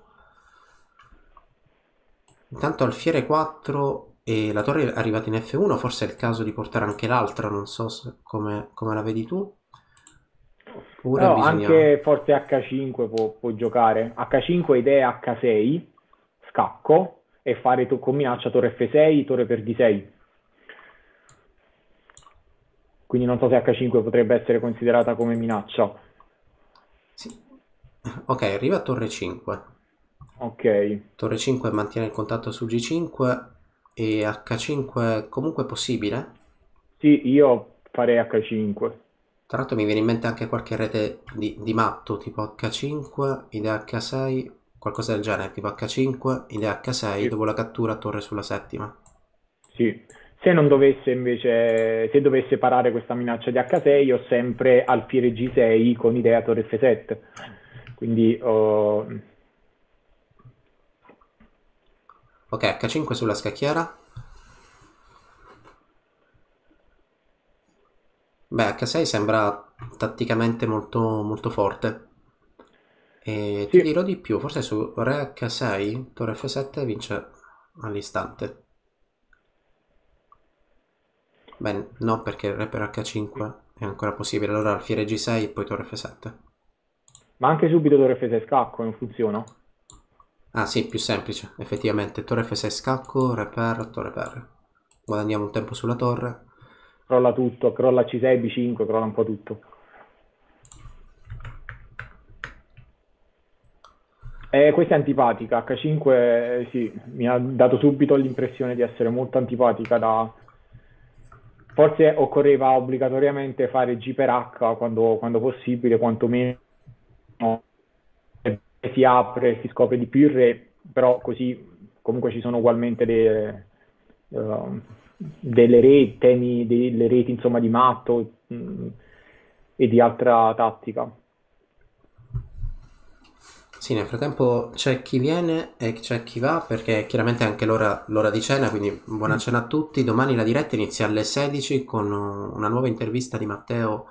Intanto alfiere 4 e la torre è arrivata in F1, forse è il caso di portare anche l'altra, non so se- come, come la vedi tu. Oppure No, bisogna... anche forse H5 può, può giocare. H5 ed è H6, scacco, e fare to- con minaccia torre F6, torre per D6. Quindi non so se H5 potrebbe essere considerata come minaccia. Ok, arriva a torre 5. Ok. Torre 5 mantiene il contatto su G5 e H5 comunque è possibile. Sì, io farei H5. Tra l'altro mi viene in mente anche qualche rete di, di matto tipo H5, idea H6, qualcosa del genere, tipo H5, idea H6, Sì. dopo la cattura torre sulla settima. Sì. Se non dovesse invece, se dovesse parare questa minaccia di H6, ho sempre alfiere G6 con idea torre F7. Quindi oh, Ok, H5 sulla scacchiera. Beh, H6 sembra tatticamente molto, molto forte. E Sì. ti dirò di più, forse su Re H6, Torre F7 vince all'istante. Beh, no, perché Re per H5 è ancora possibile. Allora alfiere G6 e poi Torre F7. Ma anche subito Torre F6 scacco non funziona? Ah sì, più semplice, effettivamente. Torre F6 scacco, Re per, Torre per. Guadagniamo un tempo sulla torre. Crolla tutto, crolla C6, B5, crolla un po' tutto. Eh, questa è antipatica, H5 eh, sì, mi ha dato subito l'impressione di essere molto antipatica da... Forse occorreva obbligatoriamente fare G per H quando, quando possibile, quantomeno si apre, si scopre di più il re, però così comunque ci sono ugualmente dei, eh, delle reti, temi, delle reti insomma di matto mh, e di altra tattica. Sì, nel frattempo c'è chi viene e c'è chi va perché chiaramente è anche l'ora, l'ora di cena, quindi buona cena a tutti. Domani la diretta inizia alle 16 con una nuova intervista di Matteo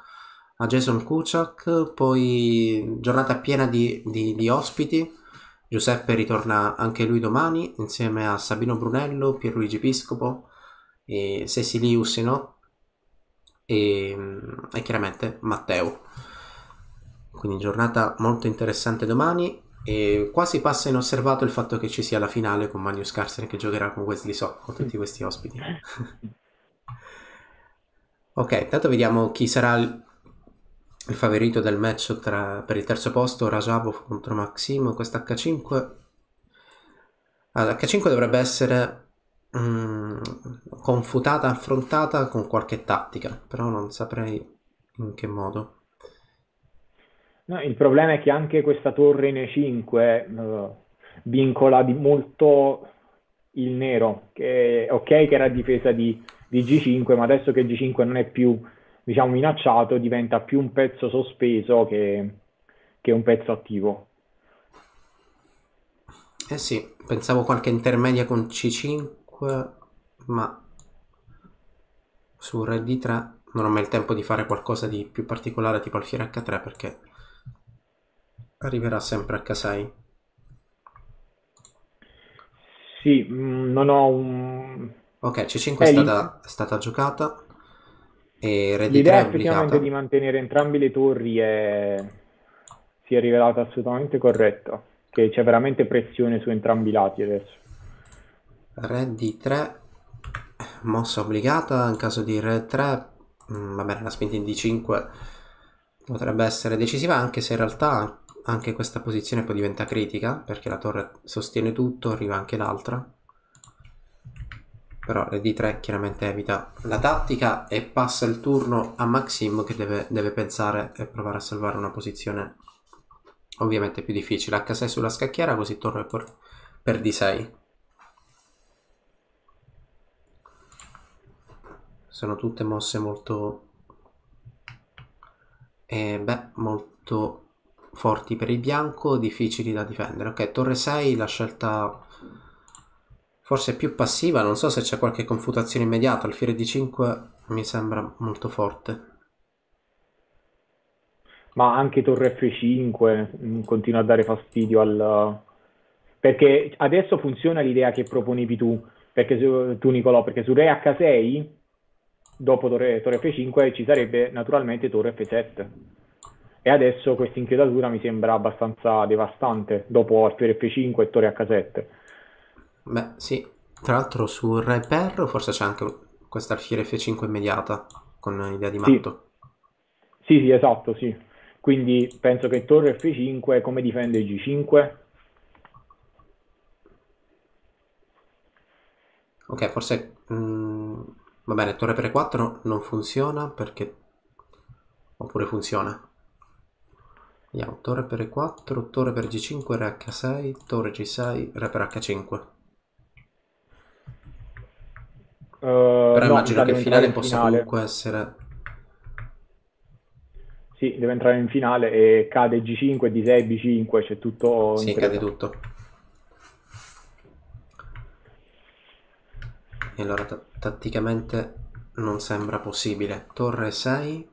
a Jason Kuciak, poi giornata piena di, di- di ospiti. Giuseppe ritorna anche lui domani insieme a Sabino Brunello, Pierluigi Piscopo e Cecilius no? e, e chiaramente Matteo. Quindi giornata molto interessante domani e quasi passa inosservato il fatto che ci sia la finale con Magnus Carlsen che giocherà con Wesley So, con tutti questi ospiti. ok, intanto vediamo chi sarà il, il favorito del match tra- per il terzo posto, Rajabov contro Maximo, questa H5. Allora, H5 dovrebbe essere mm, confutata, affrontata con qualche tattica, però non saprei in che modo. No, il problema è che anche questa torre in E5 eh, vincola di molto il nero, che ok che era difesa di, di G5, ma adesso che G5 non è più, diciamo, minacciato, diventa più un pezzo sospeso che, che un pezzo attivo. Eh sì, pensavo qualche intermedia con C5, ma su Re D3 non ho mai il tempo di fare qualcosa di più particolare tipo alfiere H3 perché arriverà sempre H6. Sì, mm, non ho un... Ok, C5 è Eh, stata, è stata giocata e Re D3 L'idea effettivamente di mantenere entrambe le torri è... si è rivelata assolutamente corretta, che c'è veramente pressione su entrambi i lati adesso. Re D3, mossa obbligata, in caso di Re 3, mm, va bene, la spinta in D5 potrebbe essere decisiva, anche se in realtà anche questa posizione poi diventa critica, perché la torre sostiene tutto, arriva anche l'altra. Però Re D3 chiaramente evita la tattica e passa il turno a Maxim che deve, deve pensare e provare a salvare una posizione ovviamente più difficile. H6 sulla scacchiera, così torre per, per D6. Sono tutte mosse molto, eh, beh, molto forti per il bianco, difficili da difendere. Ok, torre 6, la scelta forse più passiva, non so se c'è qualche confutazione immediata, alfiere di 5 mi sembra molto forte. ma anche torre F5 mm, continua a dare fastidio al... perché adesso funziona l'idea che proponevi tu, perché su, tu Nicolò, perché su re H6 dopo torre, torre F5 ci sarebbe naturalmente torre F7 e adesso questa inchiodatura mi sembra abbastanza devastante dopo alfiere F5 e torre H7 Beh, sì, tra l'altro su Re Per forse c'è anche questa alfiere F5 immediata con idea di Sì. matto. sì sì esatto sì quindi penso che torre F5 come difende G5 Ok, forse mm, va bene, torre per 4 non funziona perché oppure funziona. Vediamo, torre per 4, torre per G5, re H6, torre G6, re per H5. Eh, Però no, immagino che il finale possa finale. comunque essere Sì, deve entrare in finale e cade G5, D6, B5, c'è tutto Sì, cade tutto. E allora ta- tatticamente non sembra possibile. Torre 6,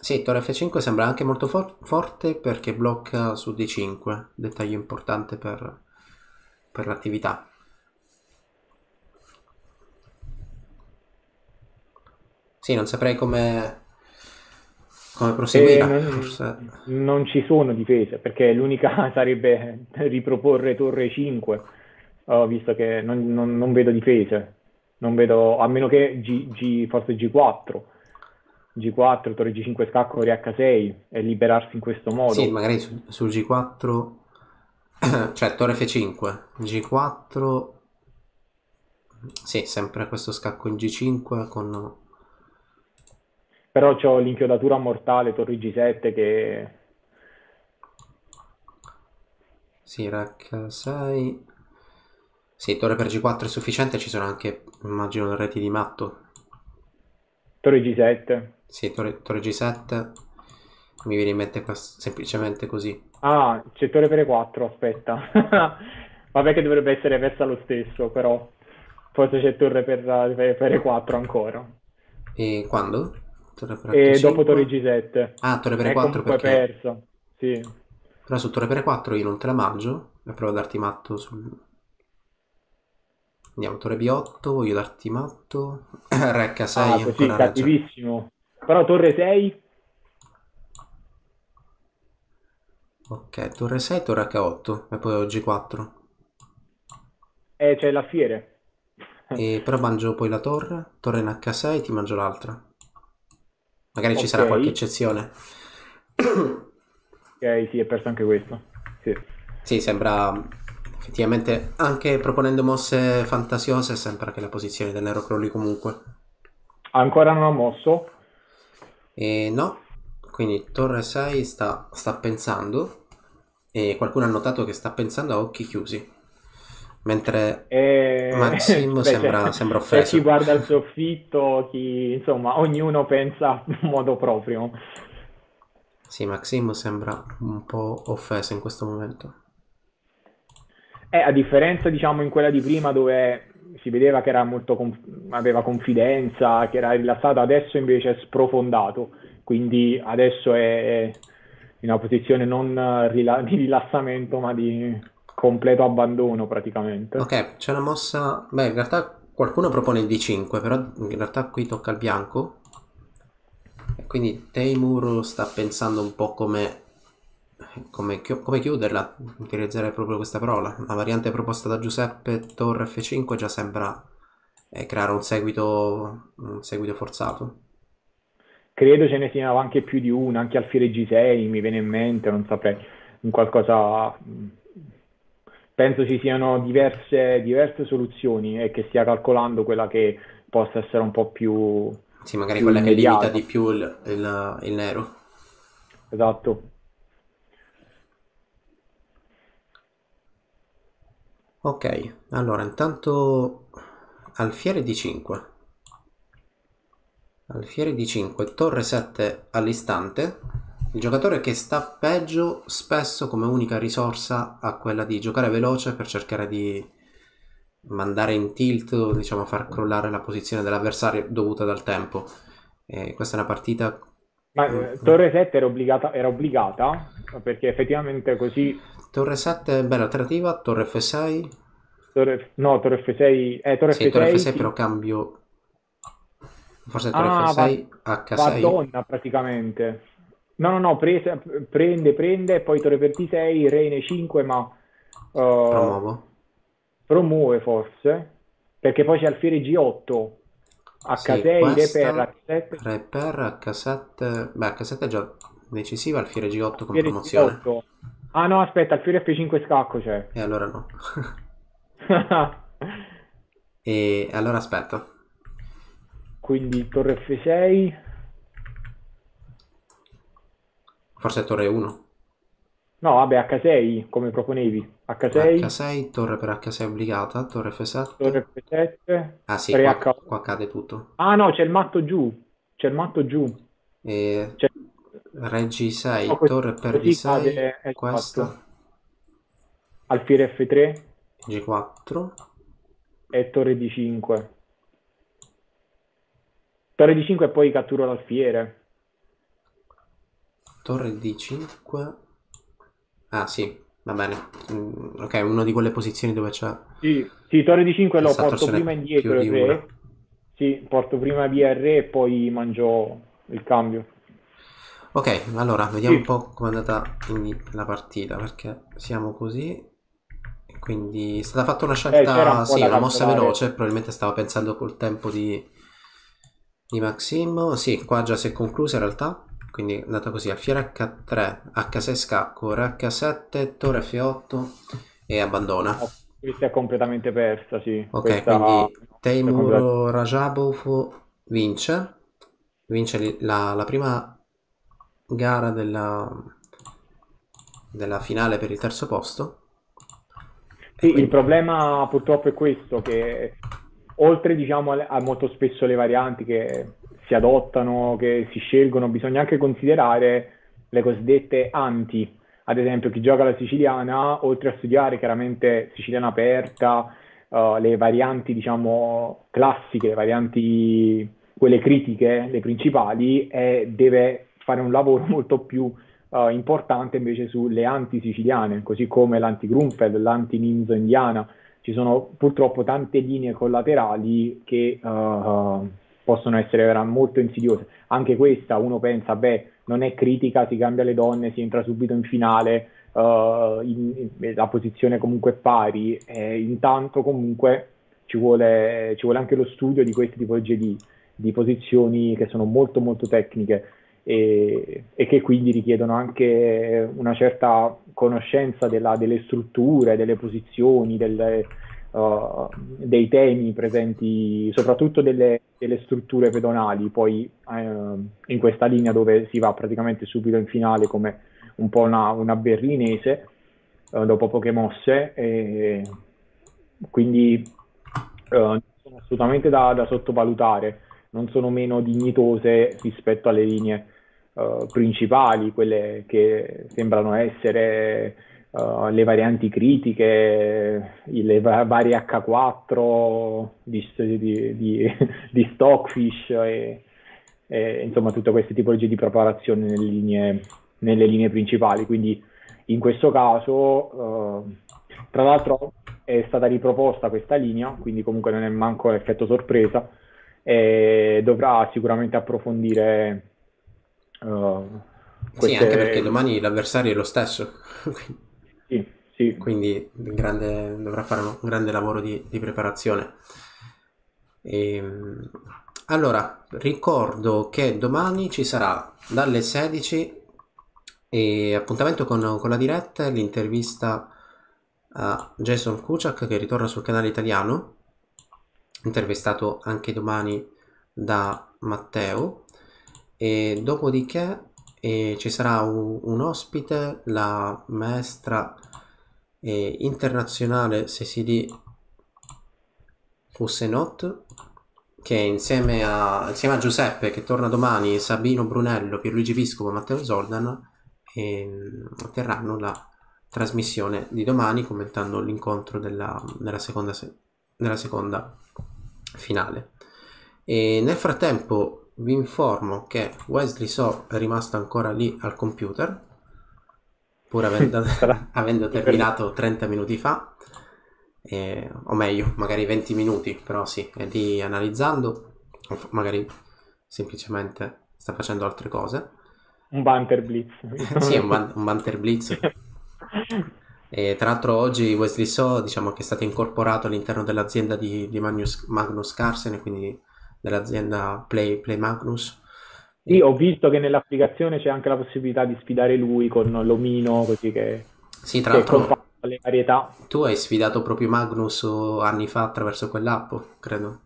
Sì, Torre F5 sembra anche molto for- forte perché blocca su D5, dettaglio importante per, per l'attività. Sì, non saprei come, come proseguire. non, Forse... non ci sono difese, perché l'unica sarebbe riproporre torre 5, uh, visto che non, non- non vedo difese. Non vedo, a meno che G, G- forse G4. G4, torre G5 scacco, re H6 e liberarsi in questo modo. Sì, magari su, sul G4, cioè Torre F5, G4, sì, sempre questo scacco in G5 con... Però c'ho l'inchiodatura mortale, torre G7 che... Sì, re H6, sì, Torre per G4 è sufficiente, ci sono anche, immagino, reti di matto. Torre G7. Sì, torre, torre G7, mi viene in mente semplicemente così. Ah, c'è torre per 4, aspetta. Vabbè che dovrebbe essere persa lo stesso, però forse c'è torre per, per, per 4 ancora. E quando? Torre per E H5? dopo torre G7. Ah, torre per È 4 comunque perché... persa. Sì. Però su torre per 4 io non te la mangio e provo a darti matto sul... Andiamo, torre B8, voglio darti matto. Re H6 Ah, così, cattivissimo. Però torre 6, Ok, torre 6, torre H8 e poi ho G4. e c'è l'alfiere. E però mangio poi la torre, torre in H6, ti mangio l'altra. Magari ci sarà qualche eccezione. Ok, sì, è perso anche questo. Sì. Sì, sembra effettivamente, anche proponendo mosse fantasiose, sembra che la posizione del nero crolli comunque. Ancora non ho mosso. E no, quindi torre 6 sta, sta pensando e qualcuno ha notato che sta pensando a occhi chiusi. Mentre E... Maxim Beh, sembra, c'è- sembra c'è offeso. chi guarda il soffitto, chi... insomma, ognuno pensa in modo proprio. Sì, Maxim sembra un po' offeso in questo momento. Eh, a differenza, diciamo, in quella di prima dove si vedeva che era molto conf- aveva confidenza, che era rilassato, adesso invece è sprofondato, quindi adesso è in una posizione non eh, rila- di rilassamento, ma di completo abbandono praticamente. Ok, c'è una mossa... Beh, in realtà qualcuno propone il D5, però in realtà qui tocca al bianco. E quindi Teimur sta pensando un po' come, come, chi- come chiuderla, utilizzare proprio questa parola. La variante proposta da Giuseppe, Torre F5, già sembra eh, creare un seguito, un seguito forzato. Credo ce ne siano anche più di una, anche Alfiere G6 mi viene in mente, non saprei, in qualcosa... Penso ci siano diverse, diverse soluzioni e che stia calcolando quella che possa essere un po' più, Sì, magari più quella che limita immediata. di più il, il- il nero. Esatto. Ok, allora intanto alfiere di 5. Alfiere di 5, torre 7 all'istante. Il giocatore che sta peggio spesso come unica risorsa ha quella di giocare veloce per cercare di mandare in tilt, diciamo far crollare la posizione dell'avversario dovuta dal tempo. E questa è una partita... Ma eh, Torre 7 era obbligata, era obbligata perché effettivamente così... Torre 7, bella alternativa, torre F6. Torre, no, Torre F6... Eh, Torre Sì, torre F6 F6 sì. però cambio... Forse torre Ah, F6, va H6. donna praticamente. No, no, no, prese- prende, prende, poi Torre per T6, Re in E5, ma... eh, Promuovo. promuove forse, perché poi c'è Alfiere G8, Sì, H6, Re questa, per H7, Re per H7. Beh, H7 è già decisiva, alfiere G8 con Alfiere promozione. G8. Ah no, aspetta, Alfiere F5 scacco c'è. E allora no. e allora aspetta. Quindi Torre F6, Forse torre 1. no vabbè H6 come proponevi, H6, H6, torre per H6 obbligata, torre F7. Torre F7, Ah sì, qua, H8. qua cade tutto. Ah no, c'è il matto giù, c'è il matto giù. E C'è- Re G6, No, così- torre per così D6, cade- esatto. questa Alfiere F3 G4. e Torre D5. Torre D5 e poi catturo l'alfiere. Torre di 5. Ah, sì, va bene. Mm, ok, una di quelle posizioni dove c'è. Sì, sì, torre di 5 lo porto prima indietro il re. Sì, porto prima via il re e poi mangio il cambio. Ok, allora vediamo Sì. un po' come è andata la partita perché siamo così. Quindi è stata fatta una Eh, scelta, po' sì, una mossa veloce. Probabilmente stava pensando col tempo di, di Maxim. Sì, qua già si è conclusa in realtà. Quindi è andata così: alfiere H3, H6 scacco, re H7, torre F8 e abbandona. Questa è completamente persa, sì. Ok, Questa- quindi questa Teimur Rajabov vince, vince la, la prima gara della, della finale per il terzo posto. Sì, il problema purtroppo è questo, che oltre diciamo a molto spesso le varianti che si adottano, che si scelgono, bisogna anche considerare le cosiddette anti. Ad esempio, chi gioca la siciliana, oltre a studiare chiaramente siciliana aperta, eh, le varianti diciamo classiche, le varianti quelle critiche, le principali, eh, deve fare un lavoro molto più eh, importante invece sulle anti-siciliane, così come l'anti-Grunfeld, l'anti-Ninzo indiana. Ci sono purtroppo tante linee collaterali che eh, possono essere molto insidiose. Anche questa, uno pensa, beh, non è critica, si cambia le donne, si entra subito in finale, eh, in- in- la posizione comunque è pari, e intanto comunque ci vuole, ci vuole anche lo studio di queste tipologie di, di posizioni che sono molto molto tecniche e, e che quindi richiedono anche una certa conoscenza della- delle strutture, delle posizioni, delle, uh, dei temi presenti, soprattutto delle, delle strutture pedonali, poi eh, in questa linea dove si va praticamente subito in finale come un po' una, una berlinese, eh, dopo poche mosse, quindi eh, sono assolutamente da, da sottovalutare, non sono meno dignitose rispetto alle linee eh, principali, quelle che sembrano essere eh, le varianti critiche, le va- varie H4 di, di- di- di Stockfish e, e, insomma tutte queste tipologie di preparazione nelle linee, nelle linee principali. Quindi in questo caso, eh, tra l'altro, è stata riproposta questa linea, quindi comunque non è manco l'effetto sorpresa, e dovrà sicuramente approfondire eh, Sì, queste- anche perché domani l'avversario è lo stesso. Sì, sì. Quindi grande- dovrà fare un grande lavoro di, di preparazione. Ehm, allora, ricordo che domani ci sarà dalle 16 e appuntamento con, con la diretta e l'intervista a Jason Kuciak che ritorna sul canale italiano, intervistato anche domani da Matteo. E dopodiché eh, ci sarà un, un ospite, la maestra eh, internazionale Cecilie Fussenot, che insieme a, insieme a Giuseppe, che torna domani, Sabino Brunello, Pierluigi Viscovo e Matteo Zordan, ehm, terranno la trasmissione di domani commentando l'incontro della, della seconda, se- seconda finale. E nel frattempo vi informo che Wesley So è rimasto ancora lì al computer, pur avendo, avendo terminato 30 minuti fa, eh, o meglio, magari 20 minuti, però sì, è lì analizzando, magari semplicemente sta facendo altre cose. Un banter blitz. sì, un, ban- un banter blitz. E tra l'altro oggi Wesley So diciamo che è stato incorporato all'interno dell'azienda di, di Magnus, Magnus Carlsen, quindi dell'azienda Play, Play Magnus. Sì, ho visto che nell'applicazione c'è anche la possibilità di sfidare lui con l'omino, così che, Sì, tra l'altro le varietà. tu hai sfidato proprio Magnus anni fa attraverso quell'app, credo.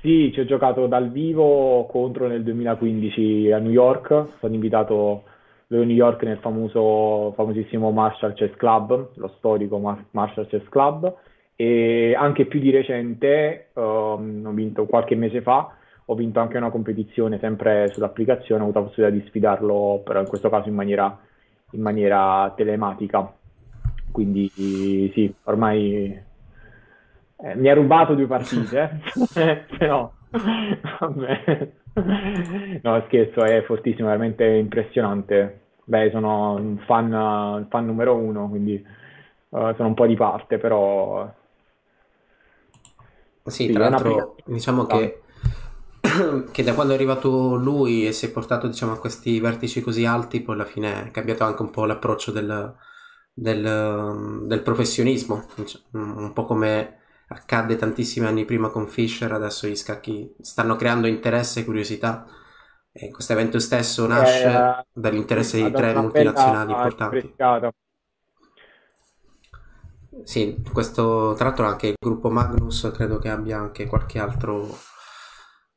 Sì, ci ho giocato dal vivo contro nel 2015 a New York, sono invitato a New York nel famoso, famosissimo Marshall Chess Club, lo storico Mar- Marshall Chess Club, e anche più di recente, ehm, ho vinto qualche mese fa, ho vinto anche una competizione sempre sull'applicazione, ho avuto la possibilità di sfidarlo, però in questo caso in maniera, in maniera telematica. Quindi sì, ormai eh, mi ha rubato due partite, eh, però vabbè. No, scherzo, è fortissimo, veramente impressionante beh, sono un fan, fan numero uno, quindi eh, sono un po' di parte, però Sì, tra l'altro diciamo che, che da quando è arrivato lui e si è portato diciamo, a questi vertici così alti, poi alla fine è cambiato anche un po' l'approccio del, del- del professionismo, dic- un po' come accadde tantissimi anni prima con Fischer, adesso gli scacchi stanno creando interesse e curiosità. E questo evento stesso nasce Eh, dall'interesse di tre multinazionali importanti. rinfrescata. Sì, questo tra l'altro anche il gruppo Magnus credo che abbia anche qualche altro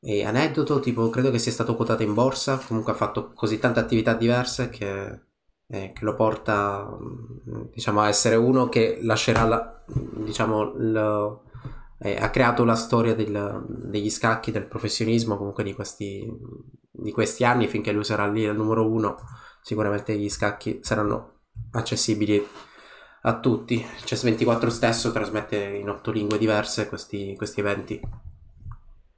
eh, aneddoto, tipo credo che sia stato quotato in borsa, comunque ha fatto così tante attività diverse che, eh, che lo porta mm, diciamo a essere uno che lascerà la, diciamo il- eh, ha creato la storia del- degli scacchi, del professionismo comunque di questi, di questi anni finché lui sarà lì al numero uno, sicuramente gli scacchi saranno accessibili a tutti. CES24 stesso trasmette in otto lingue diverse questi, questi eventi.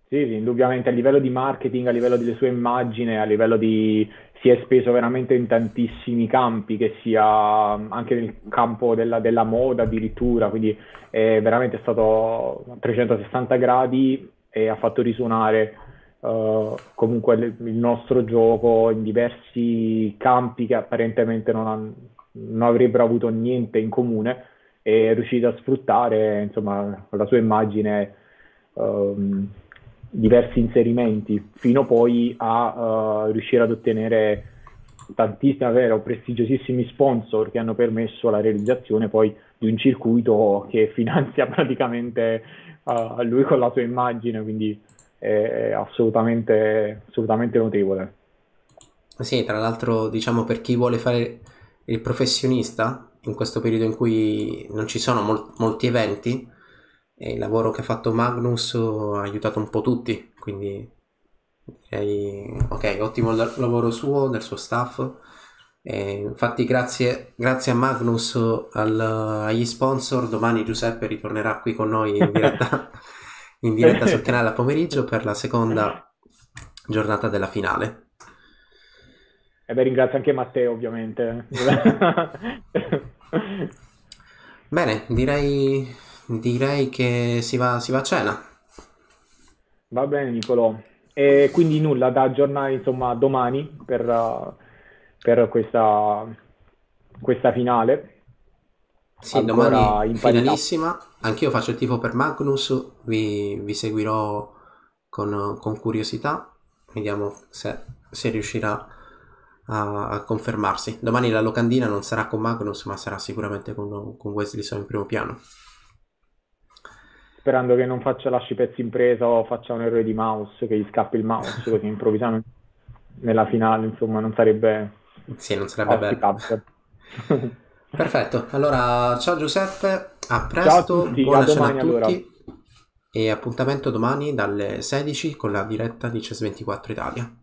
Sì, indubbiamente a livello di marketing, a livello delle sue immagini, a livello di... si è speso veramente in tantissimi campi, che sia anche nel campo della, della moda addirittura, quindi è veramente stato a 360 gradi e ha fatto risuonare eh, comunque il nostro gioco in diversi campi che apparentemente non, han- non avrebbero avuto niente in comune e è riuscito a sfruttare, insomma, con la sua immagine ehm, diversi inserimenti fino poi a eh, riuscire ad ottenere tantissimi, vero, prestigiosissimi sponsor che hanno permesso la realizzazione poi di un circuito che finanzia praticamente eh, lui con la sua immagine, quindi è assolutamente, assolutamente notevole. Sì, tra l'altro, diciamo per chi vuole fare il professionista in questo periodo in cui non ci sono mol- molti eventi, e il lavoro che ha fatto Magnus ha aiutato un po' tutti, quindi direi ok, ottimo il lavoro suo, del suo staff. E infatti, grazie, grazie a Magnus, al- agli sponsor, domani Giuseppe ritornerà qui con noi in diretta, in diretta sul canale a pomeriggio per la seconda giornata della finale. E beh, ringrazio anche Matteo, ovviamente. Bene, direi, direi che si va, si va a cena. Va bene, Nicolò. E quindi nulla da aggiornare, insomma, domani per, per questa, questa finale. Sì, Ancora domani finalissima. Anch'io faccio il tifo per Magnus, vi, vi seguirò con, con curiosità. Vediamo se, se riuscirà a, a confermarsi. Domani la locandina non sarà con Magnus, ma sarà sicuramente con, con Wesley So in primo piano. Sperando che non faccia lasci pezzi in presa o faccia un errore di mouse, che gli scappi il mouse così improvvisamente nella finale, insomma, non sarebbe Sì, non sarebbe bello. Perfetto, allora ciao Giuseppe, a Ciao a presto, tutti, buona a cena a domani allora. tutti e appuntamento domani dalle 16 con la diretta di CES24 Italia.